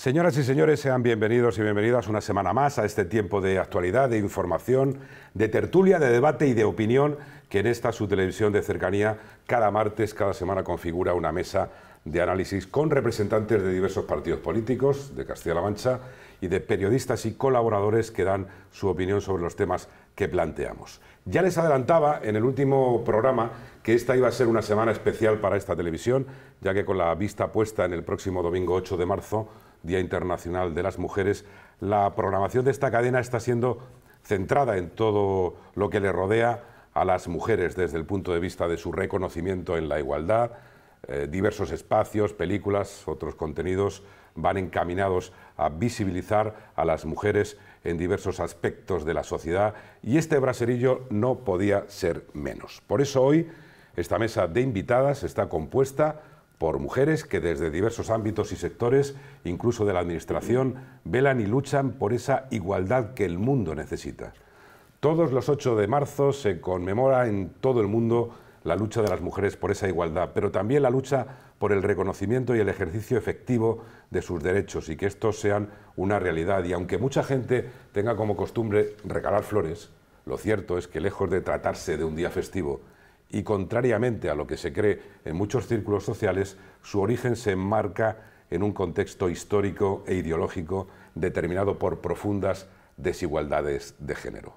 Señoras y señores, sean bienvenidos y bienvenidas una semana más a este tiempo de actualidad, de información, de tertulia, de debate y de opinión que en esta su televisión de cercanía cada martes, cada semana configura una mesa de análisis con representantes de diversos partidos políticos de Castilla-La Mancha y de periodistas y colaboradores que dan su opinión sobre los temas que planteamos. Ya les adelantaba en el último programa que esta iba a ser una semana especial para esta televisión, ya que con la vista puesta en el próximo domingo 8 de marzo, Día Internacional de las Mujeres, la programación de esta cadena está siendo centrada en todo lo que le rodea a las mujeres desde el punto de vista de su reconocimiento en la igualdad. Eh, diversos espacios, películas, otros contenidos van encaminados a visibilizar a las mujeres en diversos aspectos de la sociedad y este braserillo no podía ser menos. Por eso hoy esta mesa de invitadas está compuesta por mujeres que desde diversos ámbitos y sectores, incluso de la Administración, velan y luchan por esa igualdad que el mundo necesita. Todos los 8 de marzo se conmemora en todo el mundo la lucha de las mujeres por esa igualdad, pero también la lucha por el reconocimiento y el ejercicio efectivo de sus derechos y que estos sean una realidad. Y aunque mucha gente tenga como costumbre regalar flores, lo cierto es que lejos de tratarse de un día festivo, y contrariamente a lo que se cree en muchos círculos sociales, su origen se enmarca en un contexto histórico e ideológico determinado por profundas desigualdades de género.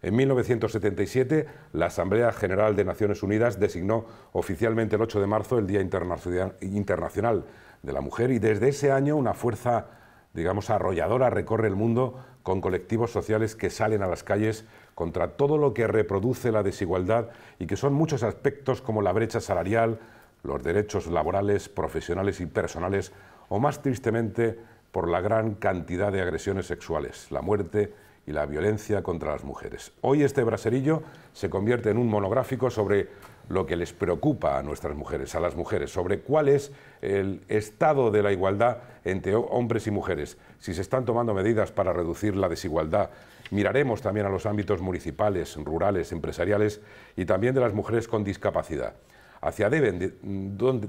En 1977, la Asamblea General de Naciones Unidas designó oficialmente el 8 de marzo el Día Internacional de la Mujer y desde ese año una fuerza, digamos, arrolladora recorre el mundo con colectivos sociales que salen a las calles contra todo lo que reproduce la desigualdad y que son muchos aspectos como la brecha salarial, los derechos laborales, profesionales y personales, o más tristemente por la gran cantidad de agresiones sexuales, la muerte y la violencia contra las mujeres. Hoy este braserillo se convierte en un monográfico sobre lo que les preocupa a nuestras mujeres, a las mujeres, sobre cuál es el estado de la igualdad entre hombres y mujeres, si se están tomando medidas para reducir la desigualdad. Miraremos también a los ámbitos municipales, rurales, empresariales y también de las mujeres con discapacidad. Hacia dónde,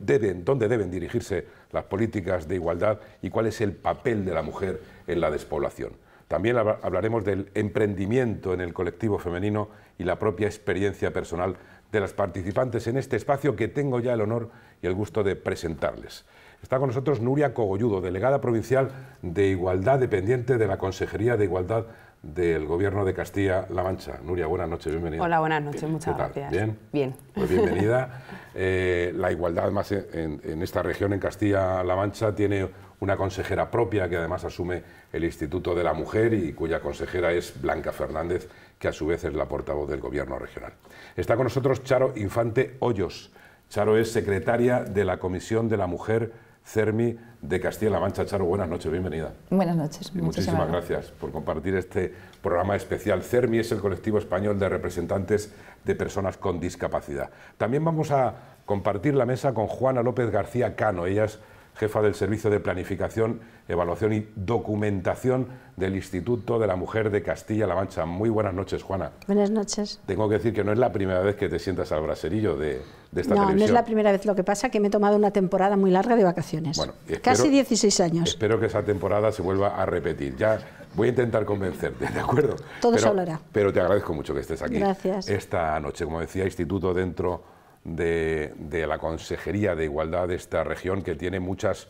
deben, dónde deben dirigirse las políticas de igualdad y cuál es el papel de la mujer en la despoblación. También hablaremos del emprendimiento en el colectivo femenino y la propia experiencia personal de las participantes en este espacio que tengo ya el honor y el gusto de presentarles. Está con nosotros Nuria Cogolludo, delegada provincial de Igualdad, dependiente de la Consejería de Igualdad del Gobierno de Castilla-La Mancha. Nuria, buenas noches, bienvenida. Hola, buenas noches, muchas gracias. ¿Bien? Bien. Pues bienvenida. Eh, la igualdad, además, en, en esta región, en Castilla-La Mancha, tiene una consejera propia que además asume el Instituto de la Mujer y cuya consejera es Blanca Fernández, que a su vez es la portavoz del Gobierno regional. Está con nosotros Charo Infante Hoyos. Charo es secretaria de la Comisión de la Mujer CERMI de Castilla-La Mancha. Charo, buenas noches, bienvenida. Buenas noches. muchísimas gracias por compartir este programa especial. CERMI es el colectivo español de representantes de personas con discapacidad. También vamos a compartir la mesa con Juana López García Cano. Ella es jefa del Servicio de Planificación, Evaluación y Documentación del Instituto de la Mujer de Castilla-La Mancha. Muy buenas noches, Juana. Buenas noches. Tengo que decir que no es la primera vez que te sientas al braserillo de, de esta no, No, es la primera vez. Lo que pasa es que me he tomado una temporada muy larga de vacaciones. Bueno, Casi 16 años. Espero que esa temporada se vuelva a repetir. Ya voy a intentar convencerte, ¿de acuerdo? Todo se hablará. Pero te agradezco mucho que estés aquí. Gracias. Esta noche, como decía, Instituto dentro de, la Consejería de Igualdad de esta región que tiene muchas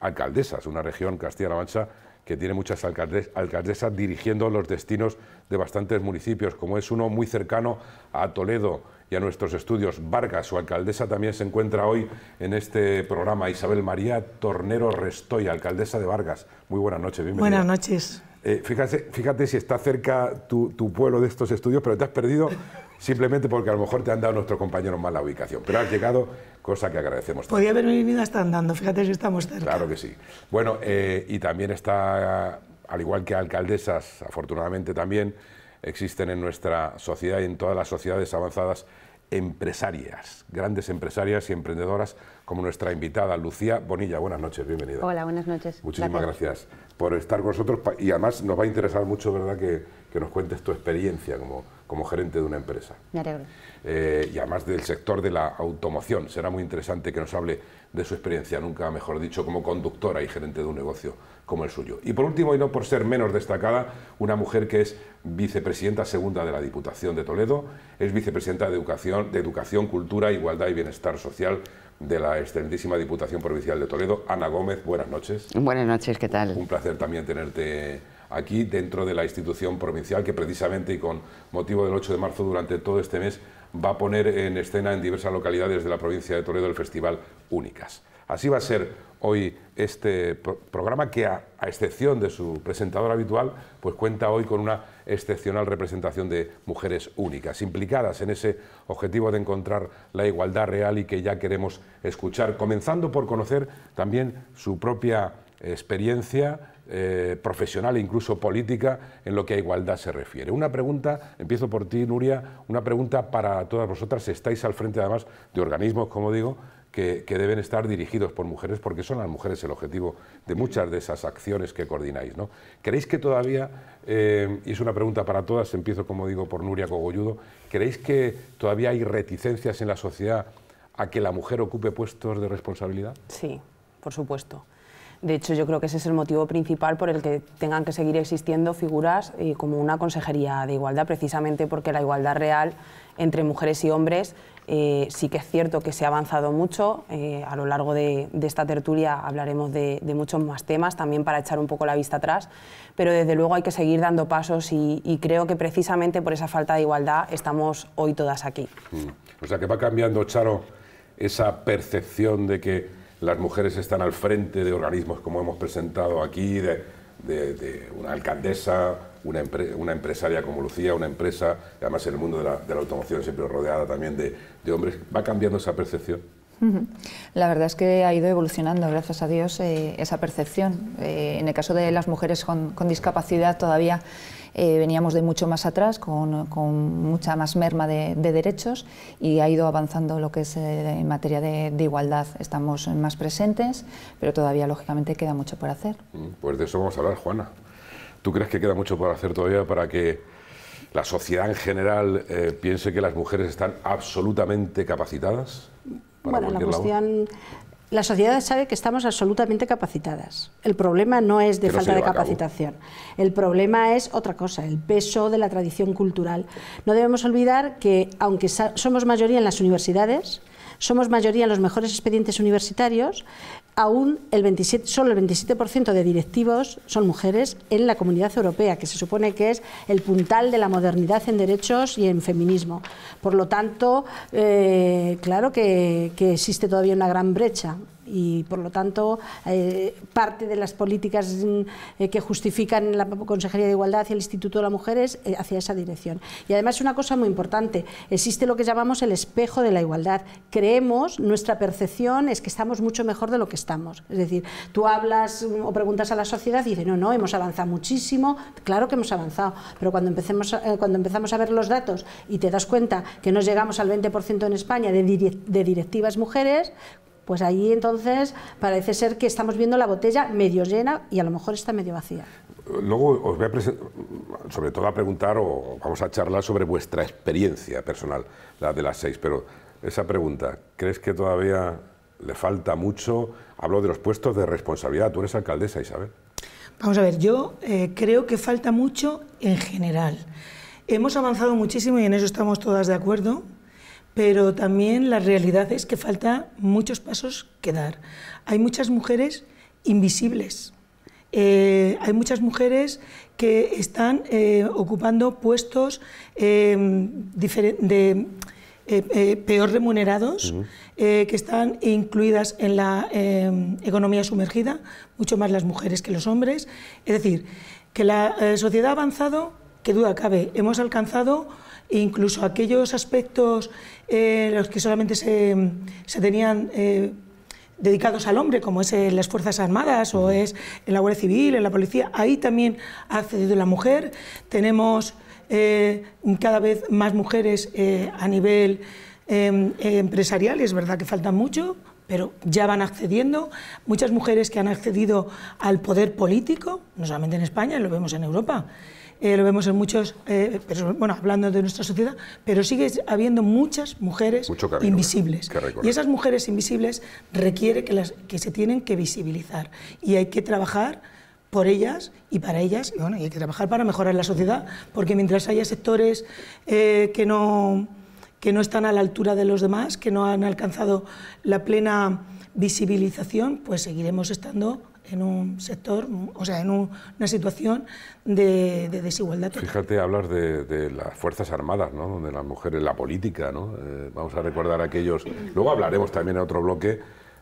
alcaldesas, una región, Castilla-La Mancha, que tiene muchas alcaldesas dirigiendo los destinos de bastantes municipios, como es uno muy cercano a Toledo y a nuestros estudios. Vargas, su alcaldesa, también se encuentra hoy en este programa. Isabel María Tornero Restoy, alcaldesa de Vargas. Muy buenas noches, bienvenida. Buenas noches. Eh, fíjate, fíjate, si está cerca tu, tu, pueblo de estos estudios, pero te has perdido simplemente porque a lo mejor te han dado nuestros compañeros mal la ubicación. Pero has llegado, cosa que agradecemos. Podría haberme venido hasta andando, fíjate si estamos cerca. Claro que sí. Bueno, eh, y también está, al igual que alcaldesas, afortunadamente también, existen en nuestra sociedad y en todas las sociedades avanzadas empresarias, grandes empresarias y emprendedoras como nuestra invitada Lucía Bonilla. Buenas noches, bienvenida. Hola, buenas noches. Muchísimas gracias, por estar con nosotros y además nos va a interesar mucho, ¿verdad?, que, que nos cuentes tu experiencia como, como gerente de una empresa. Me alegro. Eh, y además del sector de la automoción. Será muy interesante que nos hable de su experiencia, nunca mejor dicho, como conductora y gerente de un negocio como el suyo. Y por último, y no por ser menos destacada, una mujer que es vicepresidenta segunda de la Diputación de Toledo, es vicepresidenta de Educación, de Educación Cultura, Igualdad y Bienestar Social de la excelentísima Diputación Provincial de Toledo. Ana Gómez, buenas noches. Buenas noches, ¿qué tal? Un placer también tenerte aquí dentro de la institución provincial que precisamente y con motivo del 8 de marzo durante todo este mes va a poner en escena en diversas localidades de la provincia de Toledo el Festival Únicas. Así va a ser hoy este programa que, a, excepción de su presentador habitual, pues cuenta hoy con una excepcional representación de mujeres únicas, implicadas en ese objetivo de encontrar la igualdad real y que ya queremos escuchar, comenzando por conocer también su propia experiencia eh, profesional e incluso política en lo que a igualdad se refiere. Una pregunta, empiezo por ti, Nuria, una pregunta para todas vosotras. Estáis al frente, además, de organismos, como digo, que, deben estar dirigidos por mujeres, porque son las mujeres el objetivo de muchas de esas acciones que coordináis. ¿no? ¿Creéis que todavía, eh, y es una pregunta para todas, empiezo, como digo, por Nuria Cogolludo, ¿creéis que todavía hay reticencias en la sociedad a que la mujer ocupe puestos de responsabilidad? Sí, por supuesto. De hecho, yo creo que ese es el motivo principal por el que tengan que seguir existiendo figuras eh, como una consejería de igualdad, precisamente porque la igualdad real entre mujeres y hombres eh, sí que es cierto que se ha avanzado mucho. Eh, a lo largo de, esta tertulia hablaremos de, muchos más temas, también para echar un poco la vista atrás, pero desde luego hay que seguir dando pasos y, creo que precisamente por esa falta de igualdad estamos hoy todas aquí. Mm. O sea que va cambiando, Charo, esa percepción de que las mujeres están al frente de organismos como hemos presentado aquí, de, una alcaldesa, una, empresaria como Lucía, una empresa, además en el mundo de la, automoción siempre rodeada también de, hombres. ¿Va cambiando esa percepción? La verdad es que ha ido evolucionando, gracias a Dios, eh, esa percepción. Eh, en el caso de las mujeres con, discapacidad todavía eh, veníamos de mucho más atrás, con, mucha más merma de, derechos y ha ido avanzando lo que es en materia de, igualdad. Estamos más presentes, pero todavía, lógicamente, queda mucho por hacer. Mm, pues de eso vamos a hablar, Juana. ¿Tú crees que queda mucho por hacer todavía para que la sociedad en general piense que las mujeres están absolutamente capacitadas? Bueno, la cuestión, la sociedad sabe que estamos absolutamente capacitadas. El problema no es de falta de capacitación. El problema es otra cosa, el peso de la tradición cultural. No debemos olvidar que, aunque somos mayoría en las universidades, somos mayoría en los mejores expedientes universitarios, aún el 27, solo el 27% de directivos son mujeres en la comunidad europea, que se supone que es el puntal de la modernidad en derechos y en feminismo. Por lo tanto, eh, claro que existe todavía una gran brecha y por lo tanto eh, parte de las políticas mm, eh, que justifican la Consejería de Igualdad y el Instituto de la Mujer es eh, hacia esa dirección. Y además una cosa muy importante, existe lo que llamamos el espejo de la igualdad. Creemos, nuestra percepción es que estamos mucho mejor de lo que estamos. Es decir, tú hablas mm, o preguntas a la sociedad y dicen, no, no, hemos avanzado muchísimo, claro que hemos avanzado, pero cuando, empecemos, cuando empezamos a ver los datos y te das cuenta que nos llegamos al 20% en España de directivas mujeres, pues ahí entonces parece ser que estamos viendo la botella medio llena y a lo mejor está medio vacía. Luego os voy a sobre todo a preguntar o vamos a charlar sobre vuestra experiencia personal, la de las seis, pero esa pregunta, ¿crees que todavía le falta mucho? Hablo de los puestos de responsabilidad, tú eres alcaldesa, Isabel. Vamos a ver, yo eh, creo que falta mucho en general. Hemos avanzado muchísimo y en eso estamos todas de acuerdo, pero también la realidad es que falta muchos pasos que dar. Hay muchas mujeres invisibles, eh, hay muchas mujeres que están eh, ocupando puestos eh, de, peor remunerados, que están incluidas en la economía sumergida, mucho más las mujeres que los hombres. Es decir, que la sociedad ha avanzado, que duda cabe, hemos alcanzado incluso aquellos aspectos eh, los que solamente se, tenían eh, dedicados al hombre, como es en las Fuerzas Armadas o es en la Guardia Civil, en la Policía, ahí también ha accedido la mujer. Tenemos eh, cada vez más mujeres a nivel empresarial, y es verdad que faltan mucho, pero ya van accediendo. Muchas mujeres que han accedido al poder político, no solamente en España, lo vemos en Europa, eh, lo vemos en muchos, eh, bueno, hablando de nuestra sociedad, pero sigue habiendo muchas mujeres invisibles. Y esas mujeres invisibles requiere que, las, que se tienen que visibilizar. Y hay que trabajar por ellas y para ellas, y, bueno, y hay que trabajar para mejorar la sociedad, porque mientras haya sectores eh, que, no, que no están a la altura de los demás, que no han alcanzado la plena visibilización, pues seguiremos estando en un sector, o sea, en una situación de, desigualdad. Fíjate hablar de, las Fuerzas Armadas, ¿no? donde las mujeres, la política, ¿no? Eh, vamos a recordar aquellos... Luego hablaremos también en otro bloque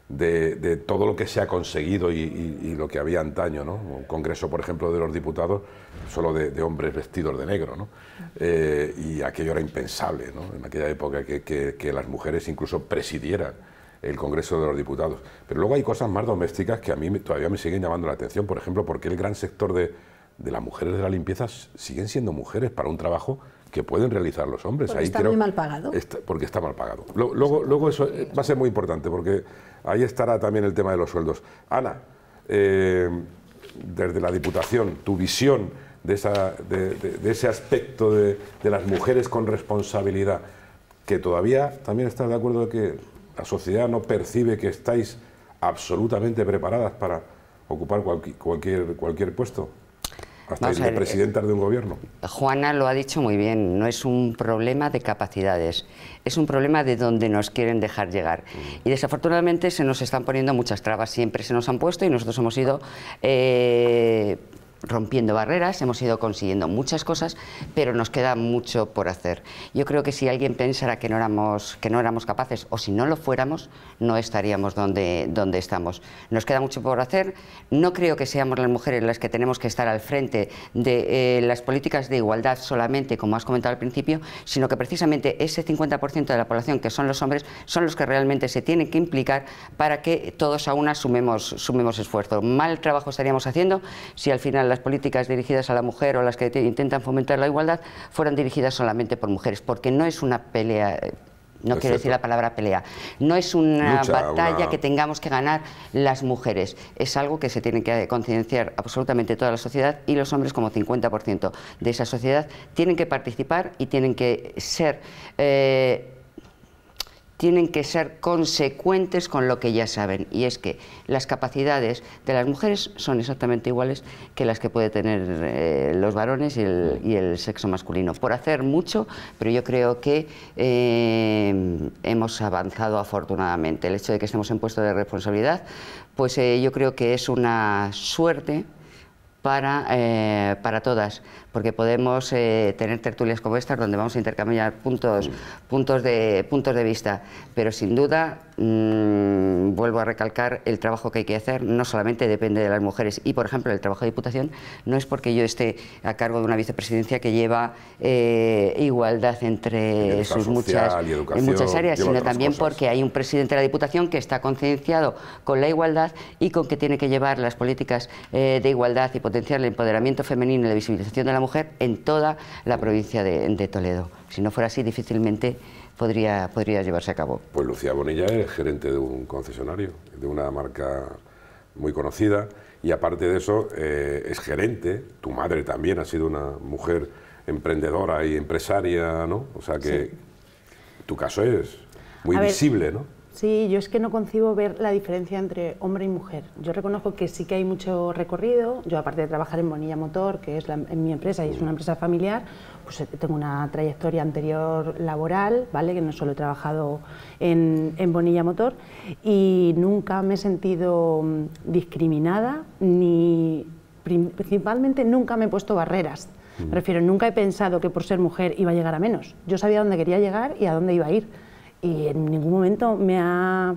de, todo lo que se ha conseguido y, lo que había antaño, ¿no? Un congreso, por ejemplo, de los diputados, solo de, hombres vestidos de negro, ¿no? Eh, y aquello era impensable, ¿no? En aquella época que, que las mujeres incluso presidieran el Congreso de los Diputados. Pero luego hay cosas más domésticas que a mí todavía me siguen llamando la atención. Por ejemplo, porque el gran sector de, las mujeres de la limpieza siguen siendo mujeres para un trabajo que pueden realizar los hombres. Porque está muy mal pagado. porque está mal pagado. Luego, luego eso va a ser muy importante, porque ahí estará también el tema de los sueldos. Ana, eh, desde la Diputación, tu visión de, esa, de ese aspecto de, las mujeres con responsabilidad, que todavía también estás de acuerdo de que la sociedad no percibe que estáis absolutamente preparadas para ocupar cualquier, cualquier, puesto. Hasta de presidentas de un gobierno. Juana lo ha dicho muy bien, no es un problema de capacidades, es un problema de dónde nos quieren dejar llegar. Mm. Y desafortunadamente se nos están poniendo muchas trabas, siempre se nos han puesto y nosotros hemos ido eh, rompiendo barreras, hemos ido consiguiendo muchas cosas, pero nos queda mucho por hacer. Yo creo que si alguien pensara que no éramos, que no éramos capaces o si no lo fuéramos, no estaríamos donde, donde estamos. Nos queda mucho por hacer. No creo que seamos las mujeres las que tenemos que estar al frente de eh, las políticas de igualdad solamente, como has comentado al principio, sino que precisamente ese 50% de la población, que son los hombres, son los que realmente se tienen que implicar para que todos a una sumemos, sumemos esfuerzo. Mal trabajo estaríamos haciendo si al final las políticas dirigidas a la mujer o las que intentan fomentar la igualdad fueran dirigidas solamente por mujeres, porque no es una pelea no quiero decir la palabra pelea, no es una batalla que tengamos que ganar las mujeres, es algo que se tiene que concienciar absolutamente toda la sociedad y los hombres como 50% de esa sociedad tienen que participar y tienen que ser... Eh, tienen que ser consecuentes con lo que ya saben, y es que las capacidades de las mujeres son exactamente iguales que las que puede tener eh, los varones y el, sexo masculino. Por hacer mucho, pero yo creo que eh, hemos avanzado afortunadamente. El hecho de que estemos en puesto de responsabilidad, pues eh, yo creo que es una suerte para, para todas, porque podemos eh, tener tertulias como estas donde vamos a intercambiar puntos, puntos, de, puntos de vista, pero sin duda, mm, vuelvo a recalcar, el trabajo que hay que hacer no solamente depende de las mujeres. Y, por ejemplo, el trabajo de Diputación no es porque yo esté a cargo de una vicepresidencia que lleva eh, igualdad entre sus muchas, en muchas áreas, sino también porque hay un presidente de la Diputación que está concienciado con la igualdad y con que tiene que llevar las políticas eh, de igualdad y potenciar el empoderamiento femenino y la visibilización de la mujer en toda la provincia de, Toledo. Si no fuera así, difícilmente podría, podría llevarse a cabo. Pues Lucía Bonilla es gerente de un concesionario, de una marca muy conocida, y aparte de eso eh, es gerente, tu madre también ha sido una mujer emprendedora y empresaria, ¿no? O sea que tu caso es muy visible, ¿no? Sí, yo es que no concibo ver la diferencia entre hombre y mujer. Yo reconozco que sí que hay mucho recorrido. Yo, aparte de trabajar en Bonilla Motor, que es en mi empresa y es una empresa familiar, pues eh, tengo una trayectoria anterior laboral, ¿vale? que no solo he trabajado en, en Bonilla Motor y nunca me he sentido mm, discriminada ni principalmente nunca me he puesto barreras. Me refiero, nunca he pensado que por ser mujer iba a llegar a menos. Yo sabía dónde quería llegar y a dónde iba a ir y en ningún momento me ha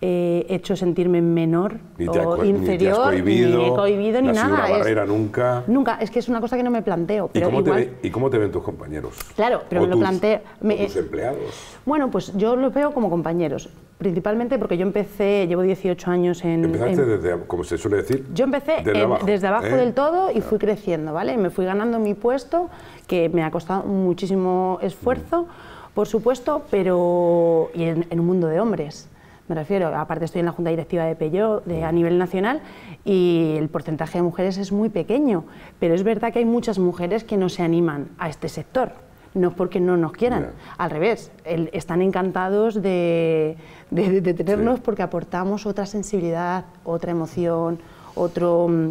eh, hecho sentirme menor o inferior, ni, te ni he cohibido ni nada. Una barrera nunca. Nunca, es que es una cosa que no me planteo. Pero ¿Y, cómo te ¿Y cómo te ven tus compañeros? Claro, pero me lo planteo. tus empleados? Bueno, pues yo los veo como compañeros. Principalmente porque yo empecé, llevo 18 años en... Empezaste desde, como se suele decir, Yo empecé desde abajo, ¿eh? del todo y fui creciendo, ¿vale? Me fui ganando mi puesto, que me ha costado muchísimo esfuerzo. Mm por supuesto, pero y en, un mundo de hombres. me refiero, aparte estoy en la Junta Directiva de Peugeot de, a nivel nacional y el porcentaje de mujeres es muy pequeño, pero es verdad que hay muchas mujeres que no se animan a este sector, no porque no nos quieran, al revés, están encantados de, tenernos porque aportamos otra sensibilidad, otra emoción, otro mm,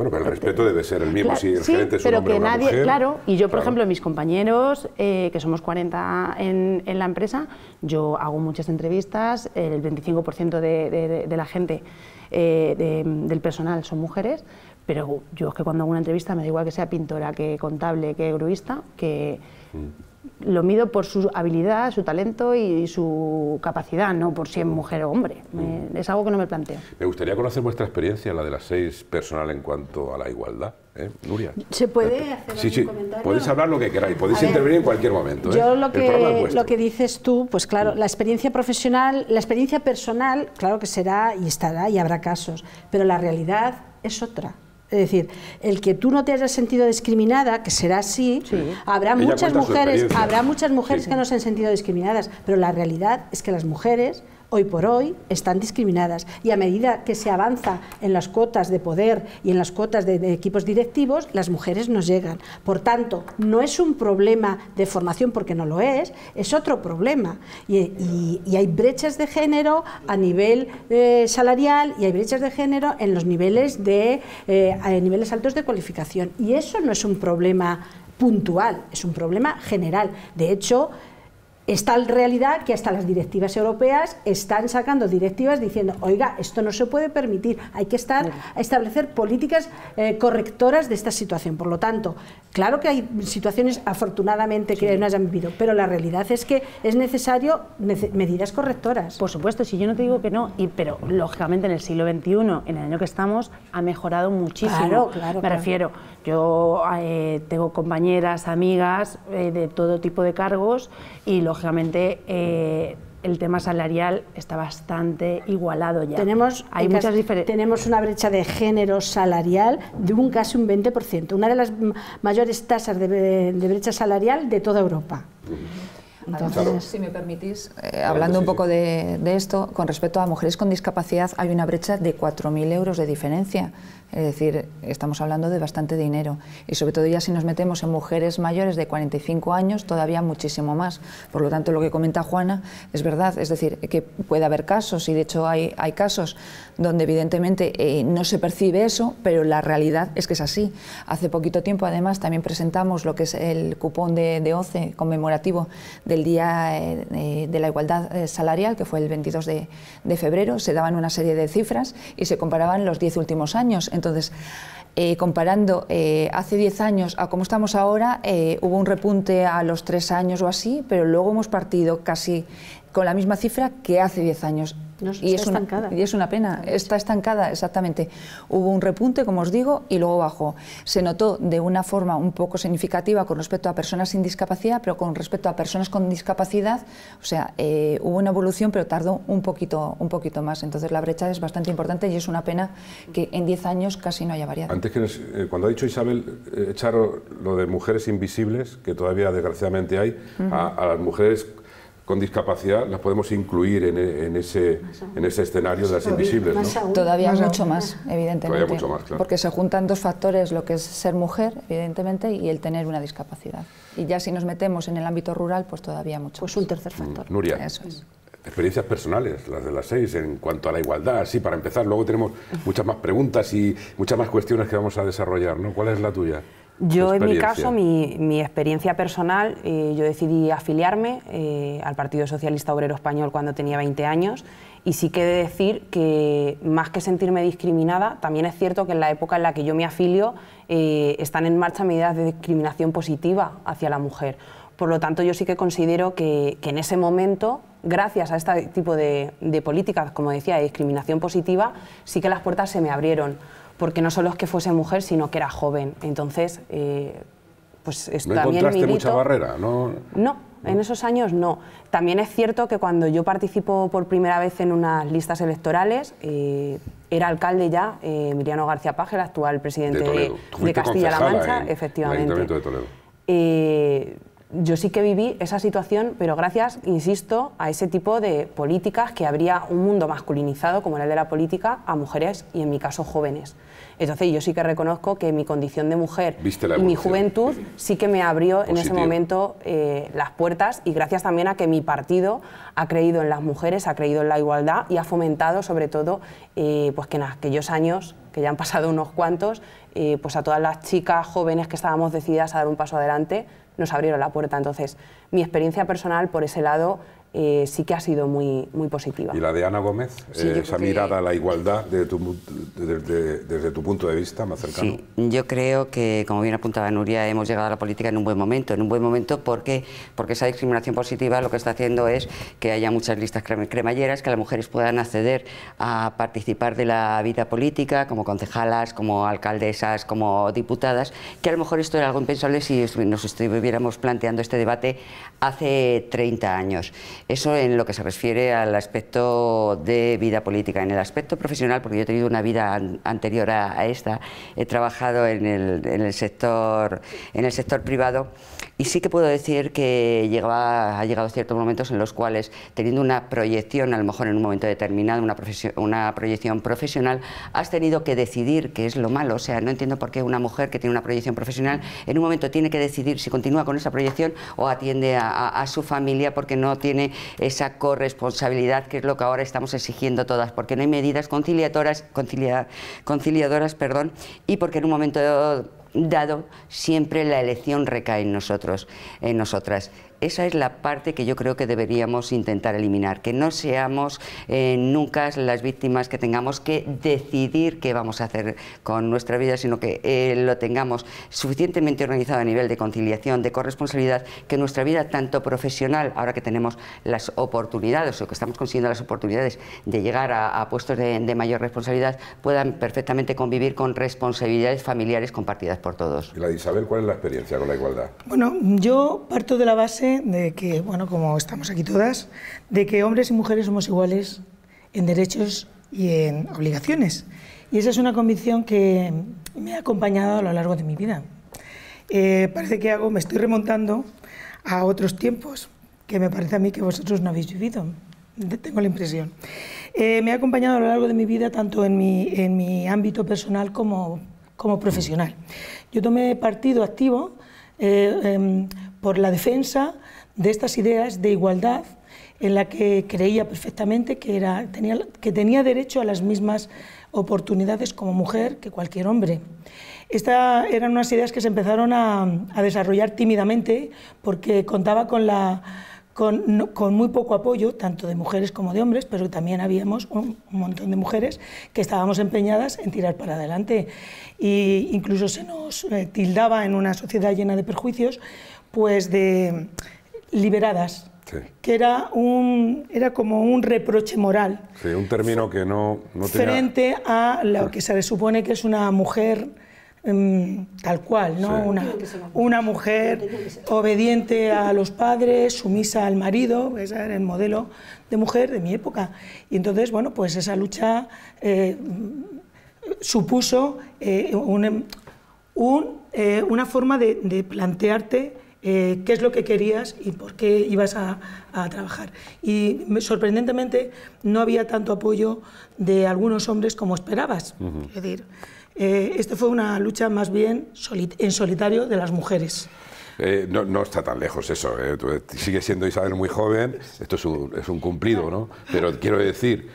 bueno, pero el respeto debe ser el mismo si el gerente es pero un hombre que nadie, mujer. claro, y yo, por ejemplo, mis compañeros, eh, que somos 40 en, la empresa, yo hago muchas entrevistas, el 25% de, de, la gente eh, del personal son mujeres, pero yo es que cuando hago una entrevista me da igual que sea pintora, que contable, que gruista, que... Mm lo mido por su habilidad, su talento y, su capacidad, no por si es mujer o hombre. es algo que no me planteo. Me gustaría conocer vuestra experiencia, la de las seis personal en cuanto a la igualdad. ¿eh? Nuria. ¿Se puede hacer sí, sí. Podéis hablar lo que queráis, podéis intervenir en cualquier momento. ¿eh? Yo lo que, lo que dices tú, pues claro, la experiencia profesional, la experiencia personal, claro que será y estará y habrá casos, pero la realidad es otra. Es decir, el que tú no te hayas sentido discriminada, que será así, habrá, muchas mujeres, habrá muchas mujeres que no se han sentido discriminadas, pero la realidad es que las mujeres hoy por hoy están discriminadas y a medida que se avanza en las cuotas de poder y en las cuotas de, equipos directivos, las mujeres nos llegan. Por tanto, no es un problema de formación porque no lo es, es otro problema. Y, hay brechas de género a nivel eh, salarial y hay brechas de género en los niveles, de, eh, niveles altos de cualificación. Y eso no es un problema puntual, es un problema general. De hecho, es tal realidad que hasta las directivas europeas están sacando directivas diciendo, oiga, esto no se puede permitir, hay que estar a establecer políticas eh, correctoras de esta situación. Por lo tanto, claro que hay situaciones afortunadamente que no hayan vivido, pero la realidad es que es necesario medidas correctoras. Por supuesto, si yo no te digo que no, y, pero lógicamente en el siglo XXI, en el año que estamos, ha mejorado muchísimo. Claro, claro, Me refiero, yo eh, tengo compañeras, amigas eh, de todo tipo de cargos y lógicamente lógicamente eh, el tema salarial está bastante igualado ya. Tenemos, Hay muchas tenemos una brecha de género salarial de un casi un 20%, una de las mayores tasas de, brecha salarial de toda Europa. Entonces, si me permitís, eh, hablando un poco de, de, esto, con respecto a mujeres con discapacidad, hay una brecha de 4.000 euros de diferencia. Es decir, estamos hablando de bastante dinero. Y sobre todo ya si nos metemos en mujeres mayores de 45 años, todavía muchísimo más. Por lo tanto, lo que comenta Juana es verdad. Es decir, que puede haber casos, y de hecho hay, hay casos donde evidentemente eh, no se percibe eso, pero la realidad es que es así. Hace poquito tiempo, además, también presentamos lo que es el cupón de, de OCE conmemorativo del Día eh, de la Igualdad eh, Salarial, que fue el 22 de, febrero. Se daban una serie de cifras y se comparaban los 10 últimos años. Entonces, comparando hace 10 años a cómo estamos ahora, hubo un repunte a los 3 años o así, pero luego hemos partido casi con la misma cifra que hace 10 años y, es una, y es una pena, está estancada, exactamente. Hubo un repunte, como os digo, y luego bajó. Se notó de una forma un poco significativa con respecto a personas sin discapacidad, pero con respecto a personas con discapacidad, o sea, eh, hubo una evolución, pero tardó un poquito, un poquito más. Entonces la brecha es bastante importante y es una pena que en 10 años casi no haya variado. Antes que eh, cuando ha dicho Isabel, eh, echar lo de mujeres invisibles, que todavía desgraciadamente hay, a las mujeres con discapacidad las podemos incluir en, ese, en ese escenario de las invisibles. ¿no? Todavía mucho más, evidentemente. Todavía mucho más, claro. Porque se juntan dos factores, lo que es ser mujer, evidentemente, y el tener una discapacidad. Y ya si nos metemos en el ámbito rural, pues todavía mucho Pues un tercer factor. Mm, Nuria. Eso es. Experiencias personales, las de las seis, en cuanto a la igualdad, sí, para empezar. Luego tenemos muchas más preguntas y muchas más cuestiones que vamos a desarrollar, ¿no? ¿Cuál es la tuya? Yo, en mi caso, mi, experiencia personal, eh, yo decidí afiliarme eh, al Partido Socialista Obrero Español cuando tenía 20 años y sí que he de decir que más que sentirme discriminada, también es cierto que en la época en la que yo me afilio eh, están en marcha medidas de discriminación positiva hacia la mujer. Por lo tanto, yo sí que considero que, en ese momento, gracias a este tipo de, de políticas, como decía, de discriminación positiva, sí que las puertas se me abrieron porque no solo es que fuese mujer, sino que era joven. Entonces, eh, pues es ¿No también encontraste mucha barrera? ¿no? no, en esos años no. También es cierto que cuando yo participo por primera vez en unas listas electorales, eh, era alcalde ya eh, Emiliano García Paje, el actual presidente de, Castilla-La Mancha, efectivamente. de Toledo. yo sí que viví esa situación, pero gracias, insisto, a ese tipo de políticas que habría un mundo masculinizado, como era el de la política, a mujeres y en mi caso jóvenes. Entonces yo sí que reconozco que mi condición de mujer y mi juventud sí que me abrió en ese momento eh, las puertas y gracias también a que mi partido ha creído en las mujeres, ha creído en la igualdad y ha fomentado sobre todo eh, pues que en aquellos años, que ya han pasado unos cuantos, eh, pues a todas las chicas jóvenes que estábamos decididas a dar un paso adelante, nos abrieron la puerta. Entonces, mi experiencia personal por ese lado eh, sí que ha sido muy, muy positiva. ¿Y la de Ana Gómez? Eh, esa mirada a la igualdad desde tu, desde tu punto de vista más cercano. Sí, yo creo que, como bien apuntaba Nuria, hemos llegado a la política en un buen momento. En un buen momento porque, porque esa discriminación positiva lo que está haciendo es que haya muchas listas cremalleras, que las mujeres puedan acceder a participar de la vida política, como concejalas, como alcaldesas, como diputadas, que a lo mejor esto era algo impensable si nos estuviéramos planteando este debate hace 30 años. Eso en lo que se refiere al aspecto de vida política. En el aspecto profesional, porque yo he tenido una vida anterior a, esta, he trabajado en el, sector, en el sector privado y sí que puedo decir que ha llegado ciertos momentos en los cuales, teniendo una proyección, a lo mejor en un momento determinado, una, proyección profesional, has tenido que decidir qué es lo malo. O sea, no entiendo por qué una mujer que tiene una proyección profesional en un momento tiene que decidir si continúa con esa proyección o atiende a, su familia porque no tiene esa corresponsabilidad que es lo que ahora estamos exigiendo todas, porque no hay medidas conciliadoras, conciliadoras perdón, y porque en un momento dado siempre la elección recae en nosotros, en nosotras esa es la parte que yo creo que deberíamos intentar eliminar, que no seamos eh, nunca las víctimas que tengamos que decidir qué vamos a hacer con nuestra vida, sino que eh, lo tengamos suficientemente organizado a nivel de conciliación, de corresponsabilidad, que nuestra vida tanto profesional, ahora que tenemos las oportunidades o que estamos consiguiendo las oportunidades de llegar a, puestos de, de, mayor responsabilidad, puedan perfectamente convivir con responsabilidades familiares compartidas por todos. Y la de Isabel, ¿cuál es la experiencia con la igualdad? Bueno, yo parto de la base de que, bueno, como estamos aquí todas, de que hombres y mujeres somos iguales en derechos y en obligaciones. Y esa es una convicción que me ha acompañado a lo largo de mi vida. Eh, parece que hago, me estoy remontando a otros tiempos que me parece a mí que vosotros no habéis vivido. Tengo la impresión. Eh, me ha acompañado a lo largo de mi vida tanto en mi, en mi ámbito personal como, como profesional. Yo tomé partido activo eh, em, por la defensa de estas ideas de igualdad en la que creía perfectamente que, era, tenía, que tenía derecho a las mismas oportunidades como mujer que cualquier hombre. Estas eran unas ideas que se empezaron a, desarrollar tímidamente porque contaba con, la, con, muy poco apoyo, tanto de mujeres como de hombres, pero también habíamos un, montón de mujeres que estábamos empeñadas en tirar para adelante. E incluso se nos eh, tildaba en una sociedad llena de perjuicios pues de liberadas, que era, un, era como un reproche moral. Sí, un término que no, no tenía... Frente a lo que se supone que es una mujer em, tal cual, ¿no? Una, una, mujer obediente a los padres, sumisa al marido, ese era el modelo de mujer de mi época. Y entonces, bueno, pues esa lucha eh, supuso eh, un, eh, una forma de, de plantearte eh, qué es lo que querías y por qué ibas a, trabajar. Y sorprendentemente no había tanto apoyo de algunos hombres como esperabas. Es decir, eh, esto fue una lucha más bien en solitario de las mujeres. Eh, no, no, está tan lejos eso. Sigue siendo Isabel muy joven, esto es un, es un cumplido, ¿no? Pero quiero decir,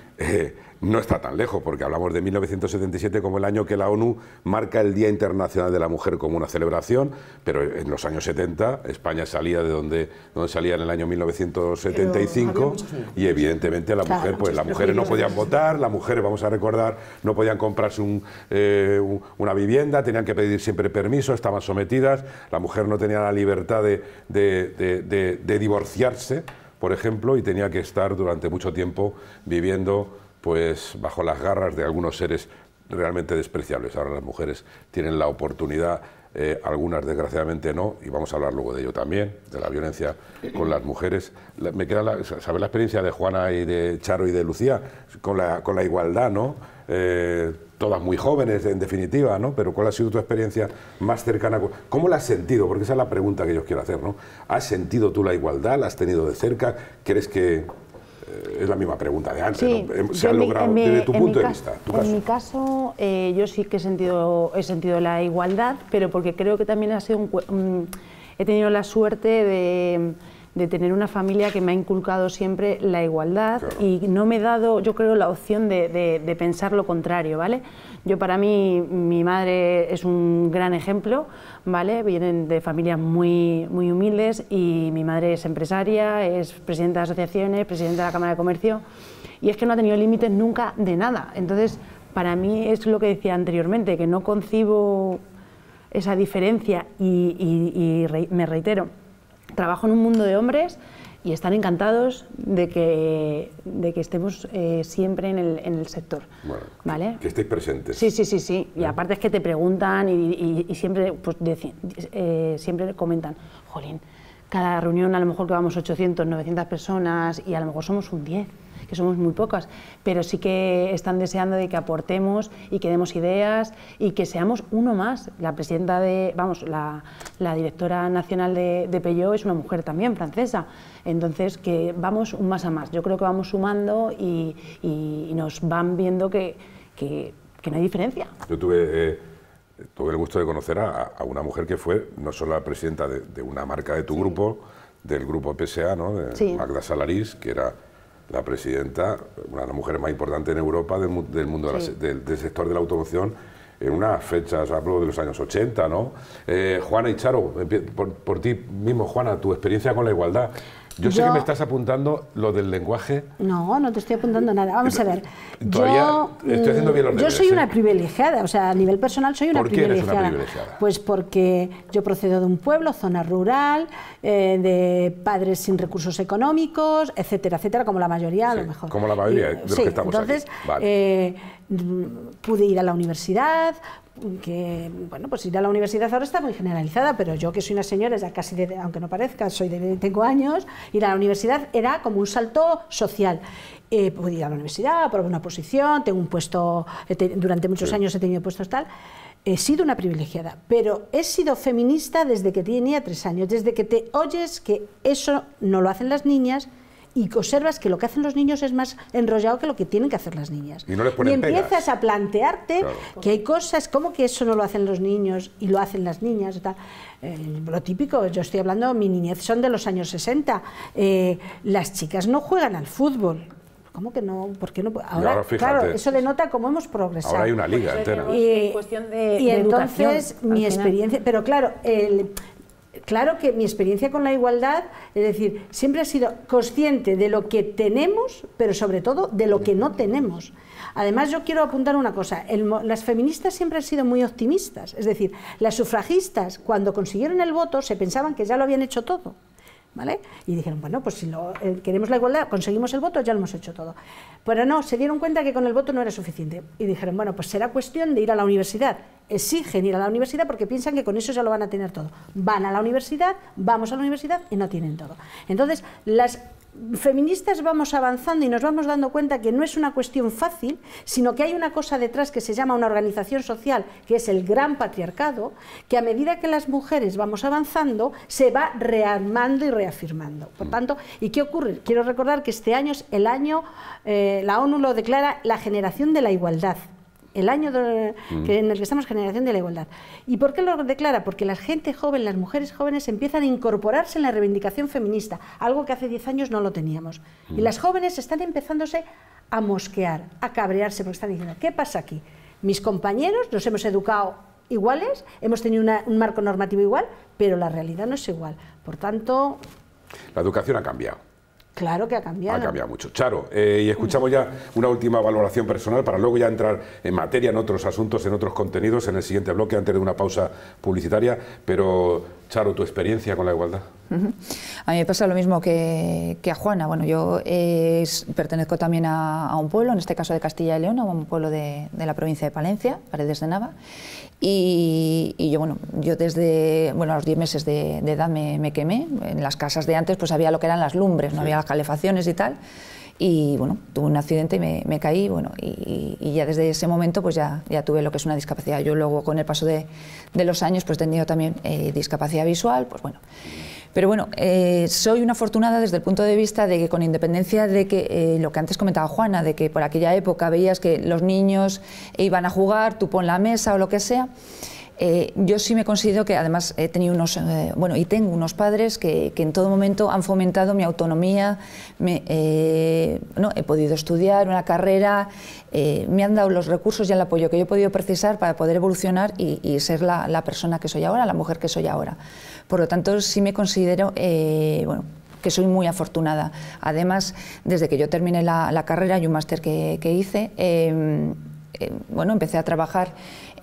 no está tan lejos, porque hablamos de 1977 como el año que la ONU marca el Día Internacional de la Mujer como una celebración, pero en los años 70 España salía de donde, donde salía en el año 1975 y evidentemente la mujer, pues las mujeres no podían votar, las mujeres, vamos a recordar, no podían comprarse eh, una vivienda, tenían que pedir siempre permiso, estaban sometidas, la mujer no tenía la libertad de, de divorciarse, por ejemplo, y tenía que estar durante mucho tiempo viviendo pues bajo las garras de algunos seres realmente despreciables. Ahora las mujeres tienen la oportunidad, eh, algunas desgraciadamente no, y vamos a hablar luego de ello también, de la violencia con las mujeres. me queda la, la experiencia de Juana y de Charo y de Lucía con la, con la igualdad, ¿no? Eh, todas muy jóvenes en definitiva, ¿no? Pero ¿cuál ha sido tu experiencia más cercana? ¿Cómo la has sentido? Porque esa es la pregunta que yo quiero hacer, ¿no? ¿Has sentido tú la igualdad? ¿La has tenido de cerca? ¿Crees que es la misma pregunta de antes? ¿no? ¿Se ha logrado desde tu punto de vista? en mi caso, eh, yo sí que he sentido, he sentido la igualdad, pero porque creo que también ha sido un, he tenido la suerte de de tener una familia que me ha inculcado siempre la igualdad y no me he dado, yo creo, la opción de, pensar lo contrario, ¿vale? Yo para mí, mi madre es un gran ejemplo, ¿vale? Vienen de familias muy, muy humildes y mi madre es empresaria, es presidenta de asociaciones, presidenta de la Cámara de Comercio y es que no ha tenido límites nunca de nada. Entonces, para mí es lo que decía anteriormente, que no concibo esa diferencia y me reitero, trabajo en un mundo de hombres y están encantados de que, de que estemos eh, siempre en el, en el sector. ¿vale? Que estéis presentes. Sí, sí, sí, sí. Y aparte es que te preguntan y, y, siempre, pues, eh, siempre comentan, jolín, cada reunión a lo mejor que vamos 800, 900 personas y a lo mejor somos un 10 que somos muy pocas, pero sí que están deseando de que aportemos y que demos ideas y que seamos uno más. La presidenta de, vamos, la, directora nacional de, de Peugeot es una mujer también francesa, entonces que vamos un más a más. Yo creo que vamos sumando y, nos van viendo que, que, no hay diferencia. Yo tuve... Eh, tuve el gusto de conocer a, una mujer que fue no solo la presidenta de, una marca de tu grupo, del grupo PSA, ¿no? de Magda Salarís, que era la presidenta, una de las mujeres más importantes en Europa del, mundo del, sector de la automoción, en unas fechas, hablo de los años 80, ¿no? Eh, Juana y Charo, por, por, ti mismo, Juana, tu experiencia con la igualdad. Yo, sé que me estás apuntando lo del lenguaje. No, no te estoy apuntando nada. Vamos a ver. yo, estoy haciendo bien los Yo soy ¿eh? una privilegiada, o sea, a nivel personal soy una, ¿Por privilegiada. Qué eres una privilegiada. Pues porque yo procedo de un pueblo, zona rural, eh, de padres sin recursos económicos, etcétera, etcétera, como la mayoría a lo mejor. Como la mayoría de los que estamos entonces, aquí. Eh, pude ir a la universidad, que, bueno, pues ir a la universidad ahora está muy generalizada, pero yo que soy una señora, ya casi, de, aunque no parezca, soy de, tengo años, ir a la universidad era como un salto social. Eh, pude ir a la universidad, por una posición, tengo un puesto, durante muchos años he tenido puestos tal, he sido una privilegiada, pero he sido feminista desde que tenía tres años, desde que te oyes que eso no lo hacen las niñas, y observas que lo que hacen los niños es más enrollado que lo que tienen que hacer las niñas. Y, no les y empiezas a plantearte que hay cosas, como que eso no lo hacen los niños y lo hacen las niñas? Tal. Eh, lo típico, yo estoy hablando, mi niñez son de los años 60. Eh, las chicas no juegan al fútbol. ¿Cómo que no? ¿Por qué no? Ahora, claro, eso denota cómo hemos progresado. Ahora hay una liga entera. Y, y entonces mi experiencia, pero claro, el, claro que mi experiencia con la igualdad, es decir, siempre he sido consciente de lo que tenemos, pero sobre todo de lo que no tenemos. Además, yo quiero apuntar una cosa, las feministas siempre han sido muy optimistas, es decir, las sufragistas cuando consiguieron el voto se pensaban que ya lo habían hecho todo. ¿Vale? Y dijeron, bueno, pues si lo, eh, queremos la igualdad, conseguimos el voto, ya lo hemos hecho todo. Pero no, se dieron cuenta que con el voto no era suficiente. Y dijeron, bueno, pues será cuestión de ir a la universidad. Exigen ir a la universidad porque piensan que con eso ya lo van a tener todo. Van a la universidad, vamos a la universidad y no tienen todo. Entonces, las feministas vamos avanzando y nos vamos dando cuenta que no es una cuestión fácil, sino que hay una cosa detrás que se llama una organización social, que es el gran patriarcado, que a medida que las mujeres vamos avanzando, se va rearmando y reafirmando. Por tanto, ¿y qué ocurre? Quiero recordar que este año es el año, eh, la ONU lo declara la generación de la igualdad el año mm. en el que estamos generación de la igualdad. ¿Y por qué lo declara? Porque la gente joven, las mujeres jóvenes empiezan a incorporarse en la reivindicación feminista, algo que hace 10 años no lo teníamos. Y mm. las jóvenes están empezándose a mosquear, a cabrearse, porque están diciendo, ¿qué pasa aquí? Mis compañeros nos hemos educado iguales, hemos tenido un marco normativo igual, pero la realidad no es igual. Por tanto... La educación ha cambiado. Claro que ha cambiado. Ha cambiado mucho. Charo, eh, y escuchamos ya una última valoración personal para luego ya entrar en materia, en otros asuntos, en otros contenidos, en el siguiente bloque, antes de una pausa publicitaria. Pero, Charo, tu experiencia con la igualdad. A mí me pasa lo mismo que, a Juana. Bueno, yo eh, pertenezco también a, un pueblo, en este caso de Castilla y León, a un pueblo de, de la provincia de Palencia, Paredes de Nava. Y, yo, bueno, yo desde bueno, a los 10 meses de, edad me, quemé. En las casas de antes pues había lo que eran las lumbres, no había las calefacciones y tal. Y bueno, tuve un accidente y me, caí bueno, y, ya desde ese momento pues ya, ya tuve lo que es una discapacidad. Yo luego con el paso de, de los años pues he tenido también eh, discapacidad visual, pues bueno. Pero bueno, eh, soy una afortunada desde el punto de vista de que con independencia de que eh, lo que antes comentaba Juana, de que por aquella época veías que los niños iban a jugar, tú pon la mesa o lo que sea, eh, yo sí me considero que además he tenido unos, eh, bueno, y tengo unos padres que, en todo momento han fomentado mi autonomía, eh, no, he podido estudiar una carrera, me han dado los recursos y el apoyo que yo he podido precisar para poder evolucionar y, ser la, persona que soy ahora, la mujer que soy ahora. Por lo tanto, sí me considero, bueno, que soy muy afortunada. Además, desde que yo terminé la, carrera y un máster que, que hice, bueno, empecé a trabajar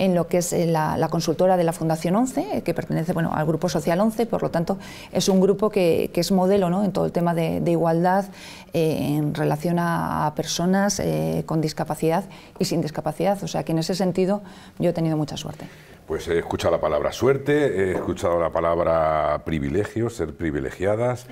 en lo que es eh, la, consultora de la Fundación 11, eh, que pertenece bueno, al Grupo Social 11, por lo tanto es un grupo que, es modelo ¿no? en todo el tema de, igualdad eh, en relación a, personas con discapacidad y sin discapacidad. O sea que en ese sentido yo he tenido mucha suerte. Pues he escuchado la palabra suerte, he escuchado la palabra privilegio, ser privilegiadas,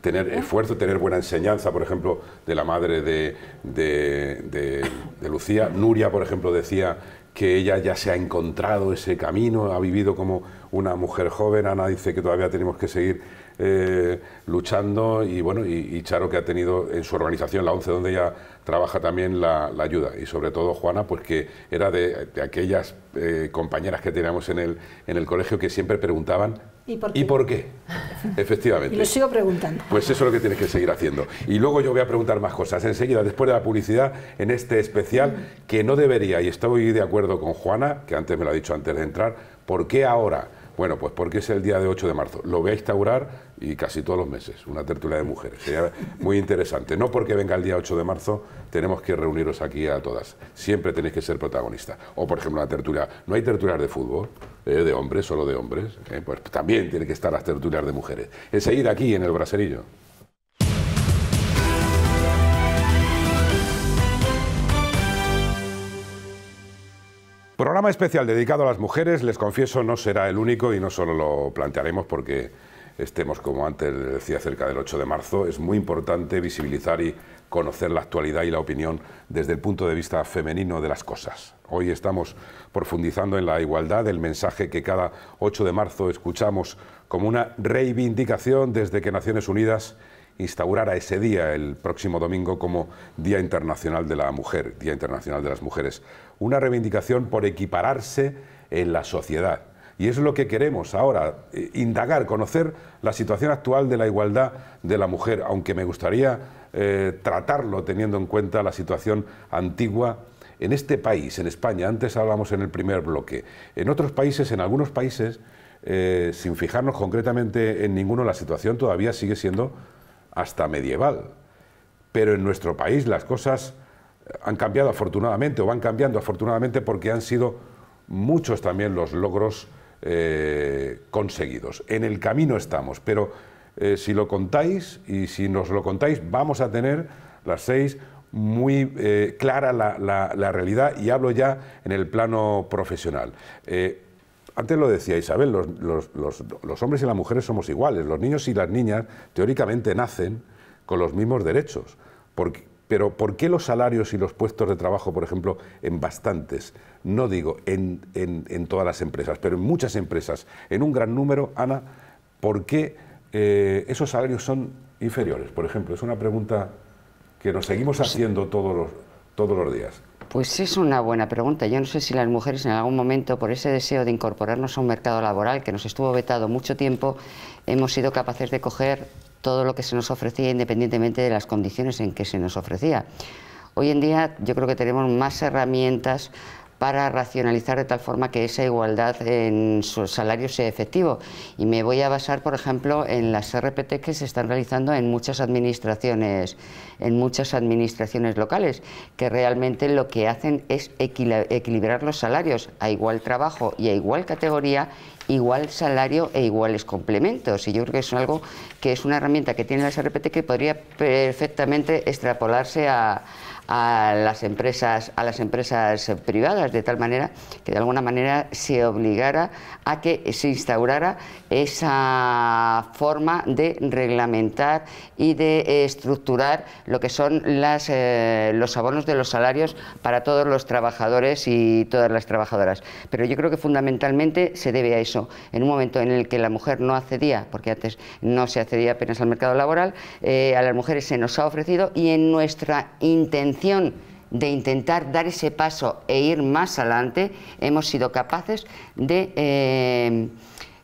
tener, esfuerzo, tener buena enseñanza, por ejemplo, de la madre de, de, de Lucía. Nuria, por ejemplo, decía que ella ya se ha encontrado ese camino, ha vivido como una mujer joven, Ana dice que todavía tenemos que seguir eh, luchando y bueno, y, Charo que ha tenido en su organización, la ONCE, donde ella trabaja también la, ayuda y sobre todo Juana, pues que era de, aquellas eh, compañeras que teníamos en el, en el colegio que siempre preguntaban ¿Y por qué? Efectivamente. y lo sigo preguntando. Pues eso es lo que tienes que seguir haciendo. Y luego yo voy a preguntar más cosas enseguida, después de la publicidad, en este especial, que no debería, y estoy de acuerdo con Juana, que antes me lo ha dicho antes de entrar, ¿por qué ahora? Bueno, pues porque es el día de 8 de marzo. Lo voy a instaurar y casi todos los meses, una tertulia de mujeres. Sería muy interesante. No porque venga el día 8 de marzo tenemos que reuniros aquí a todas. Siempre tenéis que ser protagonistas. O, por ejemplo, una tertulia. No hay tertulias de fútbol, eh, de hombres, solo de hombres. Eh, pues también tiene que estar las tertulias de mujeres. Enseguida aquí en el Braserillo. Programa especial dedicado a las mujeres, les confieso, no será el único y no solo lo plantearemos porque estemos, como antes decía, cerca del 8 de marzo. Es muy importante visibilizar y conocer la actualidad y la opinión desde el punto de vista femenino de las cosas. Hoy estamos profundizando en la igualdad, el mensaje que cada 8 de marzo escuchamos como una reivindicación desde que Naciones Unidas instaurara ese día, el próximo domingo, como Día Internacional de la Mujer, Día Internacional de las Mujeres. Una reivindicación por equipararse en la sociedad. Y es lo que queremos ahora, eh, indagar, conocer la situación actual de la igualdad de la mujer, aunque me gustaría eh, tratarlo teniendo en cuenta la situación antigua en este país, en España. Antes hablamos en el primer bloque. En otros países, en algunos países, eh, sin fijarnos concretamente en ninguno, la situación todavía sigue siendo hasta medieval. Pero en nuestro país las cosas han cambiado afortunadamente o van cambiando afortunadamente porque han sido muchos también los logros eh, conseguidos. En el camino estamos, pero eh, si lo contáis y si nos lo contáis vamos a tener las seis muy eh, clara la, realidad y hablo ya en el plano profesional. Antes lo decía Isabel, los, hombres y las mujeres somos iguales. Los niños y las niñas teóricamente nacen con los mismos derechos. pero ¿por qué los salarios y los puestos de trabajo, por ejemplo, en bastantes, no digo en, todas las empresas, pero en muchas empresas, en un gran número, Ana, ¿por qué eh, esos salarios son inferiores? Por ejemplo, es una pregunta que nos seguimos haciendo todos los, todos los días. Pues es una buena pregunta. Yo no sé si las mujeres en algún momento, por ese deseo de incorporarnos a un mercado laboral que nos estuvo vetado mucho tiempo, hemos sido capaces de coger todo lo que se nos ofrecía independientemente de las condiciones en que se nos ofrecía. Hoy en día yo creo que tenemos más herramientas para racionalizar de tal forma que esa igualdad en sus salarios sea efectivo. Y me voy a basar, por ejemplo, en las RPT que se están realizando en muchas administraciones, en muchas administraciones locales, que realmente lo que hacen es equilibrar los salarios a igual trabajo y a igual categoría igual salario e iguales complementos. Y yo creo que es algo que es una herramienta que tiene las RPT que podría perfectamente extrapolarse a, a las empresas, a las empresas privadas, de tal manera que de alguna manera se obligara a que se instaurara esa forma de reglamentar y de estructurar lo que son las, eh, los abonos de los salarios para todos los trabajadores y todas las trabajadoras. Pero yo creo que fundamentalmente se debe a eso. En un momento en el que la mujer no accedía, porque antes no se accedía apenas al mercado laboral, eh, a las mujeres se nos ha ofrecido y en nuestra intención de intentar dar ese paso e ir más adelante, hemos sido capaces de eh,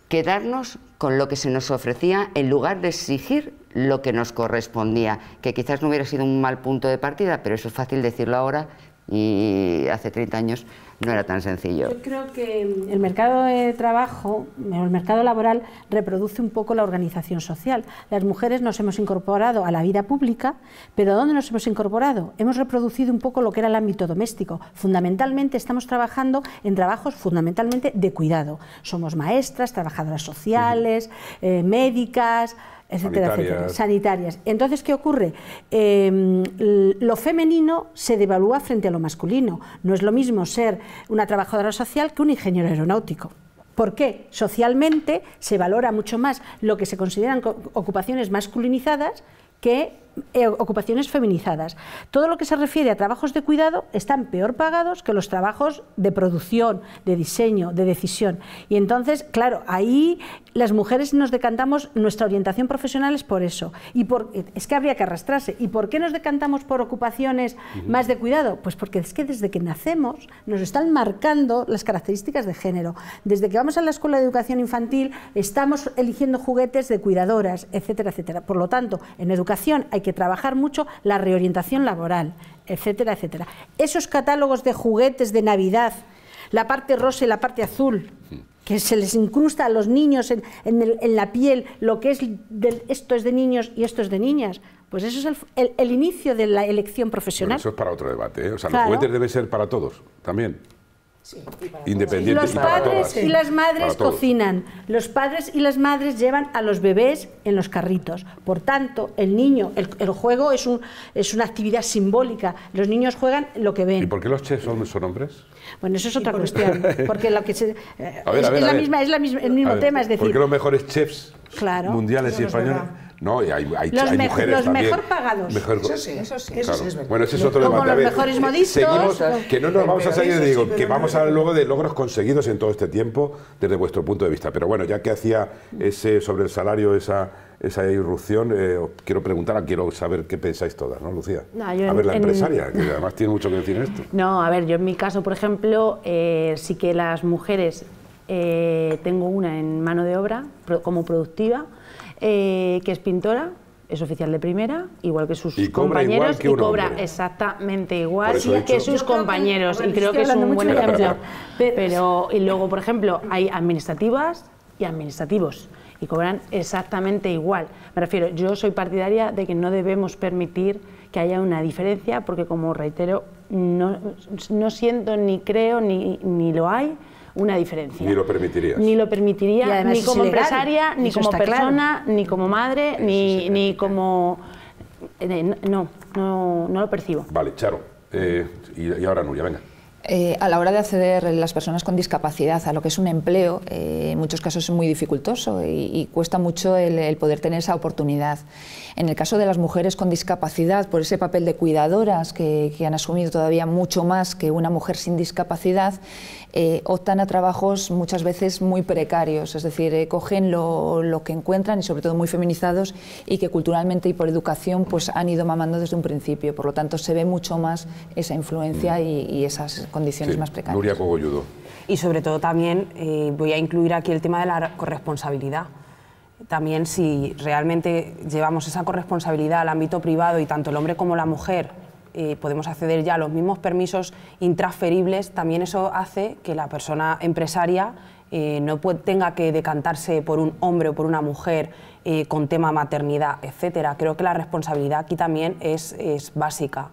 quedarnos con lo que se nos ofrecía en lugar de exigir lo que nos correspondía, que quizás no hubiera sido un mal punto de partida, pero eso es fácil decirlo ahora y hace 30 años no era tan sencillo. Yo creo que el mercado de trabajo, el mercado laboral, reproduce un poco la organización social. Las mujeres nos hemos incorporado a la vida pública, pero ¿dónde nos hemos incorporado? Hemos reproducido un poco lo que era el ámbito doméstico. Fundamentalmente estamos trabajando en trabajos fundamentalmente de cuidado. Somos maestras, trabajadoras sociales, eh, médicas, etcétera, sanitarias. etcétera, sanitarias. Entonces, ¿qué ocurre? Em, lo femenino se devalúa frente a lo masculino. No es lo mismo ser una trabajadora social que un ingeniero aeronáutico. ¿Por qué? Socialmente se valora mucho más lo que se consideran ocupaciones masculinizadas que ocupaciones feminizadas. Todo lo que se refiere a trabajos de cuidado están peor pagados que los trabajos de producción, de diseño, de decisión. Y entonces, claro, ahí las mujeres nos decantamos, nuestra orientación profesional es por eso. Y por, es que habría que arrastrarse. ¿Y por qué nos decantamos por ocupaciones más de cuidado? Pues porque es que desde que nacemos nos están marcando las características de género. Desde que vamos a la escuela de educación infantil estamos eligiendo juguetes de cuidadoras, etcétera, etcétera. Por lo tanto, en educación hay que trabajar mucho la reorientación laboral, etcétera, etcétera. Esos catálogos de juguetes de Navidad, la parte rosa y la parte azul, que se les incrusta a los niños en, la piel lo que es esto es de niños y esto es de niñas. Pues eso es el, inicio de la elección profesional. eso es para otro debate. ¿eh? O sea, los juguetes deben ser para todos también. Sí, Los padres y las madres cocinan, los padres y las madres llevan a los bebés en los carritos. Por tanto, el niño, el, juego es, un, es una actividad simbólica. Los niños juegan lo que ven. ¿Y por qué los chefs son, son hombres? Bueno, eso es otra cuestión. Porque lo que es, la misma, es la misma, el mismo tema, es decir. ¿Por qué los mejores chefs mundiales y españoles? No, y hay, hay, los, mujeres los mejor pagados. eso sí, eso sí. Eso sí es bueno, ese es otro Como debate. los mejores modistos. Seguimos, que no nos vamos a salir, digo, que vamos a hablar luego de logros conseguidos en todo este tiempo desde vuestro punto de vista. Pero bueno, ya que hacía ese sobre el salario esa esa irrupción, eh, quiero preguntar, quiero saber qué pensáis todas, ¿no, Lucía? a ver, la empresaria, que además tiene mucho que decir en esto. No, a ver, yo en mi caso, por ejemplo, eh, sí que las mujeres, eh, tengo una en mano de obra como productiva, que es pintora, es oficial de primera, igual que sus compañeros, y cobra exactamente igual que sus compañeros, y creo que es un buen ejemplo. Pero, y luego, por ejemplo, hay administrativas y administrativos y cobran exactamente igual. Me refiero, yo soy partidaria de que no debemos permitir que haya una diferencia, porque como reitero, no, no siento ni creo ni, ni lo hay una diferencia. Ni lo permitiría. Ni lo permitiría, ni como empresaria, ni como persona, ni como madre, ni, ni como... Eh, no, no, no lo percibo. Vale, Charo. Eh, y, y ahora Nuria, venga. Eh, a la hora de acceder las personas con discapacidad a lo que es un empleo, eh, en muchos casos es muy dificultoso y, cuesta mucho el, poder tener esa oportunidad. En el caso de las mujeres con discapacidad, por ese papel de cuidadoras que, han asumido todavía mucho más que una mujer sin discapacidad, eh, optan a trabajos muchas veces muy precarios, es decir, cogen lo, que encuentran y sobre todo muy feminizados y que culturalmente y por educación pues han ido mamando desde un principio. Por lo tanto, se ve mucho más esa influencia y, y esas condiciones más precarias. Nuria Cogolludo. Y sobre todo también eh, voy a incluir aquí el tema de la corresponsabilidad. También si realmente llevamos esa corresponsabilidad al ámbito privado y tanto el hombre como la mujer eh, podemos acceder ya a los mismos permisos intransferibles, también eso hace que la persona empresaria eh, no tenga que decantarse por un hombre o por una mujer con tema maternidad, etcétera. Creo que la responsabilidad aquí también es, es básica.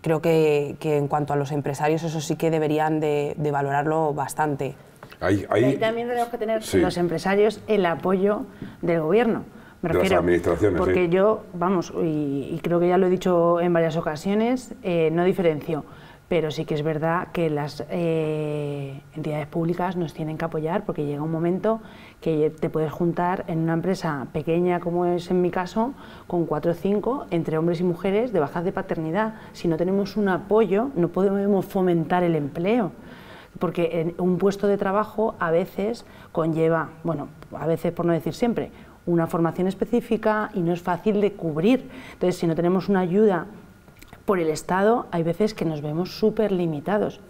Creo que, en cuanto a los empresarios eso sí que deberían de, valorarlo bastante. Ahí, también tenemos que tener los empresarios el apoyo del gobierno. Me refiero, de las administraciones. Porque yo, vamos, y, creo que ya lo he dicho en varias ocasiones, eh, no diferencio pero sí que es verdad que las eh, entidades públicas nos tienen que apoyar porque llega un momento que te puedes juntar en una empresa pequeña, como es en mi caso, con cuatro o cinco, entre hombres y mujeres, de bajas de paternidad. Si no tenemos un apoyo, no podemos fomentar el empleo. Porque un puesto de trabajo a veces conlleva, bueno, a veces por no decir siempre, una formación específica y no es fácil de cubrir. Entonces, si no tenemos una ayuda por el Estado hay veces que nos vemos súper limitados.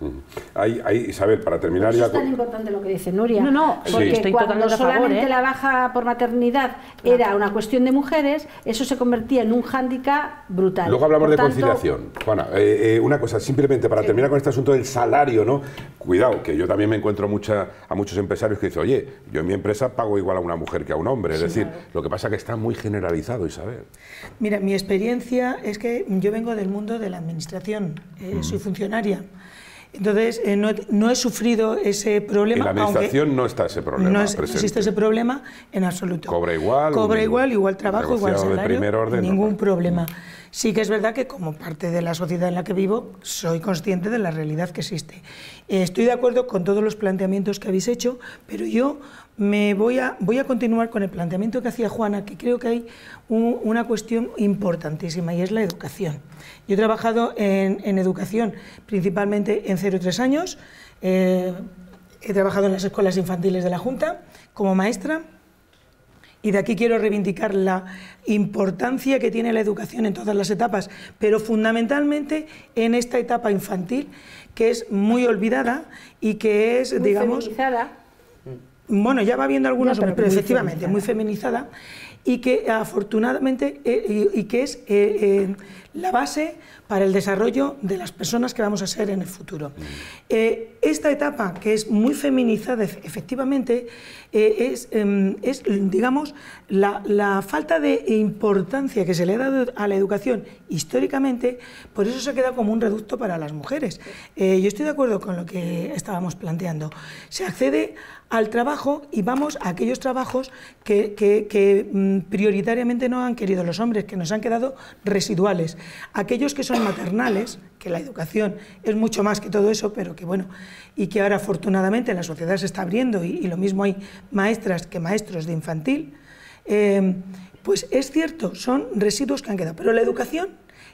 Hay, hay, Isabel, para terminar ya... Es tan importante lo que dice Nuria. No, no, porque estoy cuando solamente ¿eh? la baja por maternidad era una cuestión de mujeres, eso se convertía en un hándicap brutal. Luego hablamos de conciliación. Juana, eh, eh, una cosa, simplemente para terminar con este asunto del salario, ¿no? Cuidado, que yo también me encuentro mucha, a muchos empresarios que dicen, oye, yo en mi empresa pago igual a una mujer que a un hombre. Es decir, lo que pasa es que está muy generalizado, Isabel. Mira, mi experiencia es que yo vengo del mundo de la administración, eh, soy funcionaria. Entonces, eh, no, he sufrido ese problema. En la administración no está ese problema. No existe ese problema en absoluto. Cobra igual. Cobra igual, igual trabajo, igual salario. ningún problema. Sí que es verdad que como parte de la sociedad en la que vivo, soy consciente de la realidad que existe. Estoy de acuerdo con todos los planteamientos que habéis hecho, pero yo me voy a, voy a continuar con el planteamiento que hacía Juana, que creo que hay una cuestión importantísima y es la educación. Yo he trabajado en, educación principalmente en 0-3 años, eh, he trabajado en las escuelas infantiles de la Junta como maestra y de aquí quiero reivindicar la importancia que tiene la educación en todas las etapas, pero fundamentalmente en esta etapa infantil que es muy olvidada y que es, digamos... Bueno, ya va viendo algunos, pero, efectivamente, muy feminizada y que afortunadamente eh, y, que es eh, eh, la base para el desarrollo de las personas que vamos a ser en el futuro. esta etapa, que es muy feminizada efectivamente, es, em, es, digamos, la, la, falta de importancia que se le ha dado a la educación históricamente, por eso se ha quedado como un reducto para las mujeres. yo estoy de acuerdo con lo que estábamos planteando. Se accede al trabajo y vamos a aquellos trabajos que, mm, prioritariamente no han querido los hombres, que nos han quedado residuales. Aquellos que son maternales, que la educación es mucho más que todo eso, pero que bueno, y que ahora afortunadamente la sociedad se está abriendo y, lo mismo hay maestras que maestros de infantil, eh, pues es cierto, son residuos que han quedado, pero la educación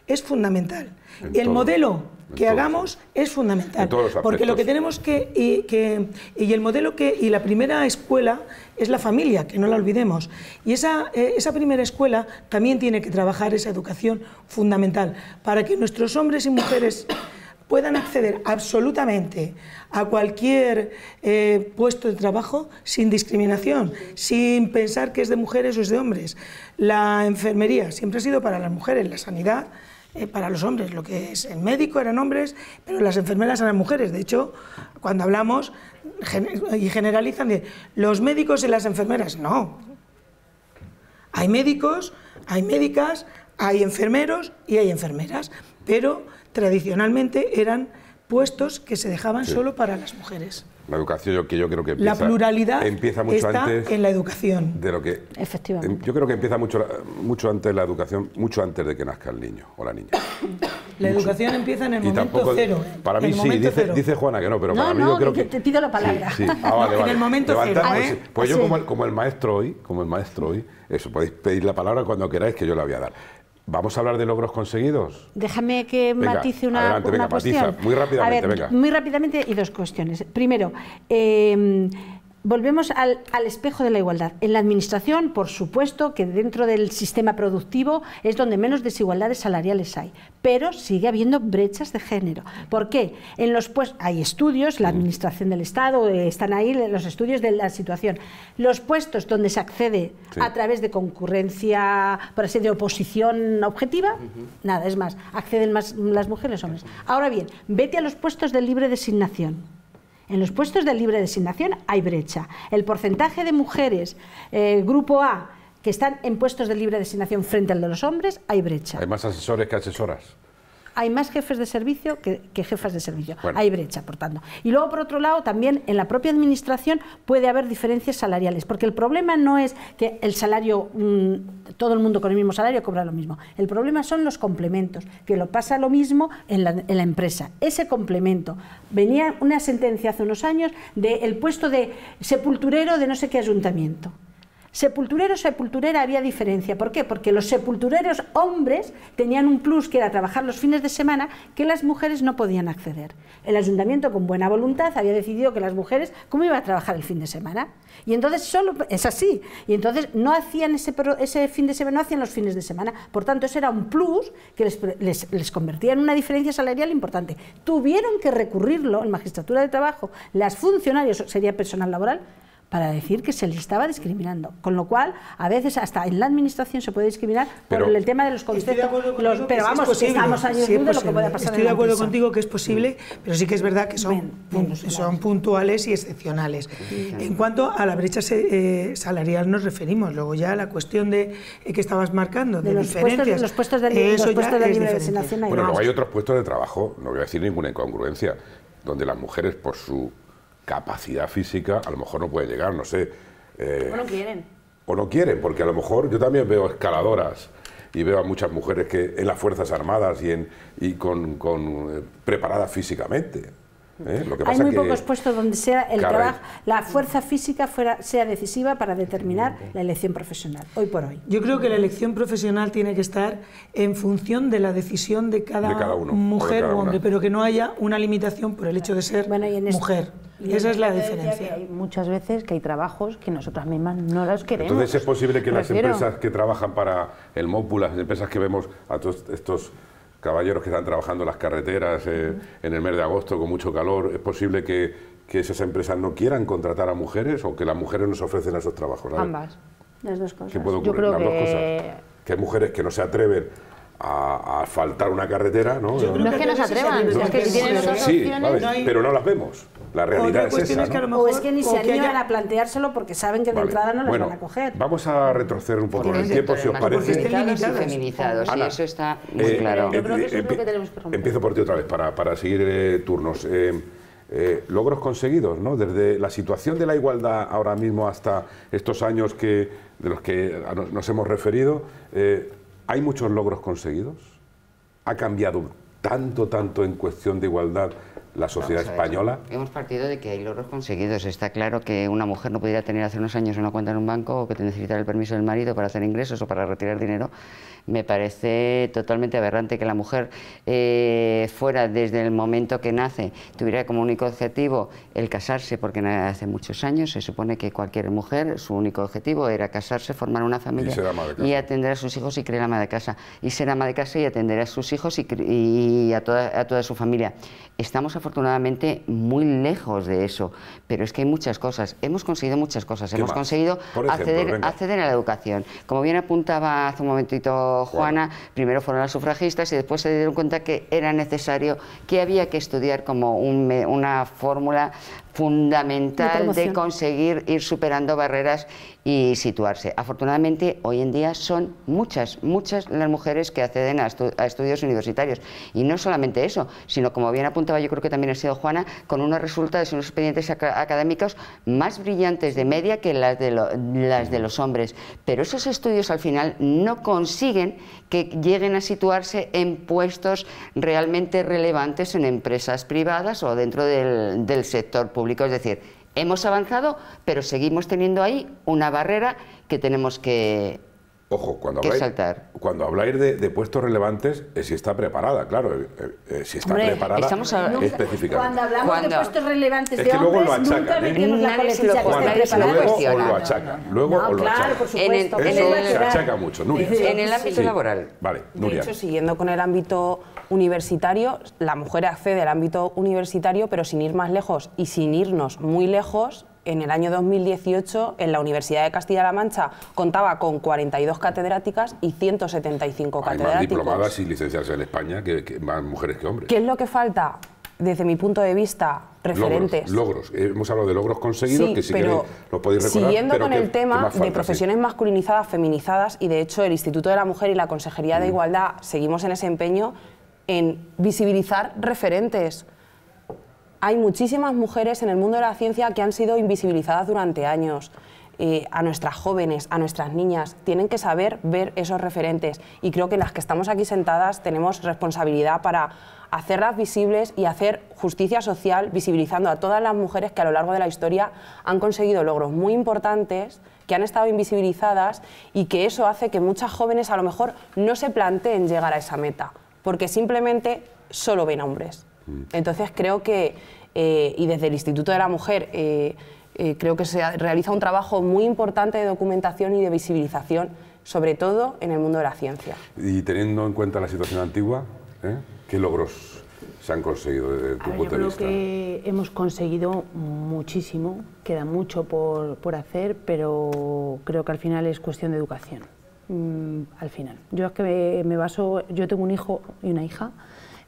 es fundamental. y el modelo que hagamos es fundamental. Porque lo que tenemos que y, que y, el modelo que y la primera escuela es la familia, que no la olvidemos. Y esa, eh, esa primera escuela también tiene que trabajar esa educación fundamental para que nuestros hombres y mujeres puedan acceder absolutamente a cualquier eh, puesto de trabajo sin discriminación, sin pensar que es de mujeres o es de hombres. La enfermería siempre ha sido para las mujeres, la sanidad eh, para los hombres. Lo que es el médico eran hombres, pero las enfermeras eran mujeres. De hecho, cuando hablamos y generalizan de los médicos y las enfermeras, no. Hay médicos, hay médicas, hay enfermeros y hay enfermeras, pero tradicionalmente eran puestos que se dejaban solo para las mujeres. La educación que yo creo que empieza, la pluralidad empieza mucho está antes en la educación. De lo que efectivamente. Yo creo que empieza mucho mucho antes la educación, mucho antes de que nazca el niño o la niña. La educación empieza en el momento cero. Para mí sí, dice, Juana que no, pero para mí yo creo que te pido la palabra. Sí, Ah, vale, En el momento cero. ¿eh? Pues, yo como el, como el maestro hoy, como el maestro hoy, eso podéis pedir la palabra cuando queráis que yo la voy a dar. ¿Vamos a hablar de logros conseguidos? Déjame que matice una, cuestión. muy rápidamente, venga. Muy rápidamente y dos cuestiones. Primero, eh, Volvemos al, espejo de la igualdad. En la administración, por supuesto, que dentro del sistema productivo es donde menos desigualdades salariales hay, pero sigue habiendo brechas de género. ¿Por qué? En los pues hay estudios, la administración del Estado, eh, están ahí los estudios de la situación. Los puestos donde se accede a través de concurrencia, por así de oposición objetiva, nada, es más, acceden más las mujeres hombres. Ahora bien, vete a los puestos de libre designación en los puestos de libre designación hay brecha. El porcentaje de mujeres eh, grupo A que están en puestos de libre designación frente al de los hombres, hay brecha. Hay más asesores que asesoras. Hay más jefes de servicio que, jefas de servicio. Hay brecha, por tanto. Y luego, por otro lado, también en la propia administración puede haber diferencias salariales, porque el problema no es que el salario, mm, todo el mundo con el mismo salario cobra lo mismo. El problema son los complementos, que lo pasa lo mismo en la, en la empresa. Ese complemento. Venía una sentencia hace unos años del puesto de sepulturero de no sé qué ayuntamiento. Sepulturero, sepulturera había diferencia. ¿Por qué? Porque los sepultureros hombres tenían un plus que era trabajar los fines de semana que las mujeres no podían acceder. El ayuntamiento, con buena voluntad, había decidido que las mujeres, ¿cómo iban a trabajar el fin de semana? Y entonces solo es así. Y entonces no hacían ese, fin de semana, no hacían los fines de semana. Por tanto, eso era un plus que les, les convertía en una diferencia salarial importante. Tuvieron que recurrirlo en magistratura de trabajo, las funcionarios, sería personal laboral, para decir que se les estaba discriminando. Con lo cual, a veces hasta en la administración se puede discriminar por el tema de los conceptos. pero vamos, estamos años de lo que puede pasar Estoy de acuerdo contigo que es posible, pero sí que es verdad que son, son puntuales y excepcionales. En cuanto a la brecha eh, salarial nos referimos, luego ya a la cuestión de eh, que estabas marcando, de, los diferencias. los puestos de, eso los puestos de Bueno, luego hay otros puestos de trabajo, no voy a decir ninguna incongruencia, donde las mujeres por su capacidad física, a lo mejor no puede llegar, no sé. Eh, o no quieren. O no quieren, porque a lo mejor yo también veo escaladoras y veo a muchas mujeres que en las Fuerzas Armadas y, en, y con, con eh, preparadas físicamente. ¿Eh? Lo que Hay muy pocos puestos donde sea el trabajo, la fuerza física fuera, sea decisiva para determinar la elección profesional, hoy por hoy. Yo creo que la elección profesional tiene que estar en función de la decisión de cada, mujer o, hombre, pero que no haya una limitación por el hecho de ser mujer. Y esa es la diferencia. hay muchas veces que hay trabajos que nosotras mismas no los queremos. Entonces es posible que las empresas que trabajan para el MOPU, las empresas que vemos a todos estos caballeros que están trabajando en las carreteras eh, en el mes de agosto con mucho calor, es posible que, esas empresas no quieran contratar a mujeres o que las mujeres nos ofrecen esos trabajos. Ambas, las dos cosas. ¿Qué puede ocurrir? Yo creo las dos cosas. Que hay mujeres que no se atreven a, faltar una carretera, ¿no? no es que no se atrevan, es que si tienen otras sí, opciones... pero no las vemos. La realidad es esa, ¿no? O es que ni se animan a planteárselo porque saben que de entrada no las van a coger. Vamos a retroceder un poco en el tiempo, si os parece. y feminizados, y eso está muy eh, claro. Yo creo que eso es lo que tenemos que Empiezo por ti otra vez, para, para seguir eh, turnos. Eh, logros conseguidos, ¿no? Desde la situación de la igualdad ahora mismo hasta estos años que, de los que nos hemos referido, ¿Hay muchos logros conseguidos? ¿Ha cambiado tanto, tanto en cuestión de igualdad la sociedad española? Hemos partido de que hay logros conseguidos. Está claro que una mujer no pudiera tener hace unos años una cuenta en un banco o que necesitara el permiso del marido para hacer ingresos o para retirar dinero me parece totalmente aberrante que la mujer eh, fuera desde el momento que nace, tuviera como único objetivo el casarse, porque hace muchos años se supone que cualquier mujer, su único objetivo era casarse, formar una familia y, atender a sus hijos y crear ama de casa. Y ser ama de casa y atender a sus hijos y, a, toda, a toda su familia. Estamos afortunadamente muy lejos de eso, pero es que hay muchas cosas. Hemos conseguido muchas cosas. Hemos conseguido acceder, acceder a la educación. Como bien apuntaba hace un momentito Juana, primero fueron las sufragistas y después se dieron cuenta que era necesario, que había que estudiar como una fórmula fundamental de, conseguir ir superando barreras y situarse. Afortunadamente, hoy en día son muchas, muchas las mujeres que acceden a, estudios universitarios. Y no solamente eso, sino como bien apuntaba, yo creo que también ha sido Juana, con unos resultados unos expedientes académicos más brillantes de media que las de, de los hombres. Pero esos estudios al final no consiguen que lleguen a situarse en puestos realmente relevantes en empresas privadas o dentro del sector público es decir, hemos avanzado, pero seguimos teniendo ahí una barrera que tenemos que, Ojo, cuando habláis, cuando habláis de, puestos relevantes, es si está preparada, claro, eh, eh, si está preparada estamos específicamente. Cuando hablamos de puestos relevantes es que de luego lo achacan, nunca ¿eh? la colegiatura que Luego os lo achacan, luego os lo claro, Por supuesto. En el, Eso se achaca mucho, Nuria. En el ámbito laboral. Vale, Nuria. De hecho, siguiendo con el ámbito universitario, la mujer accede al ámbito universitario, pero sin ir más lejos y sin irnos muy lejos, en el año 2018 en la Universidad de Castilla-La Mancha contaba con 42 catedráticas y 175 Hay catedráticos. más diplomadas y licenciadas en España que, más mujeres que hombres. ¿Qué es lo que falta? Desde mi punto de vista, referentes. Logros, Hemos hablado de logros conseguidos, que si pero lo podéis recordar. Siguiendo con el tema de profesiones masculinizadas, feminizadas, y de hecho el Instituto de la Mujer y la Consejería de mm. Igualdad seguimos en ese empeño, en visibilizar referentes. Hay muchísimas mujeres en el mundo de la ciencia que han sido invisibilizadas durante años. Eh, a nuestras jóvenes, a nuestras niñas, tienen que saber ver esos referentes. Y creo que las que estamos aquí sentadas tenemos responsabilidad para hacerlas visibles y hacer justicia social visibilizando a todas las mujeres que a lo largo de la historia han conseguido logros muy importantes que han estado invisibilizadas y que eso hace que muchas jóvenes a lo mejor no se planteen llegar a esa meta, porque simplemente solo ven hombres. Mm. Entonces creo que, eh, y desde el Instituto de la Mujer, eh, eh, creo que se realiza un trabajo muy importante de documentación y de visibilización, sobre todo en el mundo de la ciencia. Y teniendo en cuenta la situación antigua, ¿qué logros se han conseguido desde tu punto de vista? Creo que hemos conseguido muchísimo, queda mucho por, por, hacer, pero creo que al final es cuestión de educación. Mm, al final. Yo es que me, baso, yo tengo un hijo y una hija,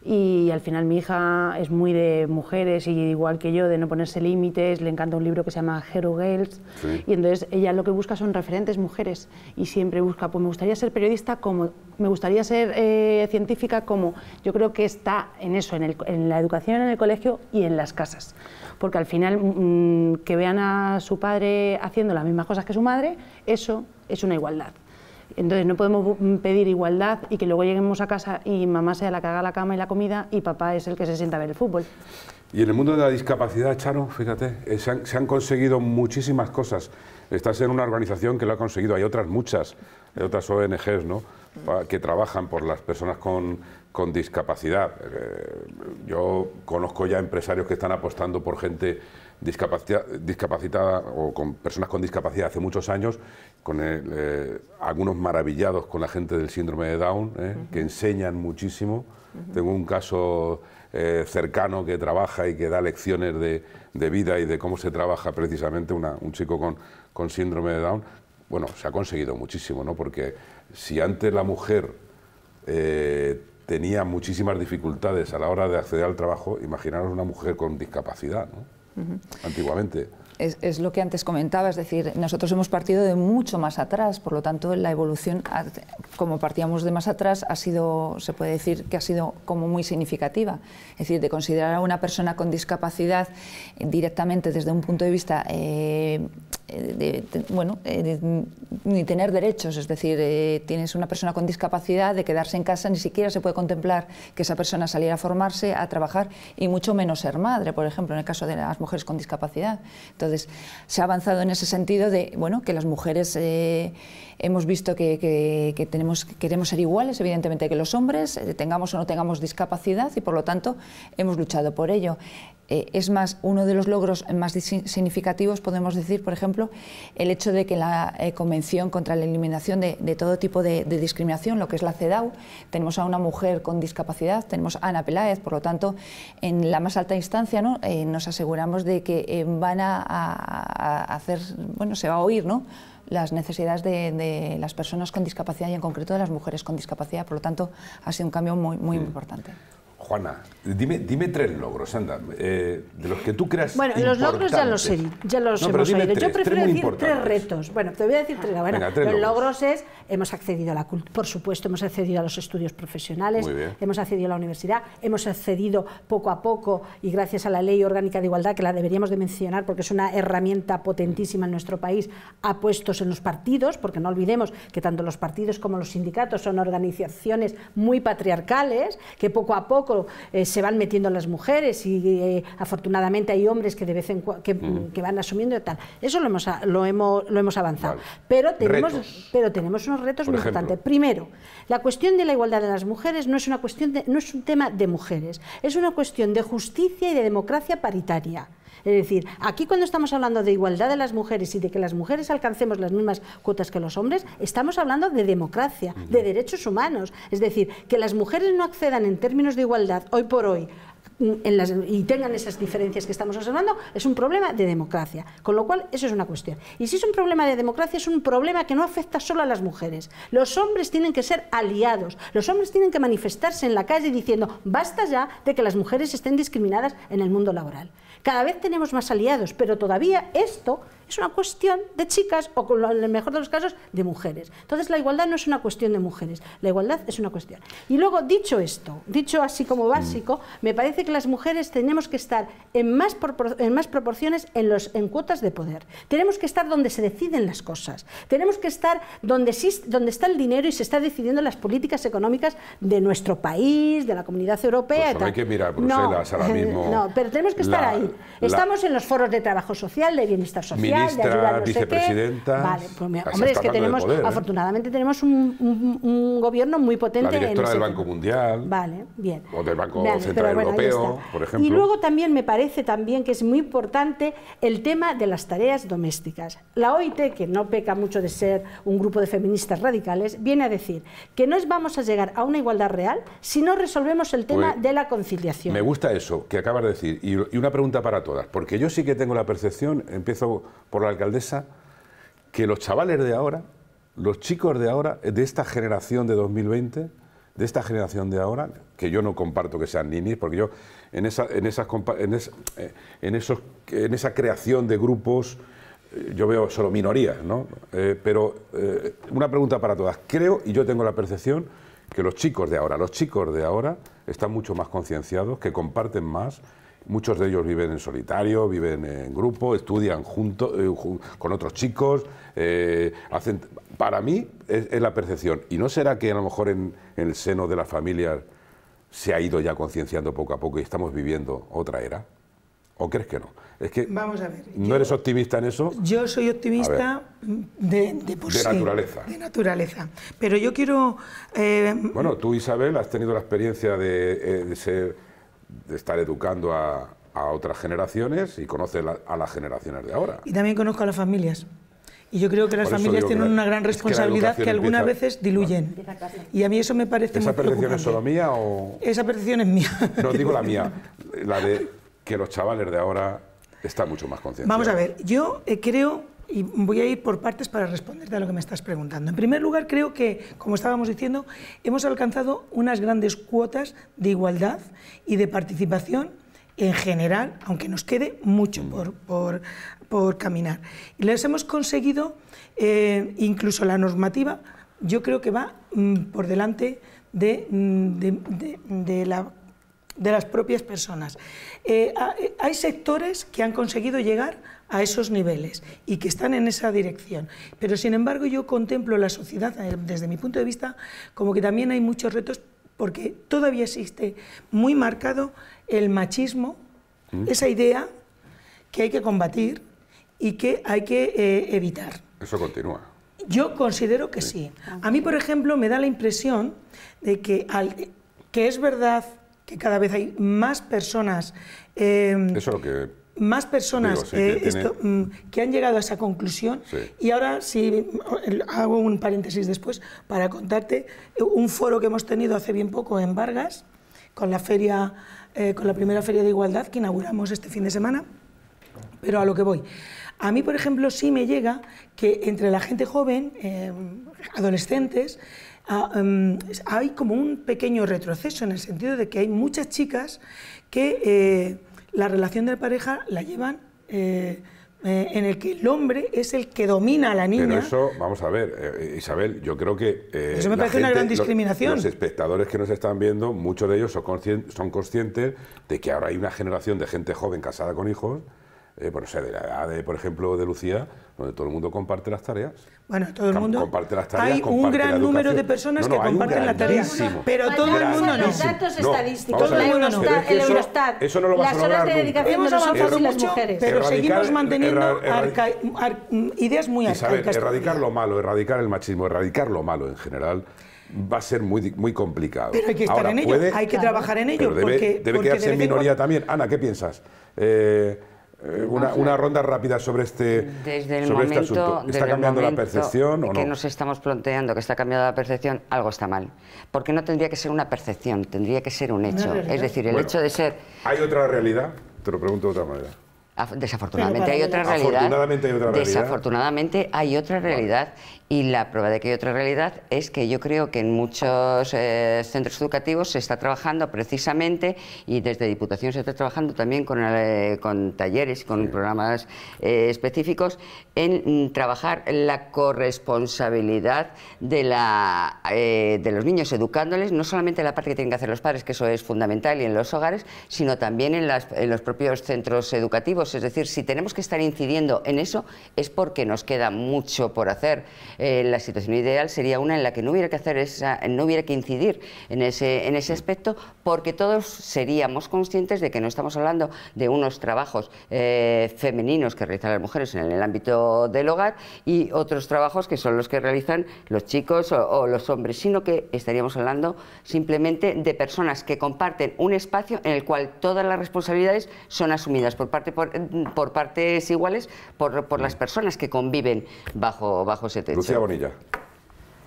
y al final mi hija es muy de mujeres y igual que yo de no ponerse límites, le encanta un libro que se llama Hero Girls. Y entonces ella lo que busca son referentes mujeres y siempre busca, pues me gustaría ser periodista como, me gustaría ser eh, científica como, yo creo que está en eso, en, el, en, la educación en el colegio y en las casas, porque al final mm, que vean a su padre haciendo las mismas cosas que su madre, eso es una igualdad. Entonces no podemos pedir igualdad y que luego lleguemos a casa y mamá sea la que haga la cama y la comida y papá es el que se sienta a ver el fútbol. Y en el mundo de la discapacidad, Charo, fíjate, eh, se han, conseguido muchísimas cosas. Estás en una organización que lo ha conseguido, hay otras muchas, hay otras ONGs ¿no? que trabajan por las personas con, discapacidad. Eh, yo conozco ya empresarios que están apostando por gente discapacitada o con personas con discapacidad hace muchos años, con eh, algunos maravillados con la gente del síndrome de Down, eh, que enseñan muchísimo. Tengo un caso eh, cercano que trabaja y que da lecciones de, de, vida y de cómo se trabaja precisamente un chico con, con síndrome de Down. Bueno, se ha conseguido muchísimo, ¿no? Porque si antes la mujer tenía muchísimas dificultades a la hora de acceder al trabajo, imaginaros una mujer con discapacidad, ¿no? antiguamente. Es, lo que antes comentaba, es decir, nosotros hemos partido de mucho más atrás, por lo tanto la evolución, como partíamos de más atrás, ha sido, se puede decir que ha sido como muy significativa. Es decir, de considerar a una persona con discapacidad directamente desde un punto de vista eh, de, bueno, eh, ni tener derechos, es decir, eh, tienes una persona con discapacidad de quedarse en casa, ni siquiera se puede contemplar que esa persona saliera a formarse, a trabajar y mucho menos ser madre, por ejemplo, en el caso de las mujeres con discapacidad. Se ha avanzado en ese sentido de, bueno, que las mujeres eh, hemos visto que, tenemos, queremos ser iguales, evidentemente, que los hombres, tengamos o no tengamos discapacidad y, por lo tanto, hemos luchado por ello. Eh, es más, uno de los logros más significativos, podemos decir, por ejemplo, el hecho de que la eh, Convención contra la Eliminación de, todo tipo de, discriminación, lo que es la CEDAW, tenemos a una mujer con discapacidad, tenemos a Ana Peláez, por lo tanto, en la más alta instancia ¿no? Eh, nos aseguramos de que van a, hacer, bueno, se va a oír, ¿no? Las necesidades de, las personas con discapacidad y en concreto de las mujeres con discapacidad. Por lo tanto, ha sido un cambio muy, muy importante. Juana, dime, dime tres logros, anda, eh, de los que tú creas Bueno, los logros ya los, he, ya los hemos oído. Yo prefiero decir tres retos. Bueno, te voy a decir tres. Bueno, los logros. es, hemos accedido a la cultura, por supuesto, hemos accedido a los estudios profesionales, hemos accedido a la universidad, hemos accedido poco a poco y gracias a la Ley Orgánica de Igualdad, que la deberíamos de mencionar porque es una herramienta potentísima en nuestro país, a puestos en los partidos, porque no olvidemos que tanto los partidos como los sindicatos son organizaciones muy patriarcales, que poco a poco eh, se van metiendo las mujeres y eh, afortunadamente hay hombres que de vez en que, que, van asumiendo y tal. Eso lo hemos, lo hemos, lo hemos avanzado. Pero, tenemos, pero tenemos unos retos muy importantes. Primero, la cuestión de la igualdad de las mujeres no es, una cuestión no es un tema de mujeres, es una cuestión de justicia y de democracia paritaria. Es decir, aquí cuando estamos hablando de igualdad de las mujeres y de que las mujeres alcancemos las mismas cuotas que los hombres, estamos hablando de democracia, de derechos humanos. Es decir, que las mujeres no accedan en términos de igualdad hoy por hoy y tengan esas diferencias que estamos observando, es un problema de democracia. Con lo cual, eso es una cuestión. Y si es un problema de democracia, es un problema que no afecta solo a las mujeres. Los hombres tienen que ser aliados. Los hombres tienen que manifestarse en la calle diciendo, basta ya de que las mujeres estén discriminadas en el mundo laboral. Cada vez tenemos más aliados, pero todavía esto es una cuestión de chicas o, en el mejor de los casos, de mujeres. Entonces, la igualdad no es una cuestión de mujeres, la igualdad es una cuestión. Y luego, dicho esto, dicho así como básico, me parece que las mujeres tenemos que estar en más, en más proporciones en, los, en cuotas de poder. Tenemos que estar donde se deciden las cosas. Tenemos que estar donde, donde está el dinero y se está decidiendo las políticas económicas de nuestro país, de la comunidad europea. Pues hay que mirar Bruselas no, ahora mismo. No, pero tenemos que estar ahí. Estamos en los foros de trabajo social, de bienestar social, Ministra, de ayuda a no vicepresidenta. Vale, pues hombre, es que tenemos, ¿eh? afortunadamente tenemos un, gobierno muy potente. La directora del Banco Mundial. Vale, bien. O del Banco Central Europeo, por ejemplo. Y luego también me parece también que es muy importante el tema de las tareas domésticas. La OIT, que no peca mucho de ser un grupo de feministas radicales, viene a decir que no vamos a llegar a una igualdad real si no resolvemos el tema pues, de la conciliación. Me gusta eso que acabas de decir. Y, y una pregunta para todas, porque yo sí que tengo la percepción, empiezo por la alcaldesa, que los chavales de ahora, los chicos de ahora, de esta generación de 2020, de esta generación de ahora, que yo no comparto que sean ninis, porque yo en esa, en esas, en, eh, en, esos, en esa creación de grupos eh, yo veo solo minorías, ¿no? Eh, pero una pregunta para todas. Creo, y yo tengo la percepción, que los chicos de ahora, los chicos de ahora están mucho más concienciados, que comparten más Muchos de ellos viven en solitario, viven en grupo, estudian junto, eh, con otros chicos. Eh, hacen, para mí es, la percepción. ¿Y no será que a lo mejor en, el seno de la familia se ha ido ya concienciando poco a poco y estamos viviendo otra era? ¿O crees que no? Es que Vamos a ver. ¿No eres optimista en eso? Yo soy optimista de, de, naturaleza. De naturaleza. Pero yo quiero... Eh, bueno, tú Isabel has tenido la experiencia de ser de estar educando a, otras generaciones y conoce a las generaciones de ahora. Y también conozco a las familias. Y yo creo que las familias tienen una gran responsabilidad que, algunas veces diluyen. Y a mí eso me parece ¿Esa percepción es solo mía o...? Esa percepción es mía. No, digo la mía, la de que los chavales de ahora están mucho más conscientes. Vamos a ver, yo eh, creo y voy a ir por partes para responderte a lo que me estás preguntando. En primer lugar, creo que, como estábamos diciendo, hemos alcanzado unas grandes cuotas de igualdad y de participación en general, aunque nos quede mucho por, por, caminar. Y les hemos conseguido, eh, incluso la normativa, yo creo que va mm, por delante de, mm, de, la, de, las propias personas. Eh, eh, hay sectores que han conseguido llegar a esos niveles y que están en esa dirección. Pero sin embargo yo contemplo la sociedad eh, desde mi punto de vista como que también hay muchos retos porque todavía existe muy marcado el machismo, mm. esa idea que hay que combatir y que hay que eh, evitar. Eso continúa. Yo considero que sí. A mí, por ejemplo, me da la impresión de que, al, que es verdad que cada vez hay más personas... Eh, Eso lo que más personas mm, que, han llegado a esa conclusión. Y ahora, si hago un paréntesis después para contarte un foro que hemos tenido hace bien poco en Vargas, con la, feria, eh, con la primera feria de igualdad que inauguramos este fin de semana. Pero a lo que voy. A mí, por ejemplo, sí me llega que entre la gente joven, eh, adolescentes, ah, em, hay como un pequeño retroceso en el sentido de que hay muchas chicas que eh, la relación de pareja la llevan eh, eh, en el que el hombre es el que domina a la niña. Pero eso, vamos a ver, eh, Isabel, yo creo que... eso me parece una gran discriminación. Los, espectadores que nos están viendo, muchos de ellos son, son conscientes de que ahora hay una generación de gente joven casada con hijos bueno, de la edad, de, por ejemplo, de Lucía, donde todo el mundo comparte las tareas. Bueno, todo el mundo. Comparte las tareas, hay un gran número de personas que comparten la tarea, pero todo el mundo no. Los datos estadísticos, el Eurostat, eso, no lo las horas de dedicación hemos avanzado las mujeres. Pero seguimos manteniendo ideas muy arcaicas. erradicar lo malo, erradicar el machismo, erradicar lo malo en general va a ser muy, muy complicado. Pero hay que estar en ello, hay que trabajar en ello. Pero debe, debe quedarse en minoría también. Ana, ¿qué piensas? Eh, eh, una, ronda rápida sobre este, desde el sobre este momento, este asunto. ¿Está cambiando la percepción o no? que nos estamos planteando que está cambiando la percepción, algo está mal. Porque no tendría que ser una percepción, tendría que ser un hecho. Es decir, el hecho de ser... ¿Hay otra realidad? Te lo pregunto de otra manera. Desafortunadamente hay otra realidad. Afortunadamente hay otra realidad. Desafortunadamente hay otra realidad Y la prueba de que hay otra realidad es que yo creo que en muchos eh, centros educativos se está trabajando precisamente, y desde Diputación se está trabajando también con, eh, con talleres y con programas eh, específicos, en mm, trabajar la corresponsabilidad de, la, de los niños, educándoles, no solamente la parte que tienen que hacer los padres, que eso es fundamental, y en los hogares, sino también en, en los propios centros educativos. Es decir, si tenemos que estar incidiendo en eso, es porque nos queda mucho por hacer. Eh, la situación ideal sería una en la que no hubiera que hacer esa, no hubiera que incidir en ese, en ese aspecto, porque todos seríamos conscientes de que no estamos hablando de unos trabajos eh, femeninos que realizan las mujeres en el ámbito del hogar y otros trabajos que son los que realizan los chicos o, los hombres, sino que estaríamos hablando simplemente de personas que comparten un espacio en el cual todas las responsabilidades son asumidas por, parte, por, por partes iguales por, por, las personas que conviven bajo, bajo ese techo. Lucía Bonilla.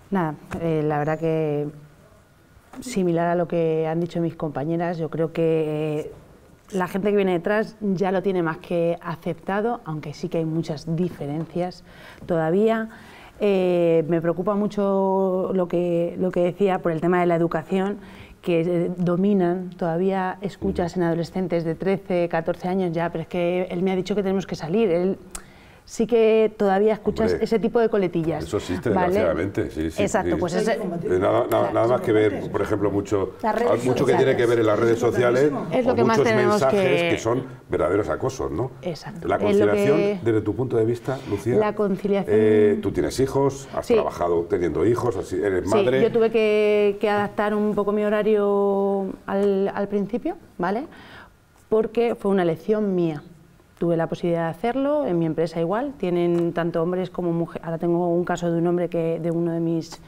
Nada, eh, la verdad que similar a lo que han dicho mis compañeras, yo creo que eh, la gente que viene detrás ya lo tiene más que aceptado, aunque sí que hay muchas diferencias todavía. Eh, me preocupa mucho lo que, lo que decía por el tema de la educación que dominan, todavía escuchas en adolescentes de 13, 14 años ya, pero es que él me ha dicho que tenemos que salir. Él, sí que todavía escuchas ese tipo de coletillas. Eso existe, desgraciadamente, sí, sí. Exacto, pues es... Nada, más que ver, por ejemplo, mucho, mucho que tiene que ver en las redes sociales, es lo que muchos mensajes que... son verdaderos acosos, ¿no? Exacto. La conciliación, desde tu punto de vista, Lucía... La conciliación... Eh, tú tienes hijos, has trabajado teniendo hijos, eres madre... Sí, yo tuve que, adaptar un poco mi horario al, al principio, ¿vale? Porque fue una elección mía tuve la posibilidad de hacerlo, en mi empresa igual, tienen tanto hombres como mujeres, ahora tengo un caso de un hombre que, de uno de mis,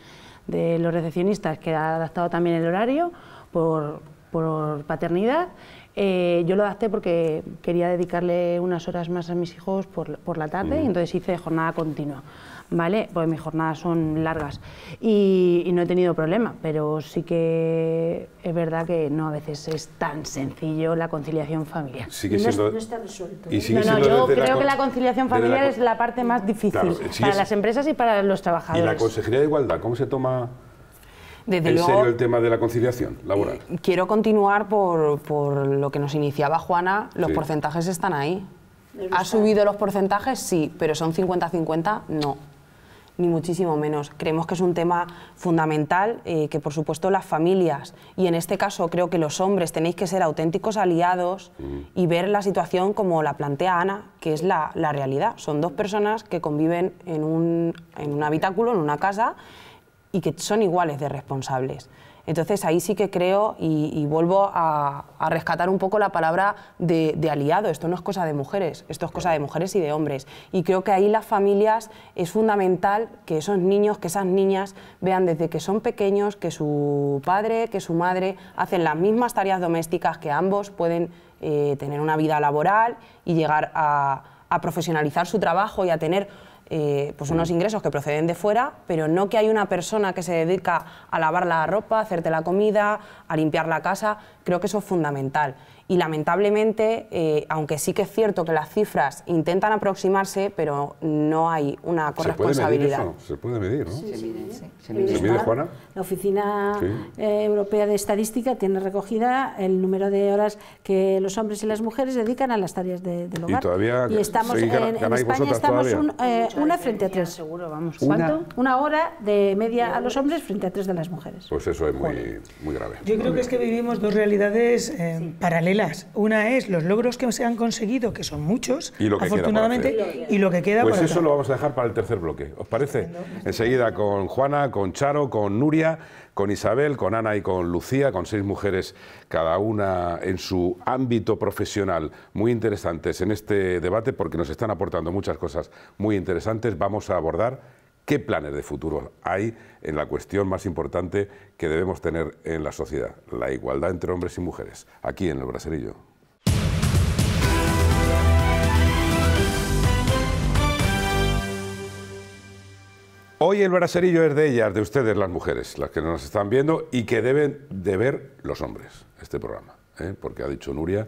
de los recepcionistas que ha adaptado también el horario por, por paternidad, eh, yo lo adapté porque quería dedicarle unas horas más a mis hijos por, por la tarde y entonces hice jornada continua. ¿vale? Pues mis jornadas son largas y, no he tenido problema, pero sí que es verdad que no a veces es tan sencillo la conciliación familiar. Sigue siendo, no, está resuelto. Y no, no, yo creo que la conciliación familiar es la parte más difícil para las empresas y para los trabajadores. ¿Y la Consejería de Igualdad cómo se toma Desde en serio el tema de la conciliación laboral? Eh, quiero continuar por, por, lo que nos iniciaba Juana, los porcentajes están ahí. ¿Ha subido los porcentajes? Sí, pero son 50-50, no ni muchísimo menos. Creemos que es un tema fundamental, eh, que por supuesto las familias, y en este caso creo que los hombres tenéis que ser auténticos aliados y ver la situación como la plantea Ana, que es la, realidad. Son dos personas que conviven en un, en un habitáculo, en una casa, y que son iguales de responsables. Entonces ahí sí que creo y, vuelvo a, rescatar un poco la palabra de, aliado. Esto no es cosa de mujeres, esto es cosa de mujeres y de hombres. Y creo que ahí las familias es fundamental que esos niños, que esas niñas vean desde que son pequeños que su padre, que su madre hacen las mismas tareas domésticas, que ambos pueden eh, tener una vida laboral y llegar a profesionalizar su trabajo y a tener eh, pues unos ingresos que proceden de fuera, pero no que hay una persona que se dedica a lavar la ropa, a hacerte la comida, a limpiar la casa. Creo que eso es fundamental y lamentablemente, eh, aunque sí que es cierto que las cifras intentan aproximarse, pero no hay una corresponsabilidad. ¿Se puede medir eso? ¿Se puede medir, ¿no? ¿Se mide? ¿Se mide, Juana? La Oficina eh, Europea de Estadística tiene recogida el número de horas que los hombres y las mujeres dedican a las tareas de, del hogar. Y todavía y estamos en, en España estamos eh, una frente a tres. Seguro, vamos. ¿Cuánto? Una hora de media a los hombres frente a tres de las mujeres. Pues eso es muy, muy grave. Yo creo que es que vivimos dos realidades paralelas una es los logros que se han conseguido, que son muchos, afortunadamente, y lo que queda Pues eso lo vamos a dejar para el tercer bloque, ¿os parece? Enseguida con Juana, con Charo, con Nuria, con Isabel, con Ana y con Lucía, con seis mujeres cada una en su ámbito profesional muy interesantes en este debate porque nos están aportando muchas cosas muy interesantes. Vamos a abordar ¿Qué planes de futuro hay en la cuestión más importante que debemos tener en la sociedad? La igualdad entre hombres y mujeres, aquí en el Braserillo. Hoy el braserillo es de ellas, de ustedes las mujeres, las que nos están viendo y que deben de ver los hombres este programa, ¿eh? porque ha dicho Nuria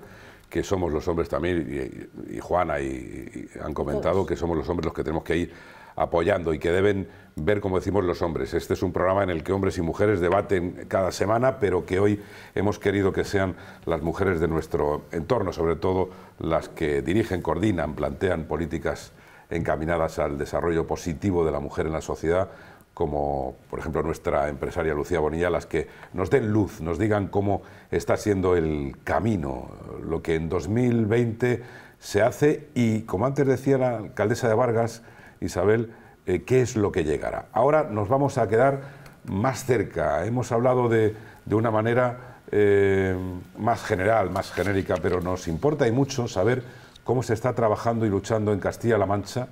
que somos los hombres también, y, Juana y, han comentado que somos los hombres los que tenemos que ir apoyando y que deben ver, como decimos los hombres. Este es un programa en el que hombres y mujeres debaten cada semana, pero que hoy hemos querido que sean las mujeres de nuestro entorno, sobre todo las que dirigen, coordinan, plantean políticas encaminadas al desarrollo positivo de la mujer en la sociedad, como por ejemplo nuestra empresaria Lucía Bonilla, las que nos den luz, nos digan cómo está siendo el camino, lo que en 2020 se hace y, como antes decía la alcaldesa de Vargas, Isabel, eh, qué es lo que llegará. Ahora nos vamos a quedar más cerca. Hemos hablado de, una manera eh, más general, más genérica, pero nos importa y mucho saber cómo se está trabajando y luchando en Castilla-La Mancha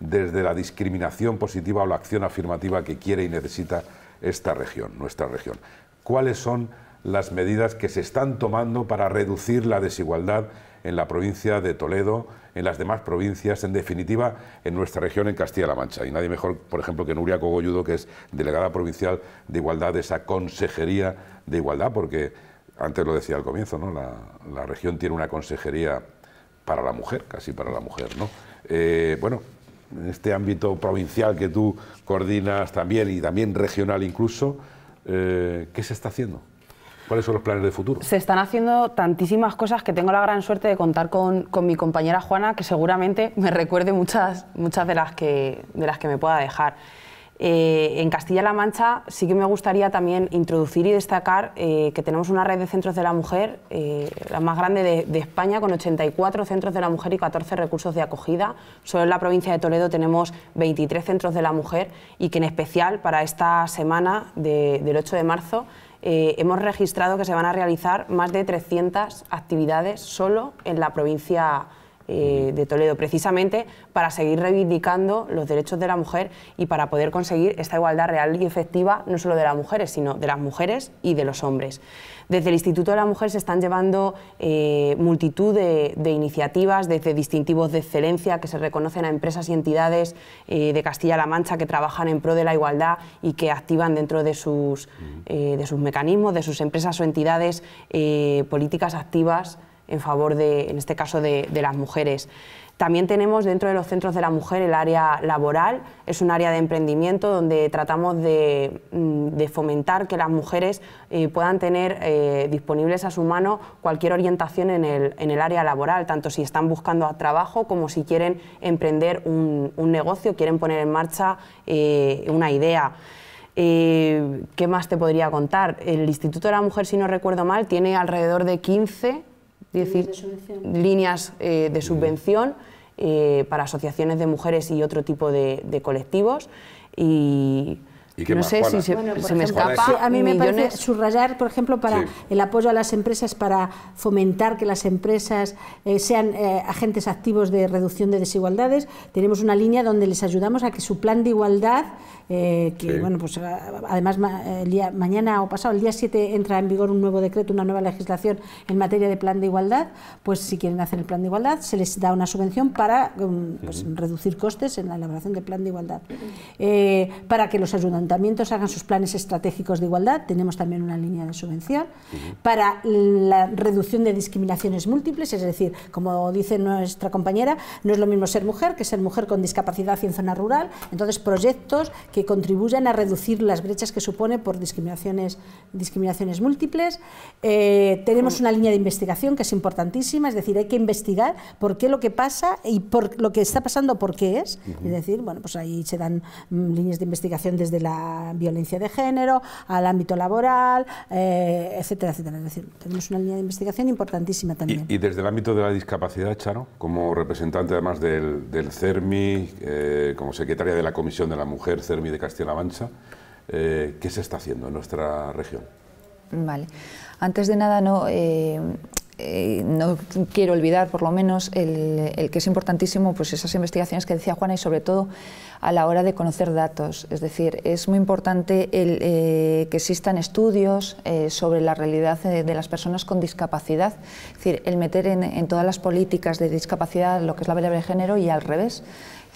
desde la discriminación positiva o la acción afirmativa que quiere y necesita esta región, nuestra región. ¿Cuáles son las medidas que se están tomando para reducir la desigualdad en la provincia de Toledo, en las demás provincias, en definitiva en nuestra región, en Castilla-La Mancha. Y nadie mejor, por ejemplo, que Nuria Cogolludo, que es delegada provincial de Igualdad de esa Consejería de Igualdad, porque antes lo decía al comienzo, ¿no? la, región tiene una consejería para la mujer, casi para la mujer. ¿no? Eh, bueno, en este ámbito provincial que tú coordinas también y también regional incluso, eh, ¿qué se está haciendo? ¿Cuáles son los planes de futuro? Se están haciendo tantísimas cosas que tengo la gran suerte de contar con, mi compañera Juana, que seguramente me recuerde muchas, muchas de, las que, de las que me pueda dejar. Eh, en Castilla-La Mancha sí que me gustaría también introducir y destacar eh, que tenemos una red de centros de la mujer, eh, la más grande de, de, España, con 84 centros de la mujer y 14 recursos de acogida. Solo en la provincia de Toledo tenemos 23 centros de la mujer y que en especial para esta semana del 8 de marzo eh, hemos registrado que se van a realizar más de 300 actividades solo en la provincia eh, de Toledo, precisamente para seguir reivindicando los derechos de la mujer y para poder conseguir esta igualdad real y efectiva, no solo de las mujeres, sino de las mujeres y de los hombres. Desde el Instituto de la Mujer se están llevando eh, multitud de, iniciativas, desde distintivos de excelencia que se reconocen a empresas y entidades eh, de Castilla-La Mancha que trabajan en pro de la igualdad y que activan dentro de sus, eh, de sus mecanismos, de sus empresas o entidades, políticas activas en favor de, en este caso, de las mujeres. También tenemos dentro de los centros de la mujer el área laboral, es un área de emprendimiento donde tratamos de, mm, fomentar que las mujeres eh, puedan tener eh, disponibles a su mano cualquier orientación en el, área laboral, tanto si están buscando trabajo como si quieren emprender un, negocio, quieren poner en marcha eh, una idea. ¿Qué más te podría contar? El Instituto de la Mujer, si no recuerdo mal, tiene alrededor de 15 líneas de subvención eh, para asociaciones de mujeres y otro tipo de, de colectivos. Y, no sé si se, me escapa. a mí me parece subrayar, por ejemplo, para el apoyo a las empresas, para fomentar que las empresas eh, sean eh, agentes activos de reducción de desigualdades. Tenemos una línea donde les ayudamos a que su plan de igualdad, eh, que bueno, pues además el día, mañana o pasado, el día 7, entra en vigor un nuevo decreto, una nueva legislación en materia de plan de igualdad, pues si quieren hacer el plan de igualdad, se les da una subvención para um, pues, reducir costes en la elaboración del plan de igualdad. para que los ayuntamientos hagan sus planes estratégicos de igualdad, tenemos también una línea de subvención, para la reducción de discriminaciones múltiples, es decir, como dice nuestra compañera, no es lo mismo ser mujer que ser mujer con discapacidad y en zona rural, entonces proyectos que contribuyan a reducir las brechas que supone por discriminaciones, discriminaciones múltiples. Eh, tenemos una línea de investigación que es importantísima, es decir, hay que investigar por qué lo que pasa y por lo que está pasando, por qué es, es decir, bueno, pues ahí se dan mm, líneas de investigación desde la violencia de género, al ámbito laboral, eh, etcétera, etcétera. Es decir, tenemos una línea de investigación importantísima también. Y, desde el ámbito de la discapacidad, Charo, como representante además del, CERMI, eh, como secretaria de la Comisión de la Mujer CERMI de Castilla-La Mancha, eh, ¿qué se está haciendo en nuestra región? Vale. Antes de nada, no, eh, no quiero olvidar, por lo menos, el, que es importantísimo, pues esas investigaciones que decía Juana y sobre todo a la hora de conocer datos. Es decir, es muy importante el, eh, que existan estudios eh, sobre la realidad de, las personas con discapacidad. Es decir, el meter en, todas las políticas de discapacidad lo que es la variable de género y al revés.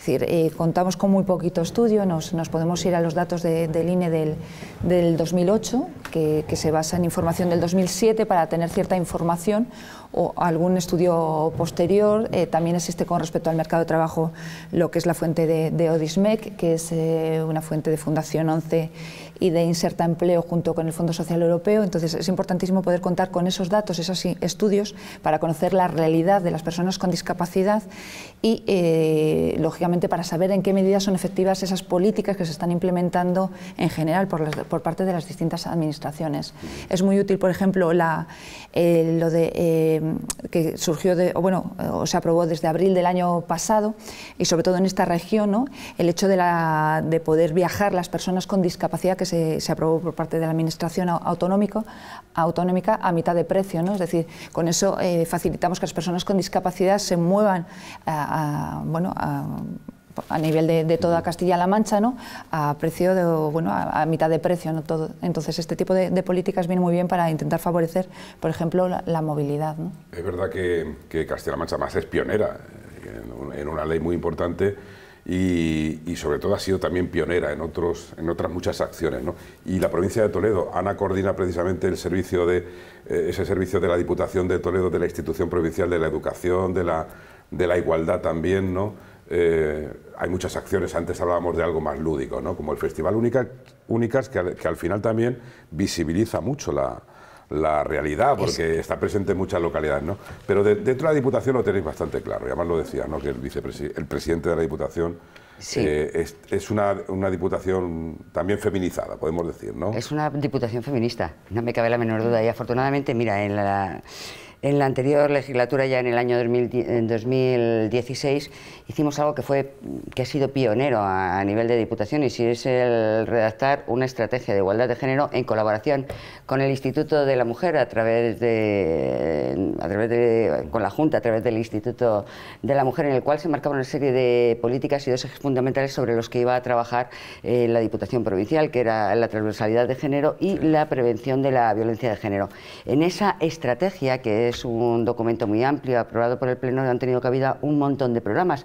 Decir, eh, contamos con muy poquito estudio, nos, podemos ir a los datos del INE del, del 2008, que, que, se basa en información del 2007 para tener cierta información o algún estudio posterior. Eh, también existe con respecto al mercado de trabajo lo que es la fuente de, de Odismec, que es eh, una fuente de Fundación 11 y de Inserta Empleo junto con el Fondo Social Europeo. Entonces es importantísimo poder contar con esos datos, esos estudios, para conocer la realidad de las personas con discapacidad y, eh, lógicamente, para saber en qué medida son efectivas esas políticas que se están implementando en general por, parte de las distintas administraciones. Es muy útil, por ejemplo, la, eh, lo eh, que surgió, de, o bueno, o se aprobó desde abril del año pasado y sobre todo en esta región, ¿no? el hecho de, poder viajar las personas con discapacidad que se, aprobó por parte de la Administración autonómica, autonómica a mitad de precio. ¿no? Es decir, con eso facilitamos que las personas con discapacidad se muevan bueno, a, nivel de, toda Castilla-La Mancha, ¿no? a precio de, bueno, a, mitad de precio, ¿no? Todo. Entonces, este tipo de, políticas viene muy bien para intentar favorecer, por ejemplo, la, movilidad. ¿no? Es verdad que, que Castilla-La Mancha más es pionera en, en una ley muy importante y, sobre todo ha sido también pionera en, otros, en otras muchas acciones. ¿no? Y la provincia de Toledo, Ana coordina precisamente el servicio de, eh, ese servicio de la Diputación de Toledo, de la Institución Provincial de la Educación, de la, de la Igualdad también. ¿no? Eh, hay muchas acciones, antes hablábamos de algo más lúdico, ¿no? como el Festival Únicas, que, que al final también visibiliza mucho la, la realidad, porque está presente en muchas localidades, ¿no? Pero dentro de la Diputación lo tenéis bastante claro, y además lo decía, ¿no? Que el, el presidente de la Diputación eh, es, una, una, diputación también feminizada, podemos decir, ¿no? Es una diputación feminista, no me cabe la menor duda. Y afortunadamente, mira, en la, en la anterior legislatura, ya en el año 2016, hicimos algo que, fue, que ha sido pionero a, nivel de Diputación y si es el redactar una estrategia de igualdad de género en colaboración con el Instituto de la Mujer a través de, a través de con la Junta a través del Instituto de la Mujer en el cual se marcaba una serie de políticas y dos ejes fundamentales sobre los que iba a trabajar eh, la Diputación Provincial, que era la transversalidad de género y la prevención de la violencia de género. En esa estrategia que es un documento muy amplio, aprobado por el Pleno, han tenido cabida un montón de programas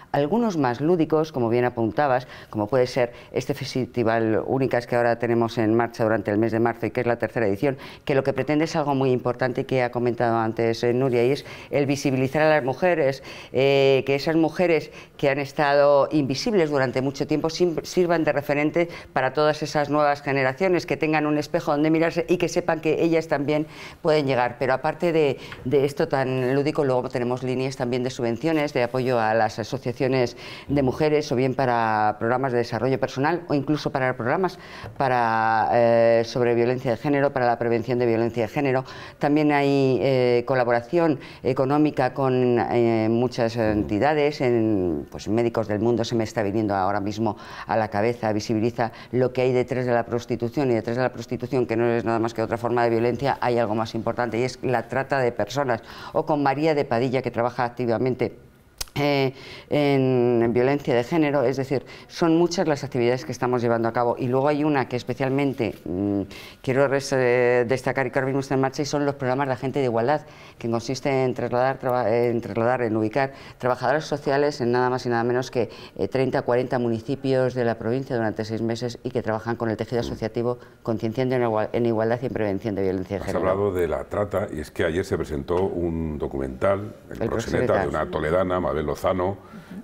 algunos más lúdicos, como bien apuntabas, como puede ser este festival Únicas que ahora tenemos en marcha durante el mes de marzo y que es la tercera edición, que lo que pretende es algo muy importante que ha comentado antes eh, Nuria, y es el visibilizar a las mujeres, eh, que esas mujeres que han estado invisibles durante mucho tiempo sirvan de referente para todas esas nuevas generaciones, que tengan un espejo donde mirarse y que sepan que ellas también pueden llegar. Pero aparte de, de esto tan lúdico, luego tenemos líneas también de subvenciones, de apoyo a las asociaciones de mujeres o bien para programas de desarrollo personal o incluso para programas para, eh, sobre violencia de género, para la prevención de violencia de género. También hay eh, colaboración económica con eh, muchas entidades, en, pues Médicos del Mundo se me está viniendo ahora mismo a la cabeza, visibiliza lo que hay detrás de la prostitución y detrás de la prostitución, que no es nada más que otra forma de violencia, hay algo más importante y es la trata de personas. O con María de Padilla, que trabaja activamente eh, en, violencia de género, es decir, son muchas las actividades que estamos llevando a cabo y luego hay una que especialmente mm, quiero eh, destacar y que ahora mismo está en marcha y son los programas de agente de igualdad, que consiste en trasladar, en, trasladar, en ubicar trabajadores sociales en nada más y nada menos que 30 o 40 municipios de la provincia durante seis meses y que trabajan con el tejido asociativo concienciando en, igualdad y en prevención de violencia de género. Has hablado de la trata y es que ayer se presentó un documental, El, el de una toledana, Mabel Lozano,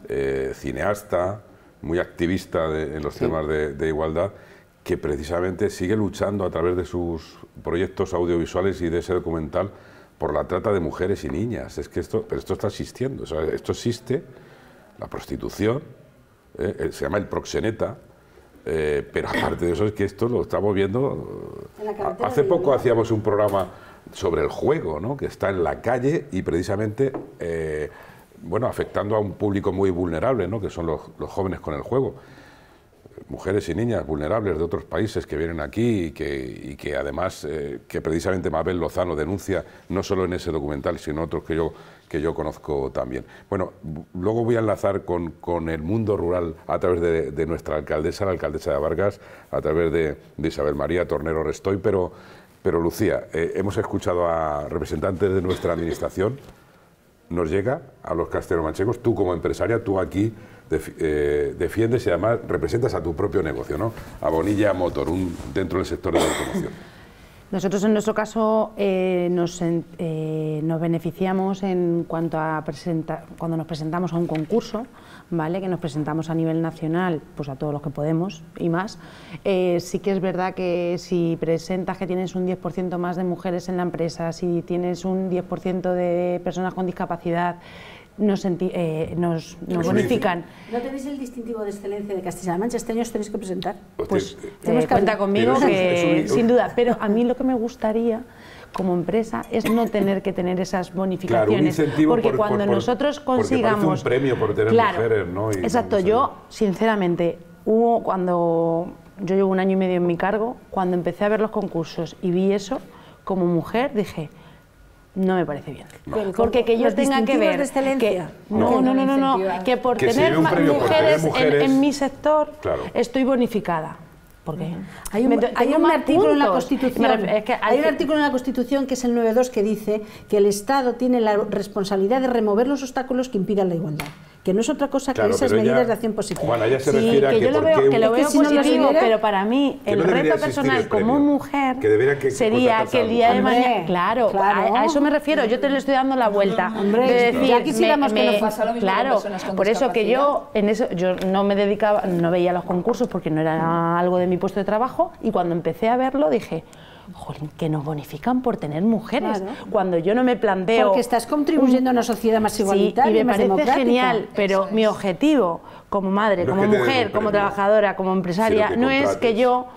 eh, cineasta, muy activista en los temas de, igualdad, que precisamente sigue luchando a través de sus proyectos audiovisuales y de ese documental por la trata de mujeres y niñas. Es que esto, pero esto está existiendo, esto existe, la prostitución, eh, eh, se llama el proxeneta, pero aparte de eso es que esto lo estamos viendo. Hace poco hacíamos un programa sobre el juego, ¿no? que está en la calle y precisamente bueno, afectando a un público muy vulnerable, ¿no? que son los, jóvenes con el juego. Mujeres y niñas vulnerables de otros países que vienen aquí y que, además, eh, que precisamente Mabel Lozano denuncia, no solo en ese documental, sino otros que yo, que yo conozco también. Bueno, luego voy a enlazar con, con el mundo rural a través de, nuestra alcaldesa, la alcaldesa de Vargas, a través de, Isabel María Tornero Restoy, pero, pero Lucía, eh, hemos escuchado a representantes de nuestra administración nos llega a los castellano manchegos, tú como empresaria, tú aquí eh, defiendes y además representas a tu propio negocio, ¿no? A Bonilla Motor, un, dentro del sector de la automoción. Nosotros en nuestro caso eh, nos, eh, nos, beneficiamos en cuanto a presentar, cuando nos presentamos a un concurso, ¿vale? que nos presentamos a nivel nacional, pues a todos los que podemos y más. Eh, sí que es verdad que si presentas que tienes un 10% más de mujeres en la empresa, si tienes un 10% de personas con discapacidad, nos, eh, nos, bonifican. ¿No tenéis el distintivo de excelencia de Castilla-La Mancha? Este año os tenéis que presentar. Pues eh, cuenta conmigo, que, sin duda. Pero a mí lo que me gustaría como empresa es no tener que tener esas bonificaciones. porque cuando nosotros consigamos... un premio por tener mujeres, ¿no? exacto, yo, sinceramente, hubo cuando... Yo llevo un año y medio en mi cargo, cuando empecé a ver los concursos y vi eso, como mujer dije, no me parece bien. Porque que yo tenga que ver que no, no, no, no, no, que por tener mujeres, en, mi sector estoy bonificada. ¿Por qué? Hay un, hay un artículo en la Constitución, hay un artículo en la Constitución que es el 9.2 que dice que el Estado tiene la responsabilidad de remover los obstáculos que impidan la igualdad que no es otra cosa que esas medidas de acción positiva. Juana, ya se refiere a que, yo lo veo, que lo veo positivo, pero para mí el reto personal como mujer sería que el día de mañana, claro, A, eso me refiero, yo te le estoy dando la vuelta. Hombre, de decir, ya quisiéramos que nos pasa lo mismo Claro, por eso que yo en eso yo no me dedicaba, no veía los concursos porque no era algo de mi puesto de trabajo y cuando empecé a verlo dije, Jolín, que nos bonifican por tener mujeres. Cuando yo no me planteo. Porque estás contribuyendo a una sociedad más igualitaria. Sí, y me parece genial, pero mi objetivo como madre, como mujer, como trabajadora, como empresaria, no es que yo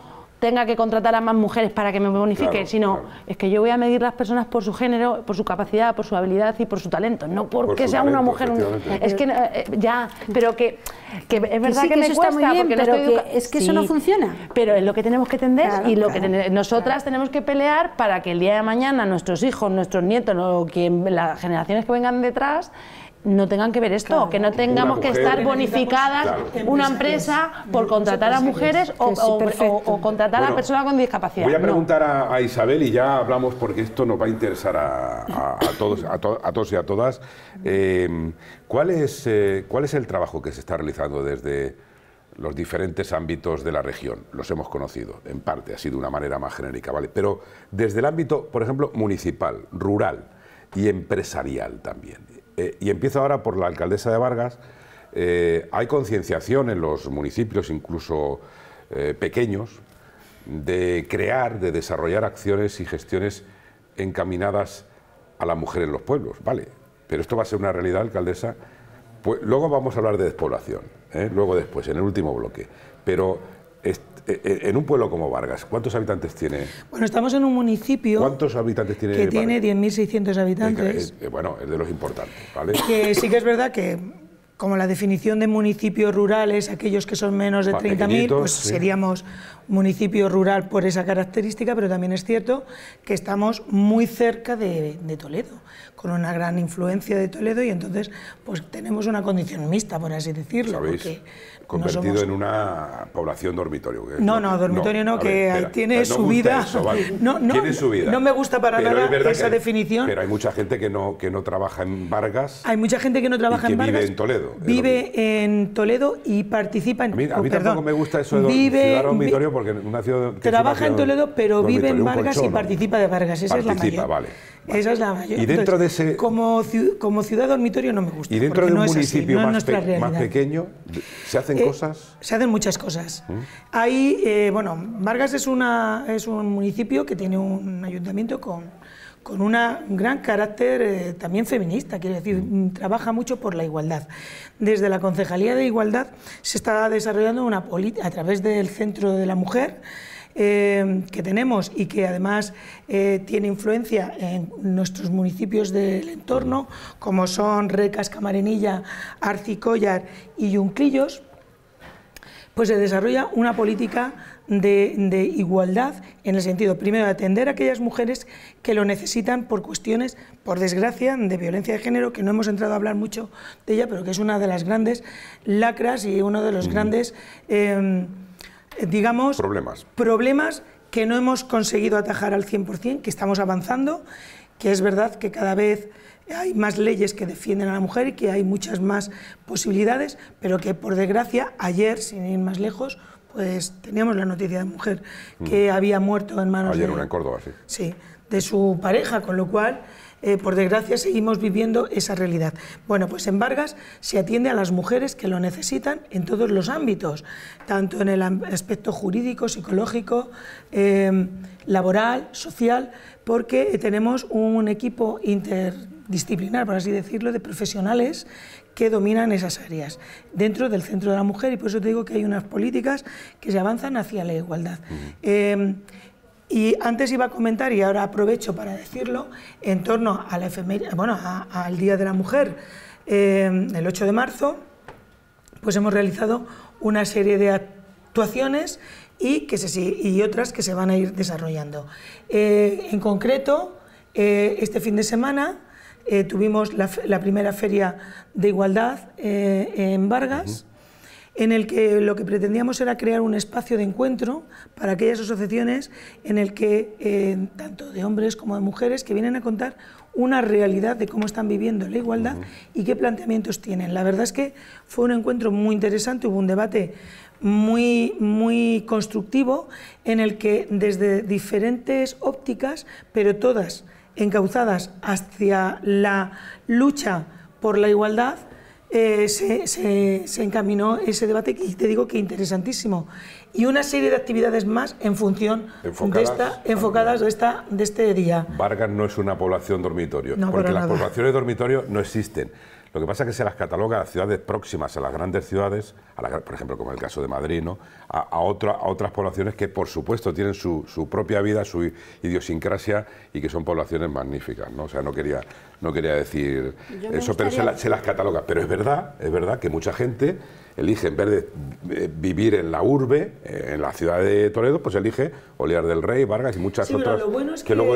tenga que contratar a más mujeres para que me bonifique, sino es que yo voy a medir las personas por su género, por su capacidad, por su habilidad y por su talento, no porque sea una mujer. es que eh, ya, pero que, que es verdad que, me eso cuesta, está muy bien, pero es que eso no funciona. Pero es lo que tenemos que tender y lo que nosotras tenemos que pelear para que el día de mañana nuestros hijos, nuestros nietos, o quien, las generaciones que vengan detrás no tengan que ver esto, que no tengamos que estar bonificadas una empresa por contratar a mujeres o, contratar a personas con discapacidad. Voy a preguntar a, Isabel y ya hablamos porque esto nos va a interesar a, todos, a, todos y a todas. Eh, ¿cuál, es, eh, ¿Cuál es el trabajo que se está realizando desde los diferentes ámbitos de la región? Los hemos conocido, en parte, así de una manera más genérica, ¿vale? Pero desde el ámbito, por ejemplo, municipal, rural y empresarial también. Eh, y empiezo ahora por la alcaldesa de Vargas. Eh, hay concienciación en los municipios, incluso eh, pequeños, de crear, de desarrollar acciones y gestiones encaminadas a la mujer en los pueblos, ¿vale? Pero esto va a ser una realidad, alcaldesa. Pues, luego vamos a hablar de despoblación, luego después, en el último bloque. Pero en un pueblo como Vargas, ¿cuántos habitantes tiene? Bueno, estamos en un municipio. ¿Cuántos habitantes tiene? Que tiene 10.600 habitantes. Eh, bueno, es de los importantes, ¿vale? Que sí que es verdad que como la definición de municipio rural es aquellos que son menos de 30.000, pues seríamos municipio rural por esa característica, pero también es cierto que estamos muy cerca de, Toledo, con una gran influencia de Toledo y entonces pues tenemos una condición mixta, por así decirlo. Porque convertido en una población dormitorio. no, no, dormitorio no, que tiene, su vida. no, no, tiene su vida. No me gusta para nada esa definición. Pero hay mucha gente que no, que no trabaja en Vargas. Hay mucha gente que no trabaja en Vargas. Vive en Toledo. Vive en Toledo y participa en. A mí, a mí tampoco me gusta eso de vive, ciudad dormitorio porque trabaja en Toledo, pero vive en Vargas y participa de Vargas. Esa es la mayor. vale. Esa es la mayor. Y dentro de ese. Como, como ciudad dormitorio no me gusta. Y dentro de un municipio más, más pequeño, ¿se hacen eh, cosas? Se hacen muchas cosas. ¿Mm? Ahí, eh, bueno, Vargas es, una, es un municipio que tiene un ayuntamiento con, con un gran carácter eh, también feminista, quiero decir, ¿Mm? trabaja mucho por la igualdad. Desde la Concejalía de Igualdad se está desarrollando una política a través del Centro de la Mujer, eh, que tenemos y que además tiene influencia en nuestros municipios del entorno, como son Recas, Camarenilla, Arcicollar y Yunclillos, pues se desarrolla una política de, igualdad en el sentido, primero, de atender a aquellas mujeres que lo necesitan por cuestiones, por desgracia, de violencia de género, que no hemos entrado a hablar mucho de ella, pero que es una de las grandes lacras y uno de los grandes, em, digamos, problemas. problemas que no hemos conseguido atajar al 100%, que estamos avanzando, que es verdad que cada vez hay más leyes que defienden a la mujer y que hay muchas más posibilidades, pero que por desgracia ayer, sin ir más lejos, pues teníamos la noticia de mujer que mm. había muerto en manos ayer de... una en Córdoba, sí. Sí, de su pareja, con lo cual eh, por desgracia, seguimos viviendo esa realidad. Bueno, pues en Vargas se atiende a las mujeres que lo necesitan en todos los ámbitos, tanto en el aspecto jurídico, psicológico, em, laboral, social, porque tenemos un equipo interdisciplinar, por así decirlo, de profesionales que dominan esas áreas dentro del centro de la mujer y por eso te digo que hay unas políticas que se avanzan hacia la igualdad. Y antes iba a comentar, y ahora aprovecho para decirlo, en torno a la bueno, al Día de la Mujer, eh, el 8 de marzo, pues hemos realizado una serie de actuaciones y, que se, y otras que se van a ir desarrollando. Eh, en concreto, eh, este fin de semana tuvimos la, primera feria de igualdad en Vargas en el que lo que pretendíamos era crear un espacio de encuentro para aquellas asociaciones en el que, eh, tanto de hombres como de mujeres, que vienen a contar una realidad de cómo están viviendo la igualdad y qué planteamientos tienen. La verdad es que fue un encuentro muy interesante, hubo un debate muy, muy constructivo en el que desde diferentes ópticas, pero todas encauzadas hacia la lucha por la igualdad, eh, se, encaminó ese debate y te digo que interesantísimo. Y una serie de actividades más en función de esta, enfocadas de, esta, de este día. Vargas no es una población dormitorio, porque las poblaciones dormitorio no existen. Lo que pasa es que se las cataloga a ciudades próximas a las grandes ciudades, por ejemplo, como el caso de Madrid, ¿no? a, otras poblaciones que, por supuesto, tienen su, propia vida, su idiosincrasia y que son poblaciones magníficas. ¿no? O sea, no quería, no quería decir eso, pero se, se, las cataloga. Pero es verdad, es verdad que mucha gente elige, en vez de eh, vivir en la urbe, eh, en la ciudad de Toledo, pues elige Olear del Rey, Vargas y muchas otras que, luego,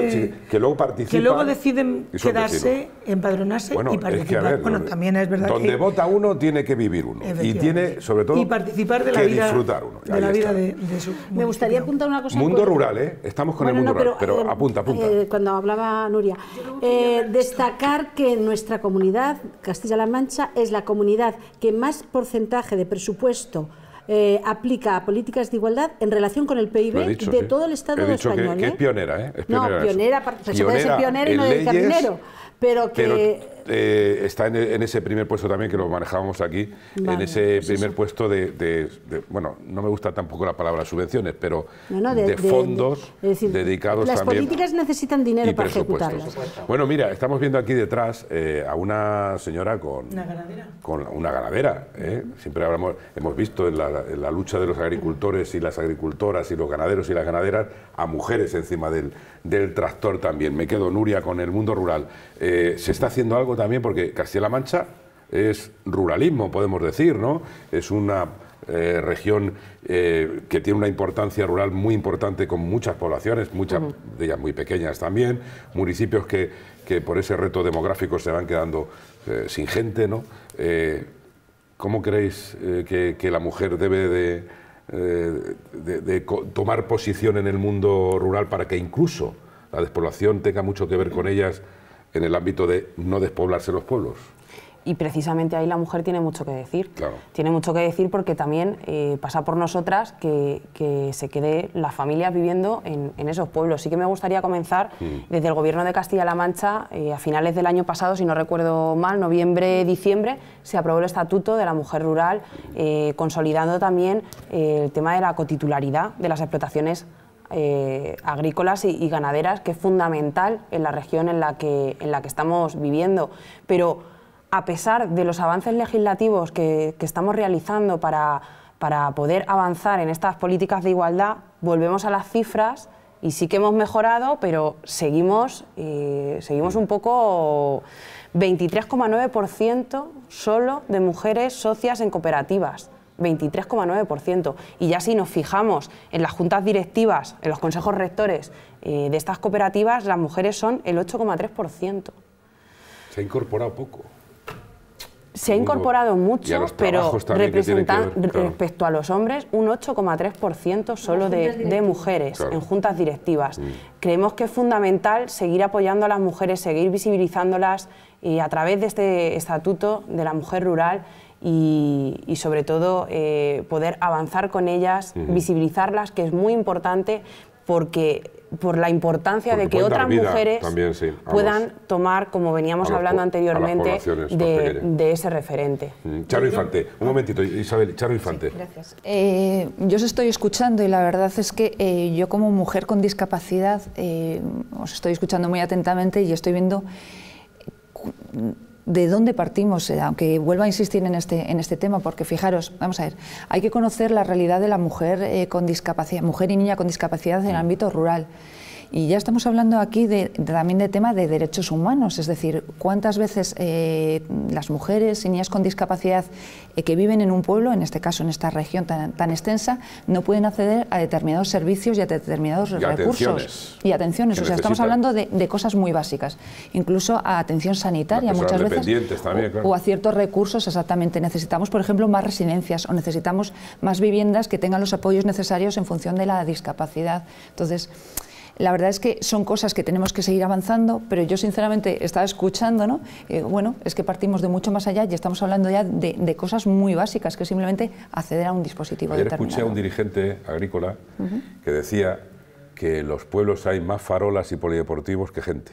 que luego participan. Que luego deciden quedarse, empadronarse y participar. bueno, también es verdad donde vota uno tiene que vivir uno. Y tiene, sobre todo, y participar de la que vida, disfrutar uno. De la vida de, su Me gustaría apuntar una cosa. Mundo rural, ¿eh? Estamos con el mundo rural, pero, eh, apunta, apunta. cuando hablaba Nuria, destacar que nuestra comunidad, Castilla-La Mancha, es la comunidad que más porcentaje de presupuesto eh, aplica a políticas de igualdad en relación con el PIB de todo el Estado He dicho español. Que, ¿eh? es pionera, ¿eh? Es pionera no, pionera, se puede ser pionera y no dedicar dinero. Pero que eh, está en, ese primer puesto también que lo manejábamos aquí, en ese primer puesto de, bueno, no me gusta tampoco la palabra subvenciones, pero de, fondos dedicados las también. Las políticas necesitan dinero para ejecutarlas. Bueno, mira, estamos viendo aquí detrás eh, a una señora con una ganadera. Con una ganadera ¿eh? Siempre hablamos, hemos visto en la, en la lucha de los agricultores y las agricultoras y los ganaderos y las ganaderas a mujeres encima del, del tractor también. Me quedo, Nuria, con el mundo rural. ¿Se está haciendo algo también porque Castilla-La Mancha es ruralismo, podemos decir, ¿no? Es una eh, región eh, que tiene una importancia rural muy importante con muchas poblaciones, muchas de ellas muy pequeñas también, municipios que, que, por ese reto demográfico se van quedando eh, sin gente, ¿no? ¿Cómo creéis que, la mujer debe de, de, tomar posición en el mundo rural para que incluso la despoblación tenga mucho que ver con ellas en el ámbito de no despoblarse los pueblos. Y precisamente ahí la mujer tiene mucho que decir. Tiene mucho que decir porque también eh, pasa por nosotras que, se quede la familia viviendo en, esos pueblos. Sí que me gustaría comenzar mm. desde el Gobierno de Castilla-La Mancha, eh, a finales del año pasado, si no recuerdo mal, noviembre, diciembre, se aprobó el Estatuto de la Mujer Rural, eh, consolidando también el tema de la cotitularidad de las explotaciones eh, agrícolas y, ganaderas, que es fundamental en la región en la que, en la que estamos viviendo. Pero a pesar de los avances legislativos que, estamos realizando para, para poder avanzar en estas políticas de igualdad, volvemos a las cifras y sí que hemos mejorado, pero seguimos, eh, seguimos un poco 23,9% solo de mujeres socias en cooperativas. 23,9%. Y ya si nos fijamos en las juntas directivas, en los consejos rectores eh, de estas cooperativas, las mujeres son el 8,3%. Se ha incorporado poco. se ha incorporado mucho, pero representan respecto a los hombres un 8,3% solo de, mujeres en juntas directivas. Mm. Creemos que es fundamental seguir apoyando a las mujeres, seguir visibilizándolas y a través de este estatuto de la mujer rural y, sobre todo eh, poder avanzar con ellas, visibilizarlas, que es muy importante porque por la importancia de que otras mujeres puedan tomar, como veníamos hablando anteriormente, de, ese referente. Mm, Charo Infante, un momentito, Isabel, Charo Infante. gracias. Eh, yo os estoy escuchando y la verdad es que eh, yo como mujer con discapacidad eh, os estoy escuchando muy atentamente y estoy viendo de dónde partimos, aunque vuelva a insistir en este, en este tema, porque fijaros, vamos a ver, hay que conocer la realidad de la mujer con discapacidad, mujer y niña con discapacidad en el ámbito rural. Y ya estamos hablando aquí de, también de tema de derechos humanos, es decir, cuántas veces eh, las mujeres y niñas con discapacidad eh, que viven en un pueblo, en este caso en esta región tan, tan extensa, no pueden acceder a determinados servicios y a determinados recursos y atenciones. O sea, estamos hablando de, cosas muy básicas, incluso a atención sanitaria muchas veces o, a ciertos recursos exactamente. Necesitamos, por ejemplo, más residencias o necesitamos más viviendas que tengan los apoyos necesarios en función de la discapacidad. Entonces, la verdad es que son cosas que tenemos que seguir avanzando, pero yo sinceramente estaba escuchando, ¿no? Eh, bueno, es que partimos de mucho más allá y estamos hablando ya de, cosas muy básicas, que simplemente acceder a un dispositivo Ayer escuché a un dirigente agrícola que decía que en los pueblos hay más farolas y polideportivos que gente.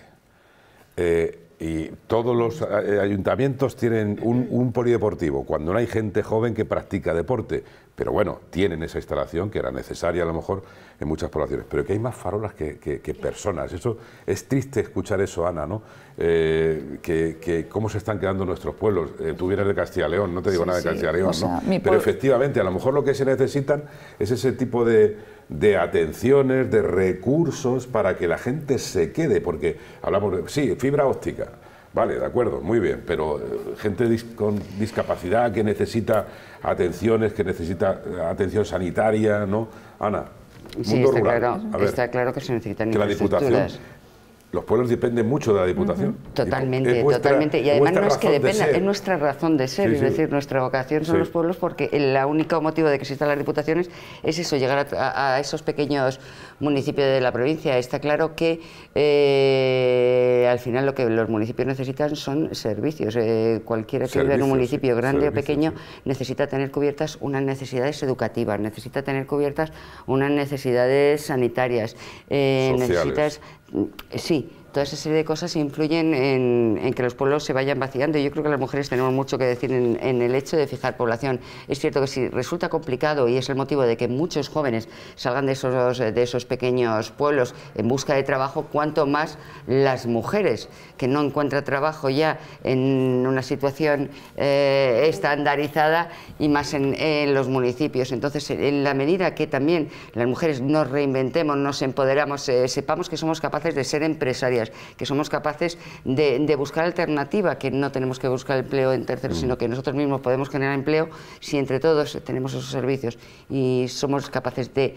Eh, y todos los eh, ayuntamientos tienen un, polideportivo, cuando no hay gente joven que practica deporte. Pero bueno, tienen esa instalación que era necesaria a lo mejor en muchas poblaciones. Pero que hay más farolas que, personas. Eso es triste escuchar eso, Ana, ¿no? Eh, que, cómo se están quedando nuestros pueblos. Eh, tú vienes de Castilla León, no te digo nada de Castilla León, ¿no? Pero efectivamente, a lo mejor lo que se necesitan es ese tipo de, de atenciones, de recursos para que la gente se quede, porque hablamos de, sí, fibra óptica, vale, de acuerdo, muy bien, pero eh, gente con discapacidad que necesita atenciones, que necesita eh, atención sanitaria, ¿no? Ana, sí, está Claro, está claro que se necesitan que la Diputación los pueblos dependen mucho de la Diputación. Totalmente, totalmente. Y además no es que dependa, es nuestra razón de ser, es decir, nuestra vocación son los pueblos porque el único motivo de que existan las diputaciones es eso, llegar a, esos pequeños municipios de la provincia. Está claro que eh, al final lo que los municipios necesitan son servicios. Eh, cualquiera que viva en un municipio grande o pequeño necesita tener cubiertas unas necesidades educativas, necesita tener cubiertas unas necesidades sanitarias, eh, necesitas sí, toda esa serie de cosas influyen en, que los pueblos se vayan vaciando. Yo creo que las mujeres tenemos mucho que decir en, el hecho de fijar población. Es cierto que si resulta complicado y es el motivo de que muchos jóvenes salgan de esos, de esos pequeños pueblos en busca de trabajo, cuanto más las mujeres que no encuentran trabajo ya en una situación eh, estandarizada y más en, los municipios. Entonces, en la medida que también las mujeres nos reinventemos, nos empoderamos, eh, sepamos que somos capaces de ser empresarias, que somos capaces de, buscar alternativa, que no tenemos que buscar empleo en terceros, sino que nosotros mismos podemos generar empleo si entre todos tenemos esos servicios y somos capaces de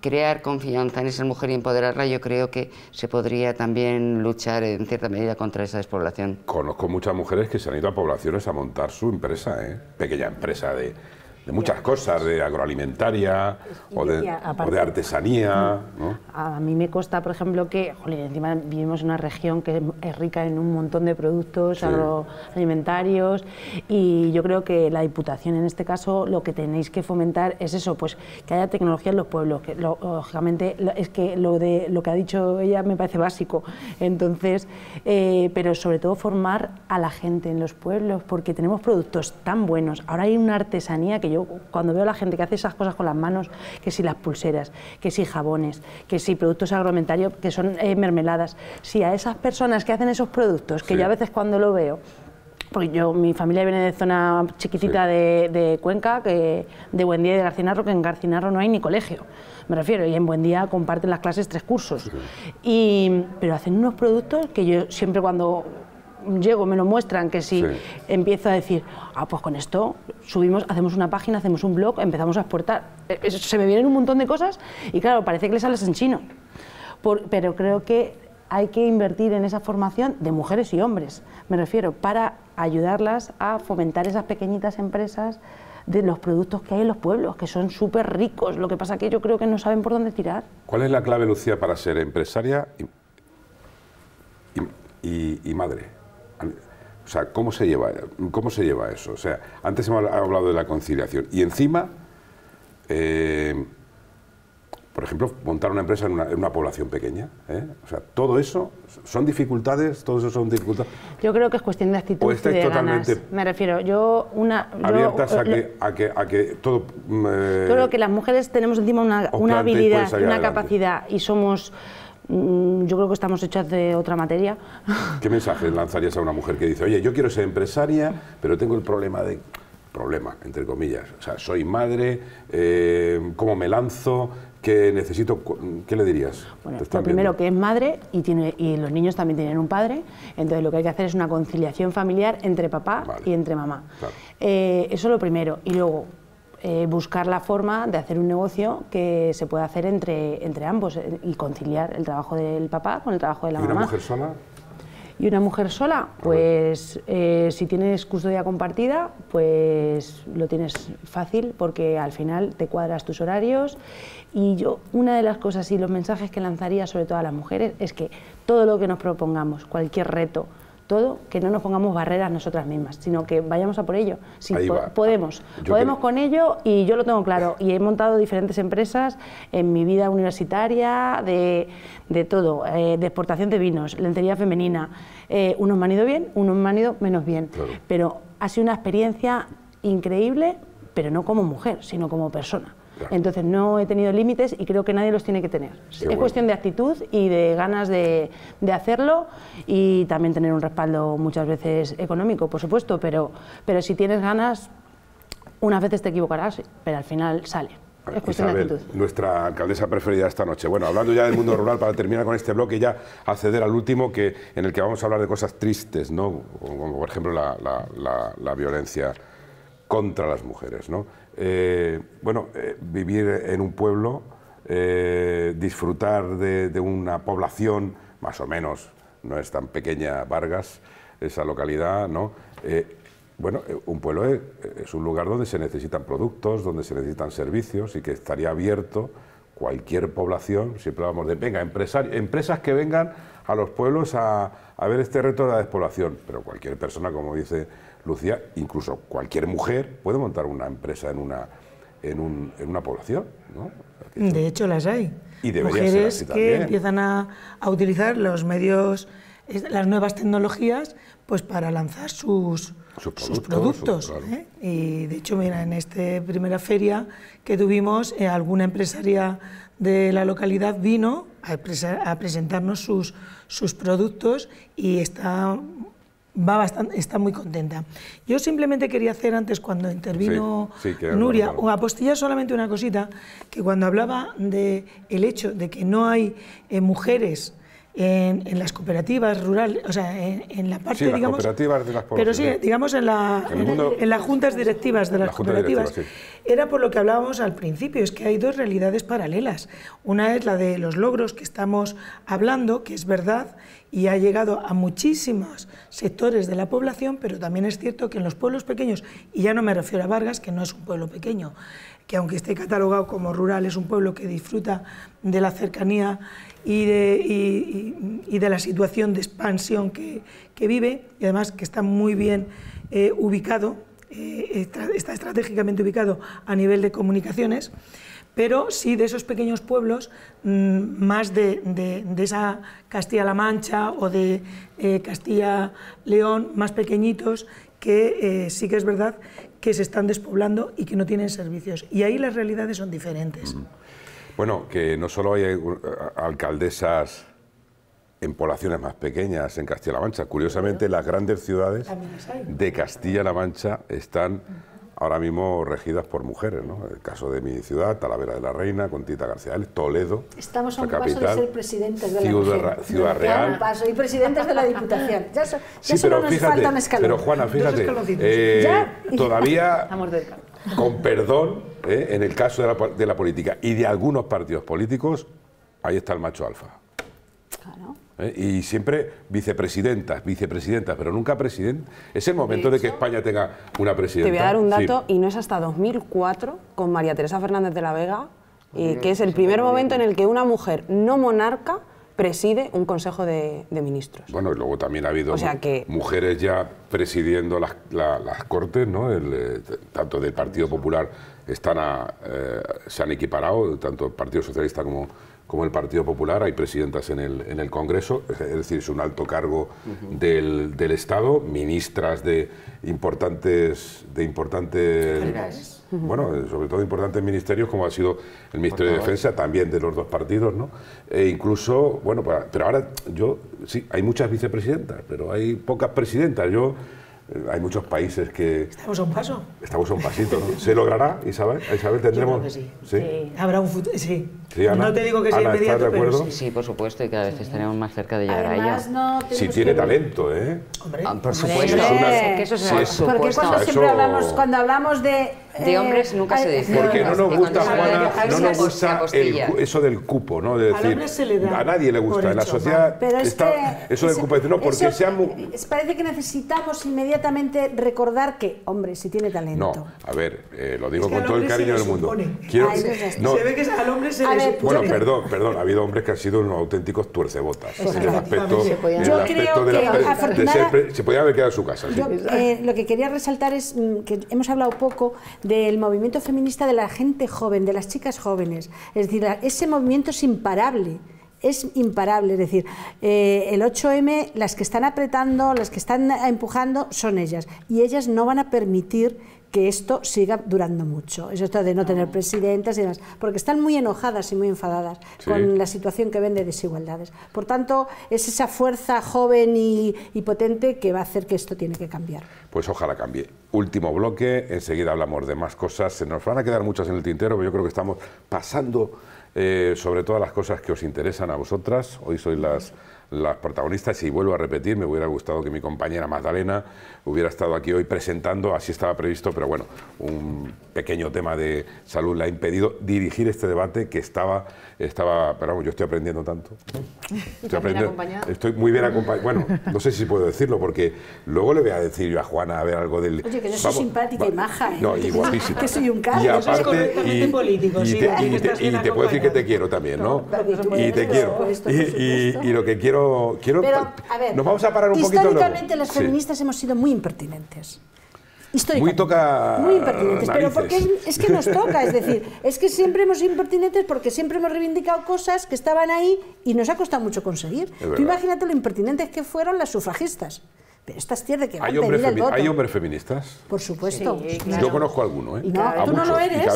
crear confianza en esa mujer y empoderarla, yo creo que se podría también luchar en cierta medida contra esa despoblación. Conozco muchas mujeres que se han ido a poblaciones a montar su empresa, ¿eh? pequeña empresa de de muchas cosas, de agroalimentaria o de, artesanía. A mí me consta, por ejemplo, que encima vivimos en una región que es rica en un montón de productos agroalimentarios y yo creo que la Diputación en este caso lo que tenéis que fomentar es eso, pues que haya tecnología en los pueblos, que lógicamente es que lo, de, lo que ha dicho ella me parece básico, entonces, eh, pero sobre todo formar a la gente en los pueblos porque tenemos productos tan buenos, ahora hay una artesanía que yo cuando veo a la gente que hace esas cosas con las manos, que si las pulseras, que si jabones, que si productos agroalimentarios, que son eh, mermeladas, si a esas personas que hacen esos productos, que yo a veces cuando lo veo, porque yo, mi familia viene de zona chiquitita de, Cuenca, que, de Buendía y de Garcinarro, que en Garcinarro no hay ni colegio, me refiero, y en Buendía comparten las clases tres cursos. Y, pero hacen unos productos que yo siempre cuando llego, me lo muestran, que si empiezo a decir, ah, pues con esto subimos, hacemos una página, hacemos un blog, empezamos a exportar. Eh, se me vienen un montón de cosas y claro, parece que le sales en chino. pero creo que hay que invertir en esa formación de mujeres y hombres, me refiero, para ayudarlas a fomentar esas pequeñitas empresas de los productos que hay en los pueblos, que son súper ricos. Lo que pasa que yo creo que no saben por dónde tirar. ¿Cuál es la clave, Lucía, para ser empresaria y, madre? O sea, ¿cómo se, lleva, ¿cómo se lleva eso? O sea, antes hemos hablado de la conciliación y encima... Eh, por ejemplo, montar una empresa en una, población pequeña. ¿eh? O sea, todo eso son dificultades, todo eso son dificultades. Yo creo que es cuestión de actitud y de totalmente ganas. Me refiero, yo una abiertas a, que, a, que, a que todo. Eh, yo creo que las mujeres tenemos encima una, una habilidad, una capacidad y somos mm, yo creo que estamos hechas de otra materia. ¿Qué mensaje lanzarías a una mujer que dice, oye, yo quiero ser empresaria, pero tengo el problema de problema, entre comillas. O sea, soy madre, eh, ¿cómo me lanzo? ¿Qué necesito? ¿Qué le dirías? Bueno, lo primero que es madre y, tiene, y los niños también tienen un padre, entonces lo que hay que hacer es una conciliación familiar entre papá y entre mamá. Eh, eso es lo primero. Y luego, eh, buscar la forma de hacer un negocio que se pueda hacer entre, entre ambos y conciliar el trabajo del papá con el trabajo de la ¿Y mamá. una mujer sola? ¿Y una mujer sola? Pues eh, si tienes custodia compartida, pues lo tienes fácil porque al final te cuadras tus horarios. Y yo, una de las cosas y los mensajes que lanzaría sobre todo a las mujeres es que todo lo que nos propongamos, cualquier reto, todo, que no nos pongamos barreras nosotras mismas, sino que vayamos a por ello. Podemos, podemos con ello y yo lo tengo claro. Y he montado diferentes empresas en mi vida universitaria, de, de todo, eh, de exportación de vinos, lentería femenina. Eh, unos me han ido bien, unos me han ido menos bien. Pero ha sido una experiencia increíble, pero no como mujer, sino como persona. Entonces no he tenido límites y creo que nadie los tiene que tener. es cuestión de actitud y de ganas de, hacerlo y también tener un respaldo muchas veces económico, por supuesto, pero, pero si tienes ganas, unas veces te equivocarás, pero al final sale. Es cuestión de actitud. nuestra alcaldesa preferida esta noche. Bueno, hablando ya del mundo rural, para terminar con este bloque, ya acceder al último, que, en el que vamos a hablar de cosas tristes, ¿no? como por ejemplo la, la violencia contra las mujeres. ¿no? Eh, bueno, eh, vivir en un pueblo, eh, disfrutar de, una población, más o menos, no es tan pequeña Vargas, esa localidad, ¿no? bueno, un pueblo es, un lugar donde se necesitan productos, donde se necesitan servicios y que estaría abierto cualquier población, siempre hablamos de, venga, empresas que vengan a los pueblos a, a ver este reto de la despoblación, pero cualquier persona, como dice Lucía, incluso cualquier mujer puede montar una empresa en una, en, una población. ¿no? De hecho, las hay. Y Mujeres que empiezan a, utilizar los medios, las nuevas tecnologías, pues para lanzar sus, sus productos. ¿eh? Y de hecho, mira, en esta primera feria que tuvimos, eh, alguna empresaria de la localidad vino a, a presentarnos sus, sus productos y está va bastante, está muy contenta. Yo simplemente quería hacer antes, cuando intervino Nuria, o apostillar solamente una cosita, que cuando hablaba del el hecho de que no hay eh, mujeres en, las cooperativas rurales, o sea, en, la parte, sí, digamos... cooperativas de las Pero sí, digamos en, la, en, las juntas directivas de las cooperativas. Era por lo que hablábamos al principio, es que hay dos realidades paralelas. Una es la de los logros que estamos hablando, que es verdad, y ha llegado a muchísimos sectores de la población, pero también es cierto que en los pueblos pequeños, y ya no me refiero a Vargas, que no es un pueblo pequeño, que aunque esté catalogado como rural, es un pueblo que disfruta de la cercanía y de, de la situación de expansión que, vive, y además que está muy bien eh, ubicado, eh, está estratégicamente ubicado a nivel de comunicaciones, pero sí de esos pequeños pueblos, mm, más de, de, esa Castilla-La Mancha o de eh, Castilla-León, más pequeñitos, que sí que es verdad que se están despoblando y que no tienen servicios. Y ahí las realidades son diferentes. Bueno, que no solo hay eh, alcaldesas en poblaciones más pequeñas en Castilla-La Mancha. Curiosamente, las grandes ciudades de Castilla-La Mancha están ahora mismo regidas por mujeres, ¿no? El caso de mi ciudad, Talavera de la Reina, Contita García Toledo, Estamos a un paso de ser presidentes de la ciudad, ciudad Real. paso, y presidentes de la Diputación. Ya, ya solo nos falta un escalón. Pero Juana, fíjate, eh, todavía, con perdón, eh, en el caso de la, de la política y de algunos partidos políticos, ahí está el macho alfa. Claro. ¿eh? Y siempre vicepresidentas, vicepresidentas, pero nunca presidente. Es el momento de, que España tenga una presidenta. Te voy a dar un dato, y no es hasta 2004, con María Teresa Fernández de la Vega, y que es el primer momento en el que una mujer no monarca preside un Consejo de, Ministros. Bueno, y luego también ha habido mujeres ya presidiendo las, Cortes, ¿no? Eh, tanto del Partido Popular están eh, se han equiparado, tanto el Partido Socialista como como el Partido Popular, hay presidentas en el, en el Congreso, es decir, es un alto cargo del, del, Estado, ministras de importantes, de importantes bueno, sobre todo importantes ministerios como ha sido el Ministerio de Defensa, también de los dos partidos, ¿no? E incluso, bueno, pero ahora yo, sí, hay muchas vicepresidentas, pero hay pocas presidentas. Yo eh, hay muchos países que... Estamos a un paso. Estamos a un pasito, ¿no? ¿Se logrará, Isabel? Isabel tendremos... sí. ¿Sí? Habrá un futuro, sí. no te digo que sea inmediato, de acuerdo? Sí, sí, por supuesto, y cada vez estaremos más cerca de llegar a ello. No si tiene talento, ¿eh? Hombre, ah, por supuesto. que eso es Porque cuando siempre hablamos, cuando hablamos de de hombres nunca se dice. Porque no nos gusta, Juana, no nos gusta eso del cupo, ¿no? De decir, a nadie le gusta. En la sociedad está eso del cupo. No, porque seamos... Parece que necesitamos inmediatamente recordar que, hombre, si tiene talento. No, a ver, eh, lo digo con todo el cariño del mundo. Quiero, no, se ve que al hombre se le supone. Bueno, perdón, perdón, ha habido hombres que han sido unos auténticos tuercebotas. En el aspecto, yo creo que, se podía haber quedado en su casa. Eh, lo que quería resaltar es mm, que hemos hablado poco del movimiento feminista de la gente joven, de las chicas jóvenes. Es decir, ese movimiento es imparable es imparable. Es decir, eh, el 8M, las que están apretando, las que están empujando, son ellas. Y ellas no van a permitir que esto siga durando mucho. Es esto de no tener presidentas y demás, porque están muy enojadas y muy enfadadas con la situación que ven de desigualdades. Por tanto, es esa fuerza joven y, potente que va a hacer que esto tiene que cambiar. Pues ojalá cambie. Último bloque, enseguida hablamos de más cosas. Se nos van a quedar muchas en el tintero, pero yo creo que estamos pasando eh, sobre todas las cosas que os interesan a vosotras. Hoy sois las las protagonistas y vuelvo a repetir, me hubiera gustado que mi compañera Magdalena hubiera estado aquí hoy presentando, así estaba previsto, pero bueno, un pequeño tema de salud le ha impedido dirigir este debate que estaba, estaba pero yo estoy aprendiendo tanto. Estoy, aprendiendo, estoy muy bien acompañado. Bueno, no sé si puedo decirlo porque luego le voy a decir yo a Juana a ver algo del... Oye, que yo soy simpática y maja. ¿eh? No, y guapísima. que soy un caso. Y aparte, y, político, y, te, y, te, puedo decir que te quiero también, ¿no? y te quiero. y lo que quiero... quiero Pero, a ver, nos vamos a parar un poquito Históricamente las feministas hemos sido muy impertinentes. Muy toca. Muy impertinentes, pero porque es, que nos toca, es decir, es que siempre hemos sido impertinentes porque siempre hemos reivindicado cosas que estaban ahí y nos ha costado mucho conseguir. Tú imagínate lo impertinentes que fueron las sufragistas. Pero estas tierras de que ¿Hay, hombres el voto. ¿Hay hombres feministas? Por supuesto. Yo conozco alguno, ¿eh? No, tú no lo eres.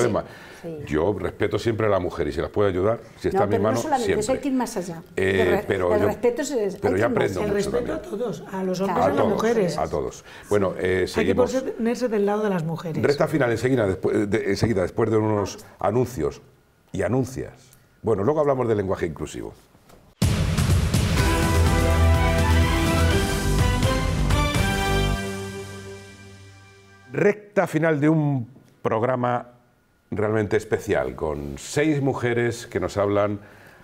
Yo respeto siempre a la mujer y si las puedo ayudar, si está en mi mano, no solamente, siempre. Eso hay que ir más allá. Eh, el, pero el respeto es, pero yo aprendo El respeto a todos, a los hombres y a, las mujeres. A todos. Bueno, eh, seguimos. Hay que ponerse del lado de las mujeres. Recta final enseguida después de, enseguida, después de unos anuncios y anuncias. Bueno, luego hablamos del lenguaje inclusivo. Recta final de un programa realmente especial, con seis mujeres que nos hablan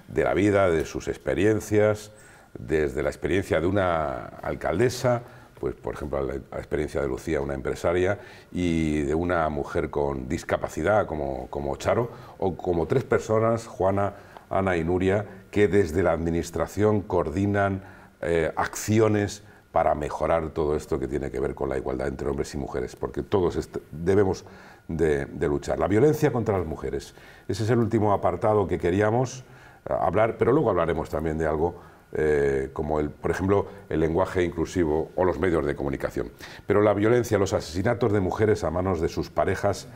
de la vida, de sus experiencias, desde la experiencia de una alcaldesa, pues por ejemplo la, experiencia de Lucía, una empresaria, y de una mujer con discapacidad como, como Charo, o como tres personas, Juana, Ana y Nuria, que desde la Administración coordinan eh, acciones para mejorar todo esto que tiene que ver con la igualdad entre hombres y mujeres, porque todos debemos de, luchar. La violencia contra las mujeres, ese es el último apartado que queríamos eh, hablar, pero luego hablaremos también de algo eh, como, el, por ejemplo, el lenguaje inclusivo o los medios de comunicación. Pero la violencia, los asesinatos de mujeres a manos de sus parejas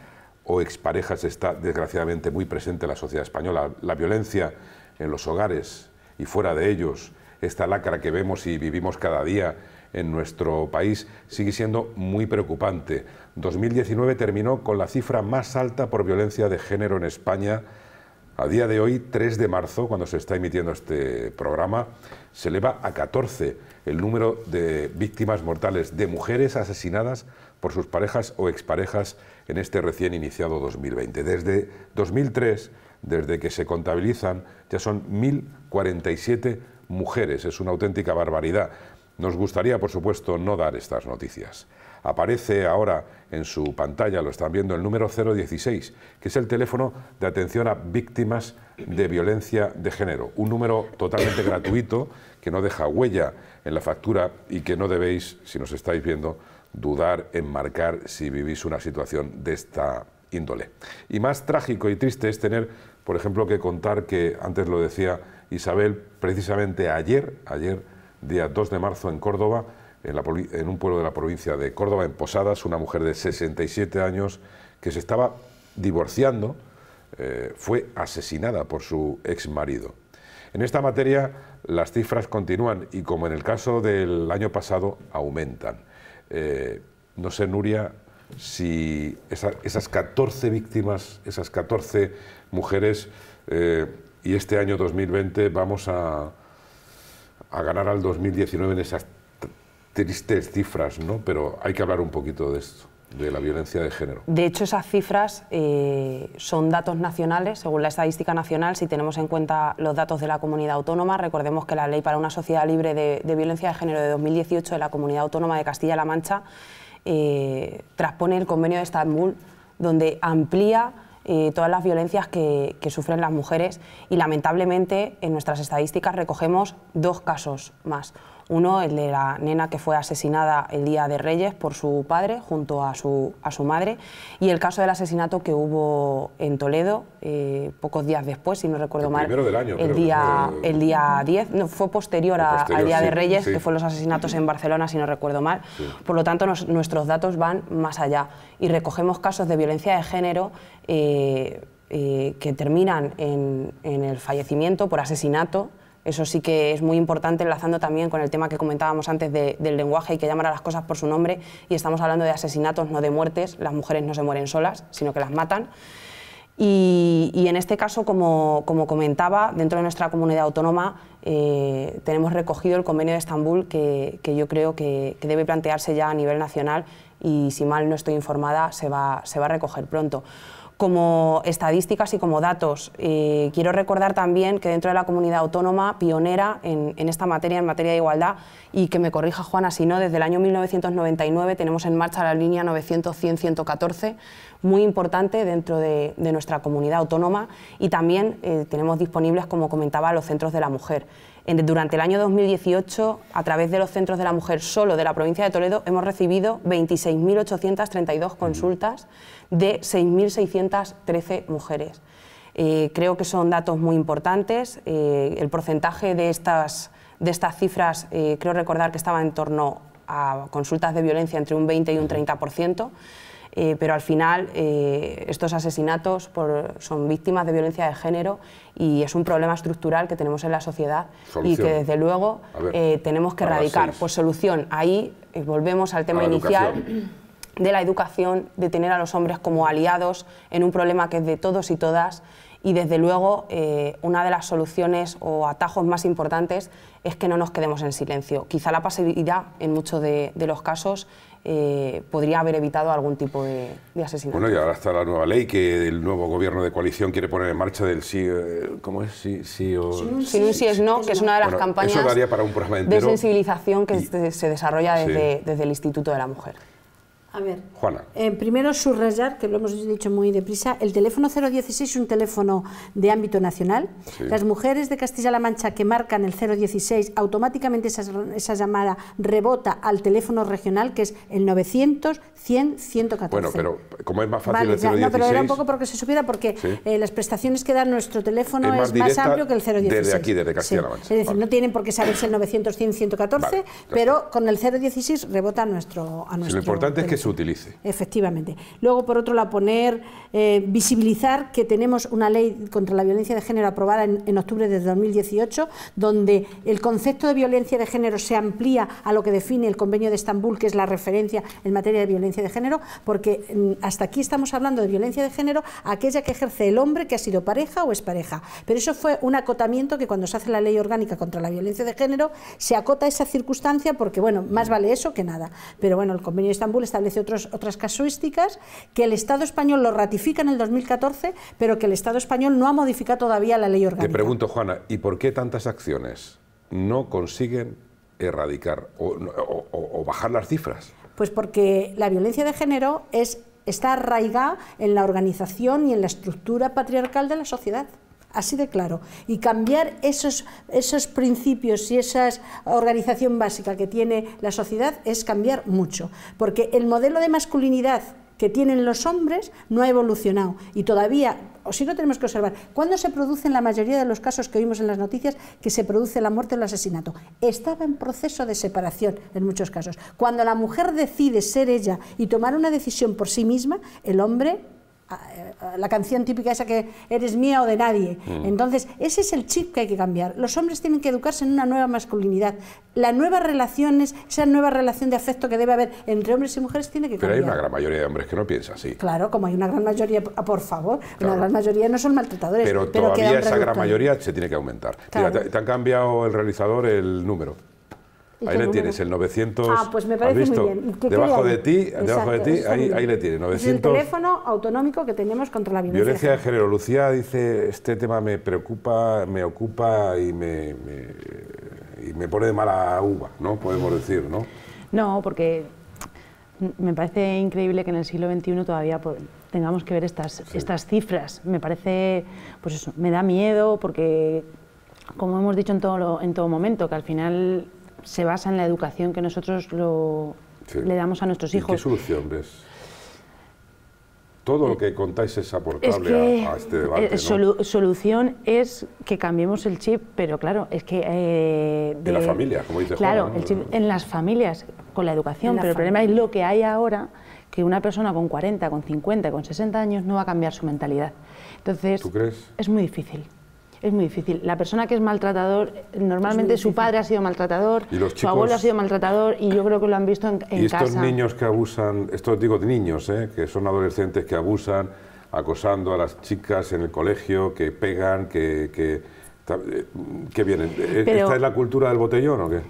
o exparejas está desgraciadamente muy presente en la sociedad española. La violencia en los hogares y fuera de ellos, esta lacra que vemos y vivimos cada día en nuestro país sigue siendo muy preocupante. 2019 terminó con la cifra más alta por violencia de género en España. A día de hoy, 3 de marzo, cuando se está emitiendo este programa, se eleva a 14 el número de víctimas mortales de mujeres asesinadas por sus parejas o exparejas en este recién iniciado 2020. Desde 2003, desde que se contabilizan, ya son 1.047 mujeres. Es una auténtica barbaridad. Nos gustaría, por supuesto, no dar estas noticias. Aparece ahora en su pantalla, lo están viendo, el número 016, que es el teléfono de atención a víctimas de violencia de género. Un número totalmente gratuito que no deja huella en la factura y que no debéis, si nos estáis viendo, dudar en marcar si vivís una situación de esta índole. Y más trágico y triste es tener, por ejemplo, que contar que, antes lo decía Isabel, precisamente ayer, ayer, día 2 de marzo en Córdoba, en, un pueblo de la provincia de Córdoba, en Posadas, una mujer de 67 años que se estaba divorciando, eh, fue asesinada por su ex marido. En esta materia las cifras continúan y como en el caso del año pasado aumentan. Eh, no sé, Nuria, si esas 14 víctimas, esas 14 mujeres, eh, y este año 2020 vamos a, a ganar al 2019 en esas tristes cifras, ¿no? Pero hay que hablar un poquito de esto de la violencia de género. De hecho, esas cifras eh, son datos nacionales, según la estadística nacional, si tenemos en cuenta los datos de la comunidad autónoma. Recordemos que la Ley para una Sociedad Libre de, Violencia de Género de 2018 de la Comunidad Autónoma de Castilla-La Mancha eh, transpone el Convenio de Estambul, donde amplía eh, todas las violencias que, que, sufren las mujeres y lamentablemente en nuestras estadísticas recogemos dos casos más. Uno, el de la nena que fue asesinada el día de Reyes por su padre junto a su, a su madre y el caso del asesinato que hubo en Toledo eh, pocos días después, si no recuerdo mal. Del año, el, día, el día 10, no, fue posterior, al día de Reyes, que fue los asesinatos en Barcelona, si no recuerdo mal. Por lo tanto, nuestros datos van más allá y recogemos casos de violencia de género. Eh, eh, que terminan en, en el fallecimiento por asesinato eso sí que es muy importante, enlazando también con el tema que comentábamos antes del lenguaje y que llamar a las cosas por su nombre. Y estamos hablando de asesinatos, no de muertes. Las mujeres no se mueren solas, sino que las matan. Y, en este caso, como, comentaba, dentro de nuestra comunidad autónoma eh, tenemos recogido el convenio de Estambul que, yo creo que, que, debe plantearse ya a nivel nacional y si mal no estoy informada se va, se va a recoger pronto como estadísticas y como datos. Quiero recordar también que dentro de la comunidad autónoma, pionera en, esta materia, en materia de igualdad, y que me corrija Juana si no, desde el año 1999 tenemos en marcha la línea 900-100-114, muy importante dentro de, nuestra comunidad autónoma, y también eh, tenemos disponibles, como comentaba, los centros de la mujer durante el año 2018, a través de los centros de la mujer solo de la provincia de Toledo, hemos recibido 26.832 consultas de 6.613 mujeres. Eh, creo que son datos muy importantes. Eh, el porcentaje de estas, de estas cifras, eh, creo recordar que estaba en torno a consultas de violencia entre un 20 y un 30%. Eh, pero al final eh, estos asesinatos son víctimas de violencia de género y es un problema estructural que tenemos en la sociedad y que desde luego eh, tenemos que erradicar. Pues solución, ahí volvemos al tema inicial de la educación, de tener a los hombres como aliados en un problema que es de todos y todas y desde luego una de las soluciones o atajos más importantes es que no nos quedemos en silencio. Quizá la pasividad en muchos de los casos eh, podría haber evitado algún tipo de, asesinato. Bueno, y ahora está la nueva ley que el nuevo gobierno de coalición quiere poner en marcha del sí, eh, ¿cómo es? Sí, sí o... Sí, sí, es no, que es una de las campañas de sensibilización que se desarrolla desde, desde el Instituto de la Mujer. A ver, Juana. Eh, primero subrayar, que lo hemos dicho muy deprisa, el teléfono 016 es un teléfono de ámbito nacional. Las mujeres de Castilla-La Mancha que marcan el 016, automáticamente esa, llamada rebota al teléfono regional, que es el 900 100 114. Bueno, pero como es más fácil el 016... no, pero era un poco porque se supiera, porque eh, las prestaciones que da nuestro teléfono es más, amplio que el 016. Desde aquí, desde Castilla-La Mancha. Es decir, no tienen por qué saberse el 900 100 114, pero con el 016 rebota a nuestro, a nuestro Lo importante es que utilice. Efectivamente. Luego, por otro lado, poner, eh, visibilizar que tenemos una ley contra la violencia de género aprobada en, octubre de 2018, donde el concepto de violencia de género se amplía a lo que define el convenio de Estambul, que es la referencia en materia de violencia de género, porque mm, hasta aquí estamos hablando de violencia de género, aquella que ejerce el hombre que ha sido pareja o es pareja. Pero eso fue un acotamiento que cuando se hace la ley orgánica contra la violencia de género, se acota esa circunstancia porque, bueno, más vale eso que nada. Pero bueno, el convenio de Estambul establece otras casuísticas que el Estado español lo ratifica en el 2014, pero que el Estado español no ha modificado todavía la ley orgánica. Te pregunto, Juana, ¿y por qué tantas acciones? no consiguen erradicar o, bajar las cifras? Pues porque la violencia de género es, está arraigada en la organización y en la estructura patriarcal de la sociedad así de claro. Y cambiar esos, esos principios y esa organización básica que tiene la sociedad es cambiar mucho. Porque el modelo de masculinidad que tienen los hombres no ha evolucionado y todavía, o si no tenemos que observar, ¿cuándo se produce en la mayoría de los casos que oímos en las noticias que se produce la muerte o el asesinato? Estaba en proceso de separación en muchos casos. Cuando la mujer decide ser ella y tomar una decisión por sí misma, el hombre la canción típica esa que eres mía o de nadie. Mm. Entonces, ese es el chip que hay que cambiar. Los hombres tienen que educarse en una nueva masculinidad. Las nuevas relaciones, esa nueva relación de afecto que debe haber entre hombres y mujeres tiene que cambiar. Pero hay una gran mayoría de hombres que no piensan así. Claro, como hay una gran mayoría, por favor, una gran mayoría no son maltratadores. Pero, todavía esa gran mayoría se tiene que aumentar. Mira, te han cambiado el realizador el número. Ahí le tienes, el 900. Ah, pues me parece muy bien. Debajo de ti, debajo de ti ahí, ahí, le tienes. 900. Es el teléfono autonómico que tenemos contra la violencia. Violencia de género. Lucía dice, este tema me preocupa, me ocupa y me, y me pone de mala uva, ¿no? Podemos decir, ¿no? No, porque me parece increíble que en el siglo XXI todavía tengamos que ver estas, estas cifras. Me parece, pues eso, me da miedo porque, como hemos dicho en todo, en todo momento, que al final se basa en la educación que nosotros lo, le damos a nuestros hijos. ¿Y ¿Qué solución ves? Todo lo que contáis es aportable a, este debate. Eh, solución es que cambiemos el chip, pero claro, es que. Eh, de, la familia, como dice Claro, el chip en las familias, con la educación, pero el problema es lo que hay ahora, que una persona con 40, con 50, con 60 años no va a cambiar su mentalidad. Entonces. ¿Tú crees? Es muy difícil es muy difícil. La persona que es maltratador, normalmente su padre ha sido maltratador, su abuelo ha sido maltratador y yo creo que lo han visto en, casa. y estos niños que abusan, estos digo de niños, ¿eh? que son adolescentes que abusan, acosando a las chicas en el colegio, que pegan, que, que, que vienen. ¿Esta es la cultura del botellón o qué?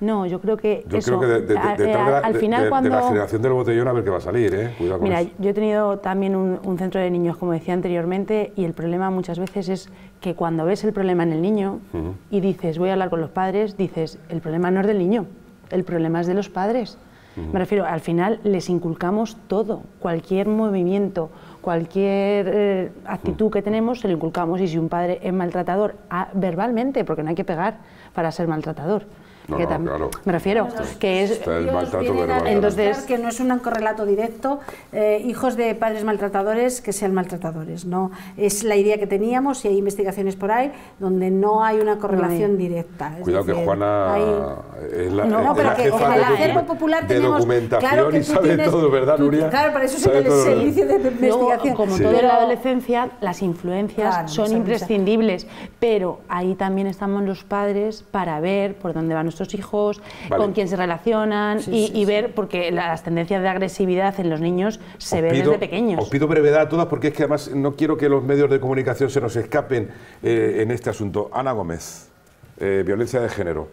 No, yo creo que yo creo que de, al final cuando... la generación del botellón a ver qué va a salir, ¿eh? Cuidado con Mira, yo he tenido también un, centro de niños, como decía anteriormente, y el problema muchas veces es que cuando ves el problema en el niño y dices, voy a hablar con los padres, dices, el problema no es del niño, el problema es de los padres. Me refiero, al final les inculcamos todo, cualquier movimiento, cualquier eh, actitud que tenemos, se lo inculcamos. Y si un padre es maltratador ah, verbalmente, porque no hay que pegar para ser maltratador, me refiero que es el maltrato verbal. Entonces, que no es un correlato directo, eh, hijos de padres maltratadores que sean maltratadores, no es la idea que teníamos y hay investigaciones por ahí donde no hay una correlación directa. Cuidado que Juana es la, no, pero que jefa en el acervo popular de documentación claro y sabe todo, ¿verdad, Nuria? claro, para eso es el servicio de investigación. como todo en la adolescencia, las influencias son imprescindibles, pero ahí también estamos los padres para ver por dónde van nuestros hijos, con quién se relacionan y, ver, porque las tendencias de agresividad en los niños se ven desde pequeños. Os pido brevedad a todas porque es que además no quiero que los medios de comunicación se nos escapen eh, en este asunto. Ana Gómez, eh, violencia de género.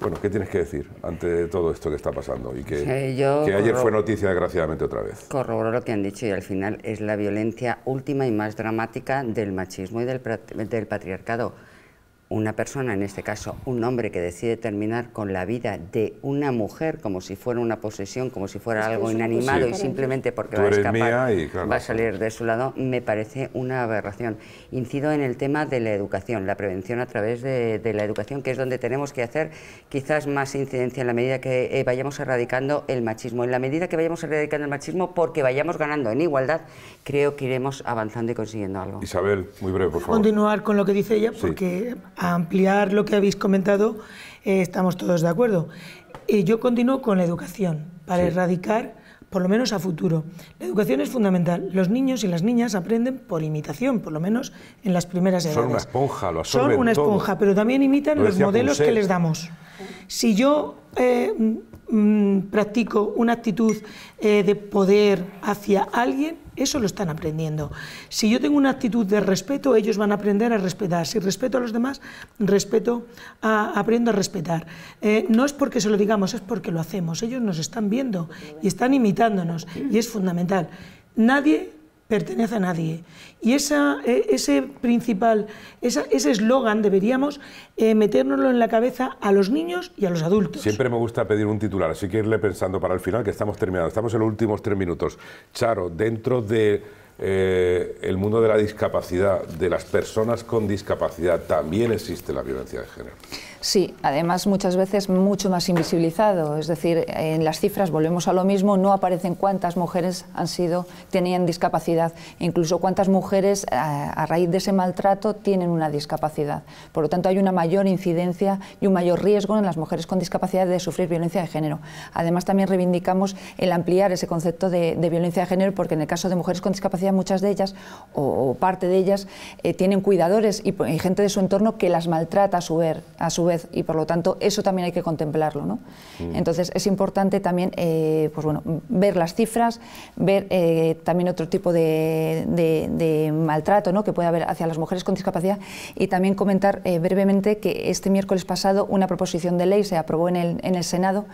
Bueno, ¿qué tienes que decir ante todo esto que está pasando y que, que ayer fue noticia desgraciadamente otra vez? Corroboro lo que han dicho y al final es la violencia última y más dramática del machismo y del, del patriarcado una persona, en este caso un hombre que decide terminar con la vida de una mujer como si fuera una posesión, como si fuera algo inanimado y simplemente porque va a escapar, va a salir de su lado, me parece una aberración. Incido en el tema de la educación, la prevención a través de, la educación, que es donde tenemos que hacer quizás más incidencia en la medida que eh, vayamos erradicando el machismo. En la medida que vayamos erradicando el machismo, porque vayamos ganando en igualdad, creo que iremos avanzando y consiguiendo algo. Isabel, muy breve, por favor. Continuar con lo que dice ella, porque a ampliar lo que habéis comentado, eh, estamos todos de acuerdo. y yo continúo con la educación, para erradicar, por lo menos a futuro. La educación es fundamental. Los niños y las niñas aprenden por imitación, por lo menos en las primeras edades. Son una esponja, lo absorben Son una esponja, pero también imitan los modelos que les damos. Si yo eh, mm, practico una actitud eh, de poder hacia alguien, eso lo están aprendiendo. Si yo tengo una actitud de respeto, ellos van a aprender a respetar. Si respeto a los demás, respeto aprendo a respetar. Eh, no es porque se lo digamos, es porque lo hacemos. Ellos nos están viendo y están imitándonos y es fundamental. Nadie pertenece a nadie. Y esa, e, ese principal, ese eslogan deberíamos eh, metérnoslo en la cabeza a los niños y a los adultos. Siempre me gusta pedir un titular, así que irle pensando para el final, que estamos terminando. Estamos en los últimos tres minutos. Charo, dentro de eh, el mundo de la discapacidad, de las personas con discapacidad, también existe la violencia de género. Sí, además muchas veces mucho más invisibilizado, es decir, en las cifras volvemos a lo mismo, no aparecen cuántas mujeres han sido tenían discapacidad, incluso cuántas mujeres a, raíz de ese maltrato tienen una discapacidad. Por lo tanto, hay una mayor incidencia y un mayor riesgo en las mujeres con discapacidad de sufrir violencia de género. Además, también reivindicamos el ampliar ese concepto de, violencia de género, porque en el caso de mujeres con discapacidad, muchas de ellas o, parte de ellas eh, tienen cuidadores y, gente de su entorno que las maltrata a su, ver, a su y por lo tanto eso también hay que contemplarlo. ¿no? Mm. Entonces es importante también eh, pues bueno, ver las cifras, ver eh, también otro tipo de, maltrato ¿no? que puede haber hacia las mujeres con discapacidad y también comentar eh, brevemente que este miércoles pasado una proposición de ley se aprobó en el, en el Senado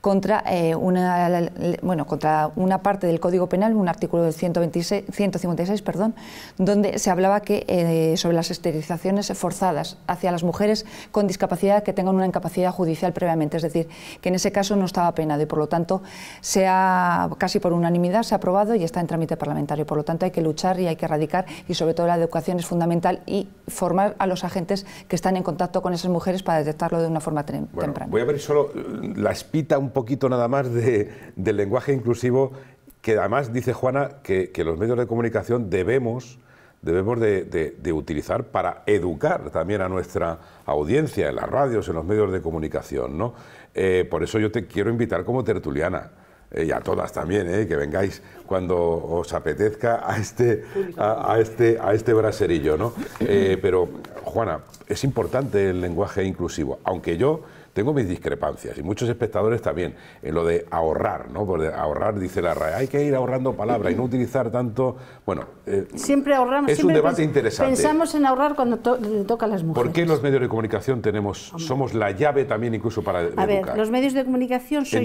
contra, una, bueno, contra una parte del Código Penal, un artículo del 126, 156, perdón, donde se hablaba que, sobre las esterilizaciones forzadas hacia las mujeres con discapacidad que tengan una incapacidad judicial previamente, es decir, que en ese caso no estaba penado y por lo tanto se ha, casi por unanimidad se ha aprobado y está en trámite parlamentario. Por lo tanto hay que luchar y hay que erradicar y sobre todo la educación es fundamental y formar a los agentes que están en contacto con esas mujeres para detectarlo de una forma temprana. Voy a ver solo la espita un poquito nada más de, del lenguaje inclusivo que además dice Juana que, que los medios de comunicación debemos debemos de, utilizar para educar también a nuestra audiencia en las radios, en los medios de comunicación. ¿no? Eh, por eso yo te quiero invitar como tertuliana. Eh, y a todas también, eh, que vengáis cuando os apetezca a este, a, este, a este braserillo. ¿no? pero, Juana, es importante el lenguaje inclusivo, aunque yo tengo mis discrepancias y muchos espectadores también en lo de ahorrar, ¿no? Porque ahorrar, dice la RAE, hay que ir ahorrando palabras y no utilizar tanto. Bueno, eh, siempre ahorramos. Es un debate interesante. Pensamos en ahorrar cuando le toca a las mujeres. ¿Por qué los medios de comunicación tenemos, somos la llave también incluso para A ver, los medios de comunicación son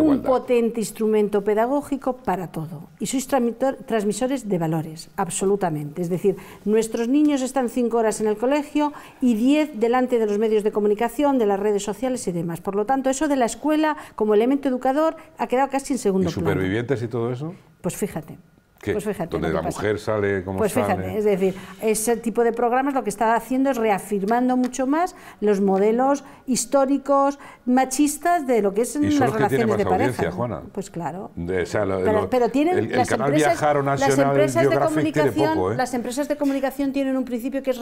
un potente instrumento pedagógico para todo y sois transmisores de valores, absolutamente. Es decir, nuestros niños están cinco horas en el colegio y diez delante de los medios de comunicación, de las redes sociales y demás. Por lo tanto, eso de la escuela como elemento educador ha quedado casi en segundo ¿Y supervivientes y todo eso? Pues fíjate. Pues fíjate, donde la mujer sale como pues fíjate, es decir, ese tipo de programas lo que está haciendo es reafirmando mucho más los modelos históricos machistas de lo que es ¿Y las relaciones de pareja. Juana? Pues claro. pero, tienen el, las canal empresas, Viajar las empresas de comunicación, ¿eh? las empresas de comunicación tienen un principio que es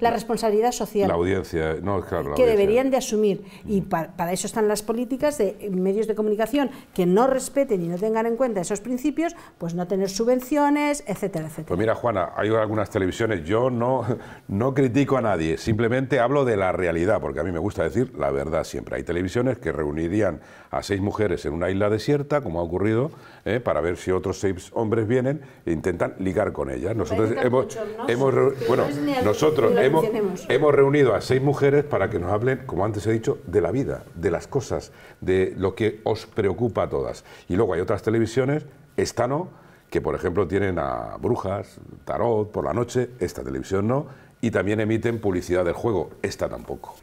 la, responsabilidad social. La audiencia, no, claro, que deberían de asumir y para, eso están las políticas de medios de comunicación que no respeten y no tengan en cuenta esos principios, pues no tener subvenciones, etcétera, etcétera. Pues mira, Juana, hay algunas televisiones, yo no, no critico a nadie, simplemente hablo de la realidad, porque a mí me gusta decir la verdad siempre. Hay televisiones que reunirían a seis mujeres en una isla desierta, como ha ocurrido, eh, para ver si otros seis hombres vienen e intentan ligar con ellas. Nosotros hemos, hemos, bueno, nosotros hemos, hemos reunido a seis mujeres para que nos hablen, como antes he dicho, de la vida, de las cosas, de lo que os preocupa a todas. Y luego hay otras televisiones, esta no, que por ejemplo tienen a brujas, tarot por la noche, esta televisión no, y también emiten publicidad del juego, esta tampoco.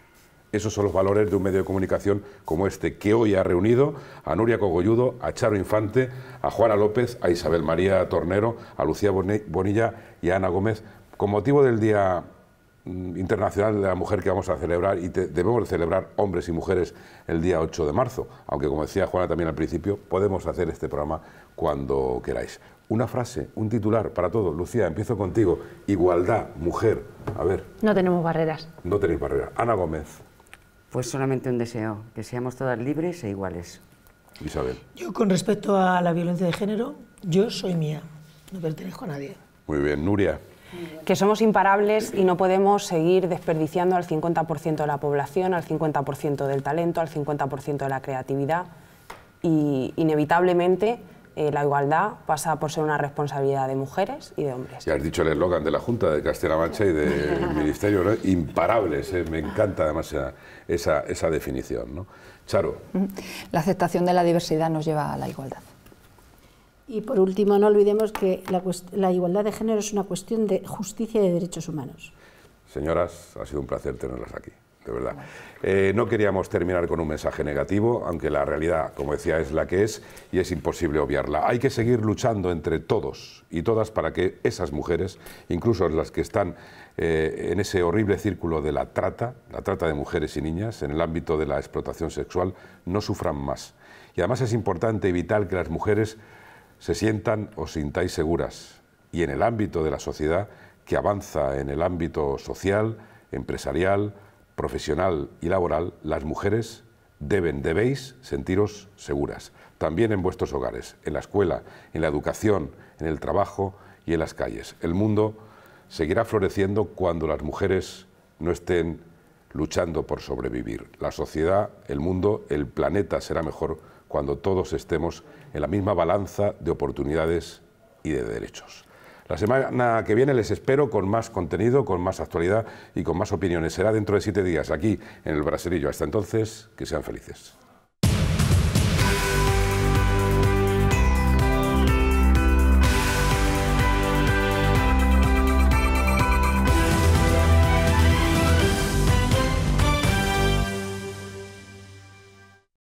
Esos son los valores de un medio de comunicación como este, que hoy ha reunido a Nuria Cogolludo, a Charo Infante, a Juana López, a Isabel María Tornero, a Lucía Bonilla y a Ana Gómez, con motivo del Día mm, Internacional de la Mujer que vamos a celebrar y debemos celebrar hombres y mujeres el día 8 de marzo, aunque como decía Juana también al principio, podemos hacer este programa cuando queráis. Una frase, un titular para todos. Lucía, empiezo contigo. Igualdad, mujer. A ver. No tenemos barreras. No tenéis barreras. Ana Gómez. Pues solamente un deseo, que seamos todas libres e iguales. Isabel. Yo con respecto a la violencia de género, yo soy mía, no pertenezco a nadie. Muy bien, Nuria. Que somos imparables y no podemos seguir desperdiciando al 50% de la población, al 50% del talento, al 50% de la creatividad y inevitablemente eh, la igualdad pasa por ser una responsabilidad de mujeres y de hombres. Ya has dicho el eslogan de la Junta de Castilla-La Mancha y del Ministerio, imparables, eh, me encanta además esa, esa, definición. ¿no? Charo. La aceptación de la diversidad nos lleva a la igualdad. Y por último, no olvidemos que la, igualdad de género es una cuestión de justicia y de derechos humanos. Señoras, ha sido un placer tenerlas aquí, de verdad. Eh, no queríamos terminar con un mensaje negativo, aunque la realidad, como decía, es la que es y es imposible obviarla. Hay que seguir luchando entre todos y todas para que esas mujeres, incluso las que están eh, en ese horrible círculo de la trata, la trata de mujeres y niñas, en el ámbito de la explotación sexual, no sufran más. Y además es importante y vital que las mujeres se sientan o sintáis seguras y en el ámbito de la sociedad que avanza en el ámbito social, empresarial, profesional y laboral, las mujeres deben, debéis sentiros seguras, también en vuestros hogares, en la escuela, en la educación, en el trabajo y en las calles. El mundo seguirá floreciendo cuando las mujeres no estén luchando por sobrevivir. La sociedad, el mundo, el planeta será mejor cuando todos estemos en la misma balanza de oportunidades y de derechos. La semana que viene les espero con más contenido, con más actualidad y con más opiniones. Será dentro de siete días aquí en el Braserillo. Hasta entonces, que sean felices.